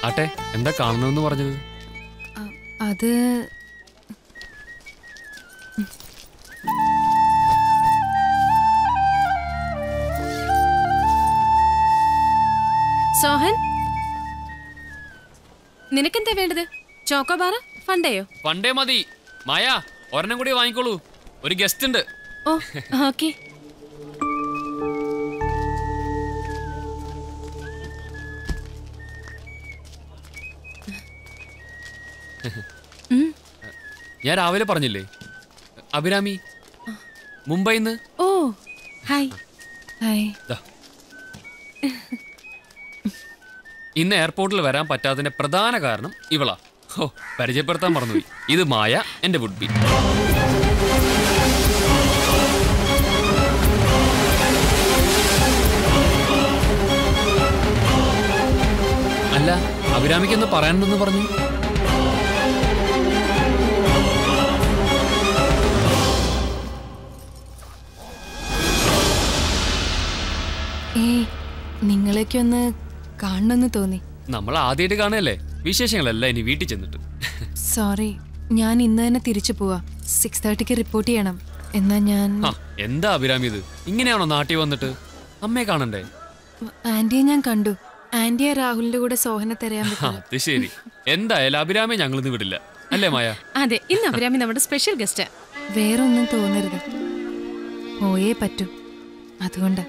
ആട്ടെ എന്താ കാണണമെന്ന് പറഞ്ഞത്? അത് സോഹൻ? നിനക്കെന്താ വേണ്ടത്? ചോക്കോബാറ് ഫണ്ടേയോ? ഫണ്ടേ മതി. മായ ഒരെണ്ണം കൂടി വാങ്ങിക്കോളൂ. ഒരു ഗസ്റ്റ് ഉണ്ട് ഓ ഓക്കെ. ഞാൻ രാവിലെ പറഞ്ഞില്ലേ? അഭിരാമി മുംബൈന്ന്? ഓ ഹായ്. ഹായ്. ഇന്ന് എയർപോർട്ടിൽ വരാൻ പറ്റാത്തതിന്റെ പ്രധാന കാരണം ഇവളാ. ഓ പരിചയപ്പെടുത്താൻ പറഞ്ഞു ഇത് മായ എന്റെ വുഡ് അഭിരാമിക്ക് എന്ന് പറയാനുണ്ടെന്ന് പറഞ്ഞു? ഏയ് നിങ്ങളെയൊക്കെ ഒന്ന് കാണണമെന്ന് തോന്നി. നമ്മൾ ആദ്യമായിട്ട് കാണുകയല്ലേ? വിശേഷങ്ങളല്ല ഇനി വീട്ടിൽ ചെന്നിട്ട്. സോറി ഞാൻ ഇന്ന് തന്നെ തിരിച്ചു പോവാ. സിക്സ് തേർട്ടിക്ക് റിപ്പോർട്ട് ചെയ്യണം. എന്നാ ഞാൻ എന്താ അഭിരാമി ഇത്? ഇങ്ങനെയാണോ നാട്ടിൽ വന്നിട്ട്? അമ്മയെ കാണണ്ടേ? ആന്റിയെ ഞാൻ കണ്ടു. ആന്റിയെ രാഹുലിന്റെ കൂടെ സോഹനെ തിരയാൻ അത് ശരി. എന്തായാലും അഭിരാമെ ഞങ്ങൾ ഇന്ന് വിടില്ല. അല്ലേ മായ? അതെ ഇന്ന് അഭിരാമി നമ്മുടെ സ്പെഷ്യൽ ഗസ്റ്റ് വേറെ ഒന്നും തോന്നരുത്. പോയേ പറ്റൂ. അതുകൊണ്ട്.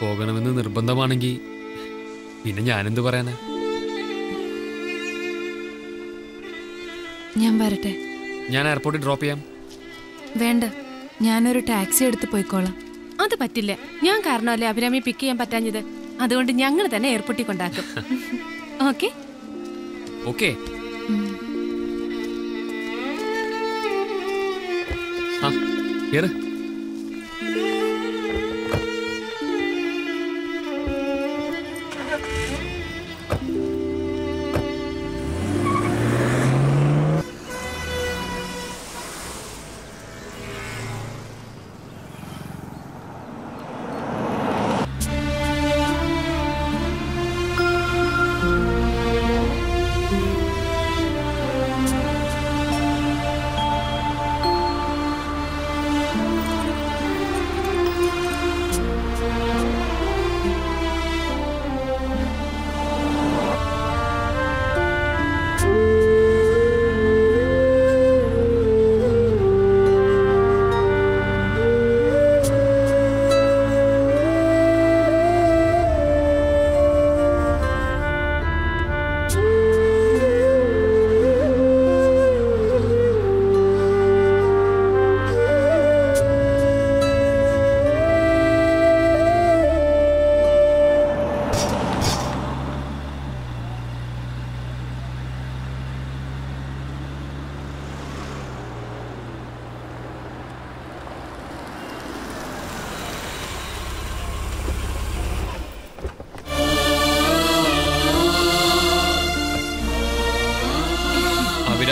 പോകണമെന്ന് നിർബന്ധമാണെങ്കിൽ പിന്നെ ഞാനെന്ത് പറയാനാ? ഞാൻ വരട്ടെ. ഞാൻ എയർപോർട്ടിൽ ഡ്രോപ്പ് ചെയ്യാം. വേണ്ട. ഞാനൊരു ടാക്സി എടുത്ത് പോയിക്കോളാം. അത് പറ്റില്ല. ഞാൻ കാരണമല്ലേ അഭിരാമി പിക്ക് ചെയ്യാൻ പറ്റാഞ്ഞത്? അതുകൊണ്ട് ഞങ്ങൾ തന്നെ ഏർപ്പെട്ടിക്കൊണ്ടാക്കും കൊണ്ടാക്കും ഓക്കെ. ഓക്കെ ആ കേറ്.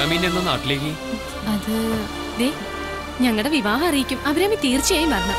അഭിരാമീനെ എന്ന നാട്ടിലേക്ക്? അത് ദേ ഞങ്ങളുടെ വിവാഹം അറിയിക്കും. അഭിരാമി തീർച്ചയായും വരണം.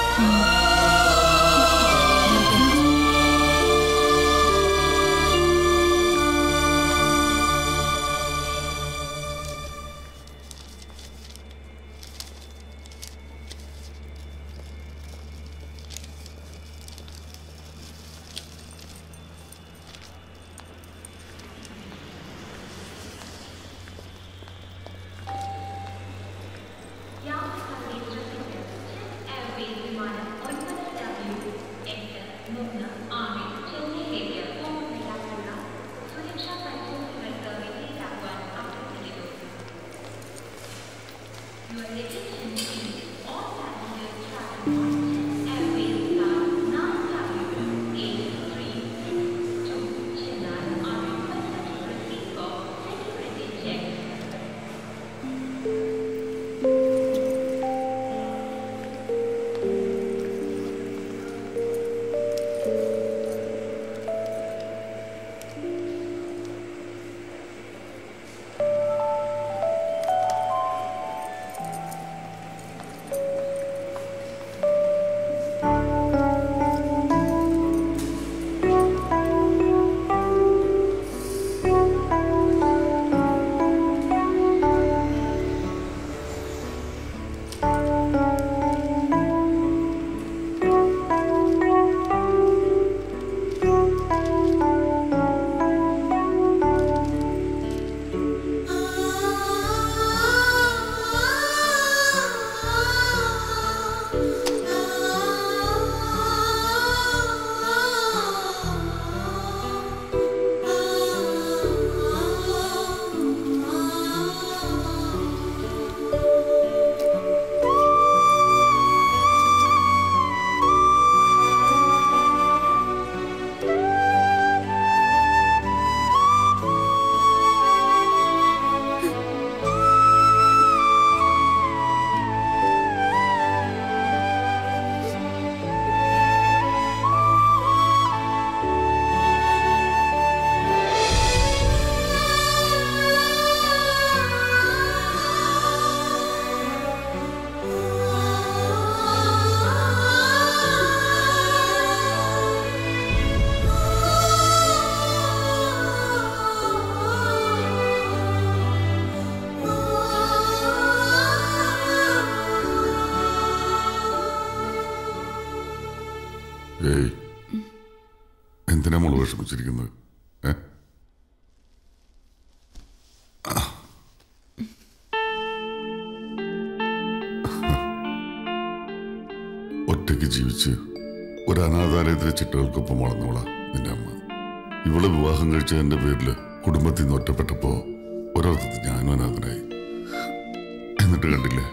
ഏ? ഒറ്റയ്ക്ക് ജീവിച്ച് ഒരു അനാഥാലയത്തിലെ ചിട്ടകൾക്കൊപ്പം വളർന്നോളാ നിന്റെ അമ്മ. ഇവളെ വിവാഹം കഴിച്ചതിന്റെ പേരിൽ കുടുംബത്തിൽ നിന്ന് ഒറ്റപ്പെട്ടപ്പോ ഒരർത്ഥത്തിൽ ഞാനും അനാഥനായി. എന്നിട്ട് കണ്ടില്ലേ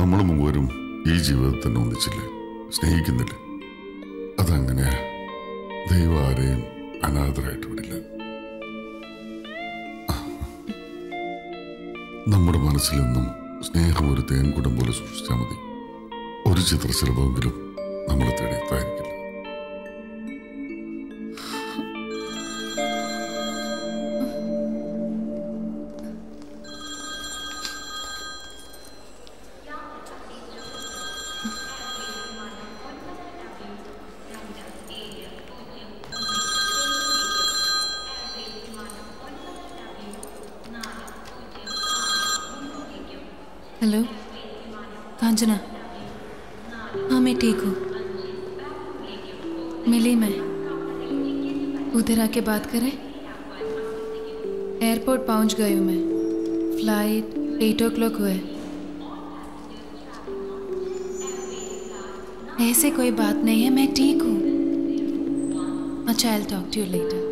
നമ്മൾ മൂവരും ഈ ജീവിതത്തിൽ തന്നെ ഒന്നിച്ചില്ലേ? സ്നേഹിക്കുന്നില്ലേ? അതങ്ങനെയാ. ദൈവം ആരെയും അനാഥരായിട്ട് വിടില്ല. നമ്മുടെ മനസ്സിലെന്നും സ്നേഹം ഒരു തേൻകുടം പോലെ സൂക്ഷിച്ചാൽ മതി. ഒരു ചിത്രശലഭമെങ്കിലും നമ്മളെ തേടി എത്തായിരിക്കില്ല आके बात करें? एयरपोर्ट पहुँच गई हूँ मैं। फ़्लाइट एट ओ क्लॉक हुए ऐसे कोई बात नहीं है, मैं ठीक हूँ। अच्छा I talk to you later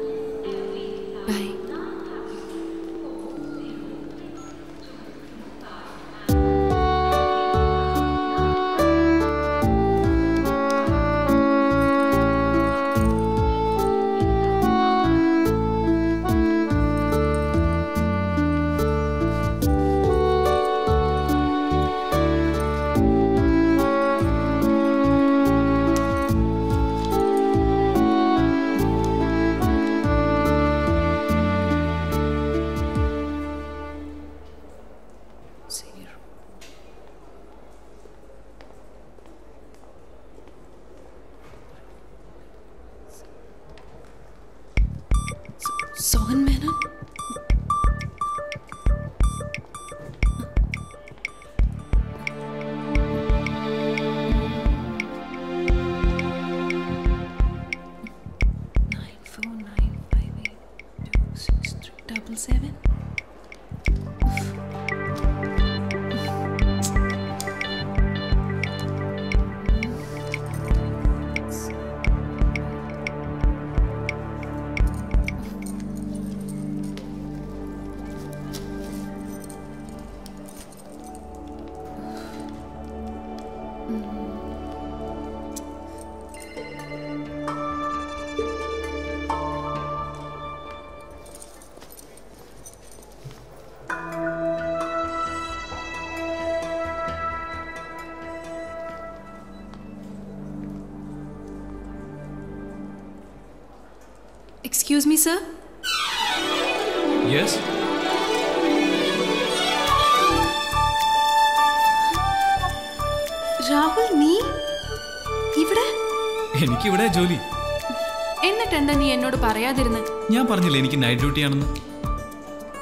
night duty ആണെന്ന്.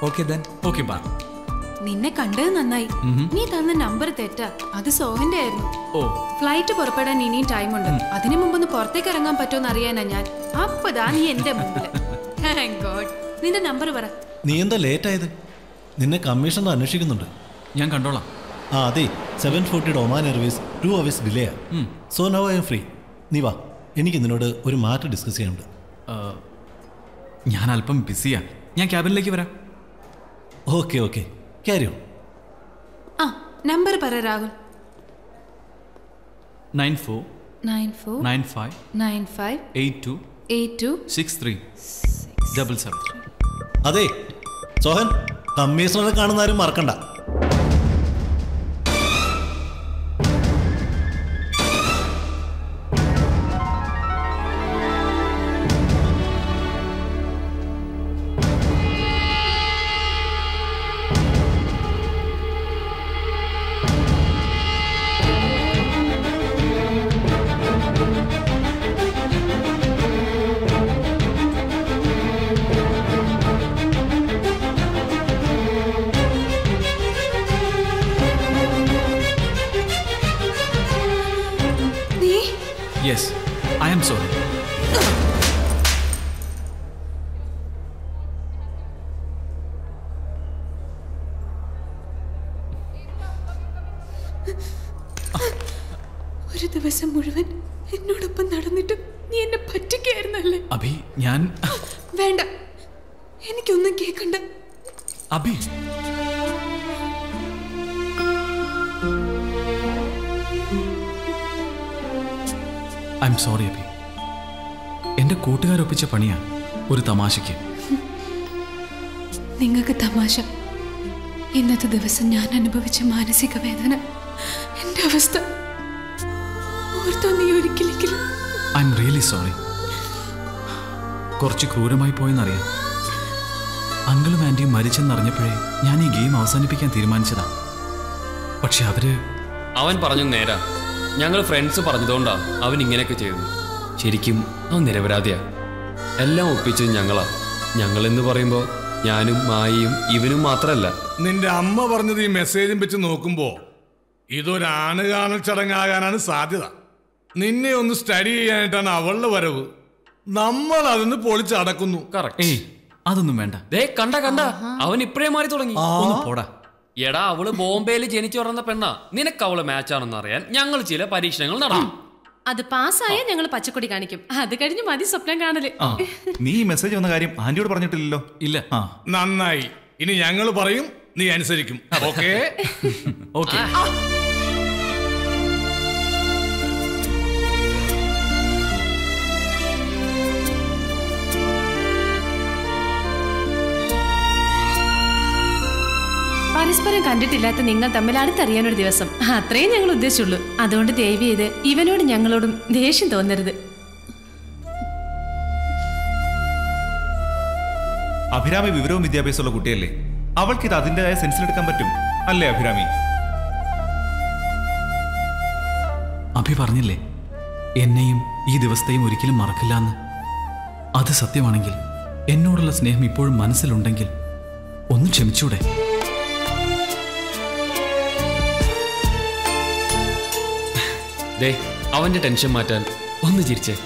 ഓക്കെ ദൻ ഓക്കെ ബാ നിന്നെ കണ്ടത് നന്നായി. നീ തന്ന നമ്പർ തെറ്റാ. അത് സോഹന്റെ ആയിരുന്നു. ഓ. ഫ്ലൈറ്റ് പുറപ്പെടാൻ ഇനിയും ടൈമുണ്ട് അതിനു മുമ്പൊന്ന് പുറത്തേക്ക് ഇറങ്ങാൻ പറ്റുമെന്ന് അറിയാനാ ഞാൻ. അപ്പതാ നീ എന്റെ മുമ്പിൽ. നിന്റെ നമ്പർ പറ. നീ എന്താ ലേറ്റ് ആയത്? നിന്നെ കമ്മീഷൻ അന്വേഷിക്കുന്നുണ്ട്. ഞാൻ കണ്ടോളാം. ആ അതെ. Seven ഫോർട്ടിയുടെ Oman airways two hours delay ആ. So no I M free നീ വാ. എനിക്ക് നിന്നോട് ഒരു മാറ്റർ ഡിസ്കസ് ചെയ്യാനുണ്ട്. ഞാൻ അല്പം ബിസിയാ. ഞാൻ ക്യാബിനിലേക്ക് വരാം. Okay okay. ക്യാരി ഓൺ ആ നമ്പർ പറ Rahul. Nine four nine four nine five nine five eight two eight two six three double seven. അതെ സോഹൻ കമ്മീഷണറെ കാണുന്ന ആരും മറക്കണ്ട. തമാശയ്ക്ക്. നിങ്ങൾക്ക് തമാശ. ഇന്നത്തെ ദിവസം ഞാൻ അനുഭവിച്ച മാനസിക വേദന. എന്റെ അവസ്ഥ. ഓർത്തോ നീ ഒരിക്കലെങ്കിലും. ഐ എം റിയലി സോറി കുറച്ച് ക്രൂരമായി പോയെന്നറിയാം. അങ്കിളും ആന്റിയും മരിച്ചെന്നറിഞ്ഞപ്പോഴേ ഞാൻ ഈ ഗെയിം അവസാനിപ്പിക്കാൻ തീരുമാനിച്ചതാ. പക്ഷെ അവർ അവൻ പറഞ്ഞു നേരാ. ഞങ്ങൾ ഫ്രണ്ട്സ് പറഞ്ഞതുകൊണ്ടാ അവൻ ഇങ്ങനെയൊക്കെ ചെയ്തത് ശരിക്കും അവൻ നിരപരാധിയാ. എല്ലാം ഒപ്പിച്ചത് ഞങ്ങളാ. എന്ന് പറയുമ്പോ ഞാനും മായയും ഇവനും മാത്രമല്ല നിന്റെ അമ്മ പറഞ്ഞത് ഈ മെസ്സേജും വെച്ച് നോക്കുമ്പോ ഇതൊരാണ് കാണൽ ചടങ്ങാകാനാണ് സാധ്യത. നിന്നെ ഒന്ന് സ്റ്റഡി ചെയ്യാനായിട്ടാണ് അവളുടെ വരവ്. നമ്മൾ അതൊന്ന് പൊളിച്ചടക്കുന്നു ഏയ് അതൊന്നും വേണ്ട. ദേ കണ്ട കണ്ട. അവൻ ഇപ്പഴേ മാറി തുടങ്ങി. ഒന്ന് പോടാ. എടാ അവൾ ബോംബെയിൽ ജനിച്ചു വളർന്ന പെണ്ണാ. നിനക്ക് അവൾ മാച്ചാണെന്ന് അറിയാൻ ഞങ്ങൾ ചില പരീക്ഷണങ്ങൾ നടത്തും. അത് പാസ്സായ ഞങ്ങൾ പച്ചക്കൊടി കാണിക്കും. അത് കഴിഞ്ഞ് മതി സ്വപ്നം കാണൽ. നീ ഈ മെസ്സേജ് വന്ന കാര്യം ആന്റിയോട് പറഞ്ഞിട്ടില്ലല്ലോ? ഇല്ല. ആ. നന്നായി. ഇനി ഞങ്ങൾ പറയും നീ അനുസരിക്കും. ഓക്കേ? ഓക്കെ. പരസ്പരം കണ്ടിട്ടില്ലാത്ത നിങ്ങൾ തമ്മിൽ അടുത്തറിയാനൊരു ദിവസം. അത്രയും ഞങ്ങൾ ഉദ്ദേശിച്ചുള്ളൂ. അതുകൊണ്ട് ദയവ് ചെയ്ത് ഇവനോട് ഞങ്ങളോടും ദേഷ്യം തോന്നരുത്. അഭിരാമി വിവരവും വിദ്യാഭ്യാസമുള്ള കുട്ടിയല്ലേ? അവൾക്ക് ഇത് അതിന്റെതായ സെൻസിലെടുക്കാൻ പറ്റും. അല്ലേ അഭിരാമി? അഭി പറഞ്ഞില്ലേ എന്നെയും ഈ ദിവസത്തെയും ഒരിക്കലും മറക്കില്ല എന്ന് അത് സത്യമാണെങ്കിൽ എന്നോടുള്ള സ്നേഹം ഇപ്പോഴും മനസ്സിലുണ്ടെങ്കിൽ ഒന്ന് ക്ഷമിച്ചൂടെ? ദേ അവന്റെ ടെൻഷൻ മാറ്റാൻ ഒന്ന് ചിരിച്ചേ.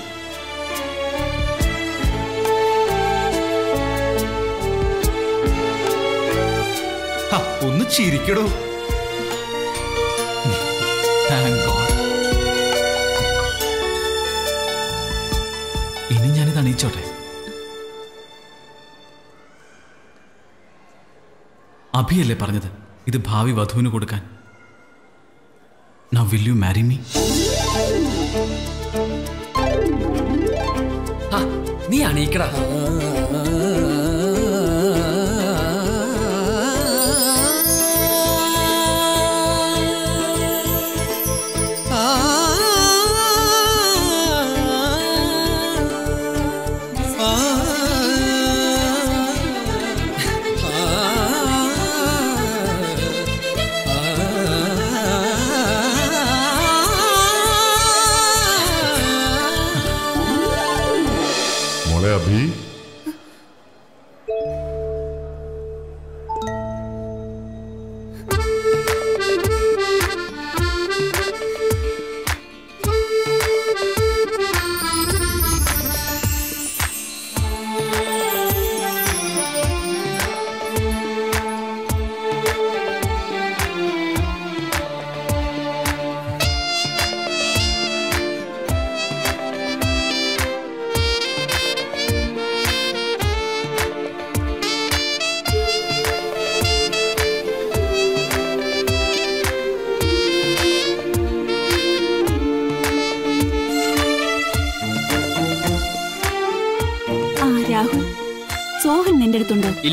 ഒന്ന് ചിരിക്കടോ. ഇനി ഞാനിത് അണിയിച്ചോട്ടെ. അഭിയല്ലേ പറഞ്ഞത്? ഇത് ഭാവി വധുവിന് കൊടുക്കാൻ. Now will you marry me ആ, നീ അണീക്കടാ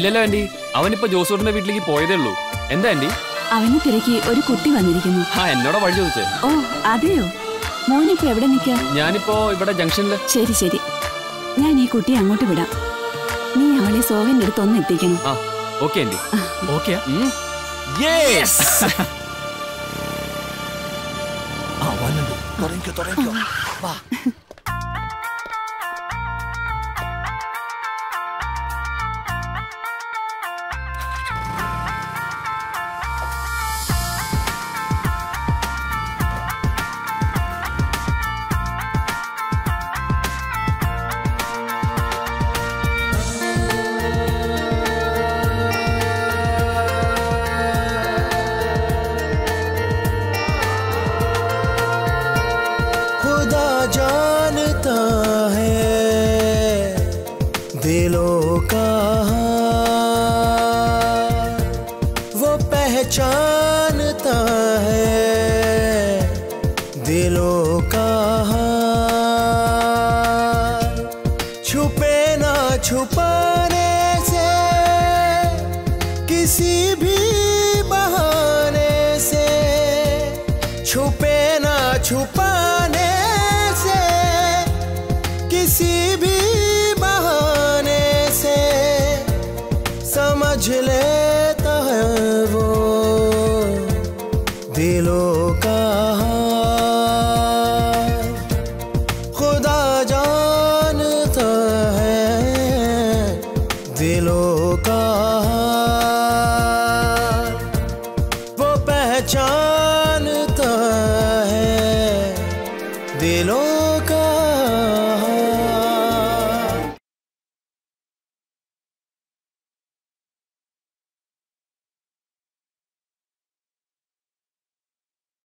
ഇല്ലല്ലോ ആന്റി. അവനിപ്പോ ജോസൂട്ടിന്റെ വീട്ടിലേക്ക് പോയതേ ഉള്ളൂ. എന്താ ആന്റി? അവന് തിരക്കി ഒരു കുട്ടി വന്നിരിക്കുന്നു. ആ എന്നോട് വഴി ചോദിച്ചേ. ഓ അതെയോ? മോനിപ്പോ എവിടെ നിൽക്കാ ഞാനിപ്പോ ഇവിടെ ജംഗ്ഷനിൽ. ശരി ശരി. ഞാൻ ഈ കുട്ടിയെ അങ്ങോട്ട് വിടാം. നീ അവളെ സോഹന്റെ അടുത്ത് ഒന്ന് എത്തിക്കണം. ആ ഓക്കെ ആന്റി. ഓക്കെ. തുടങ്ങിക്കോ തുടങ്ങിക്കോ. വാ.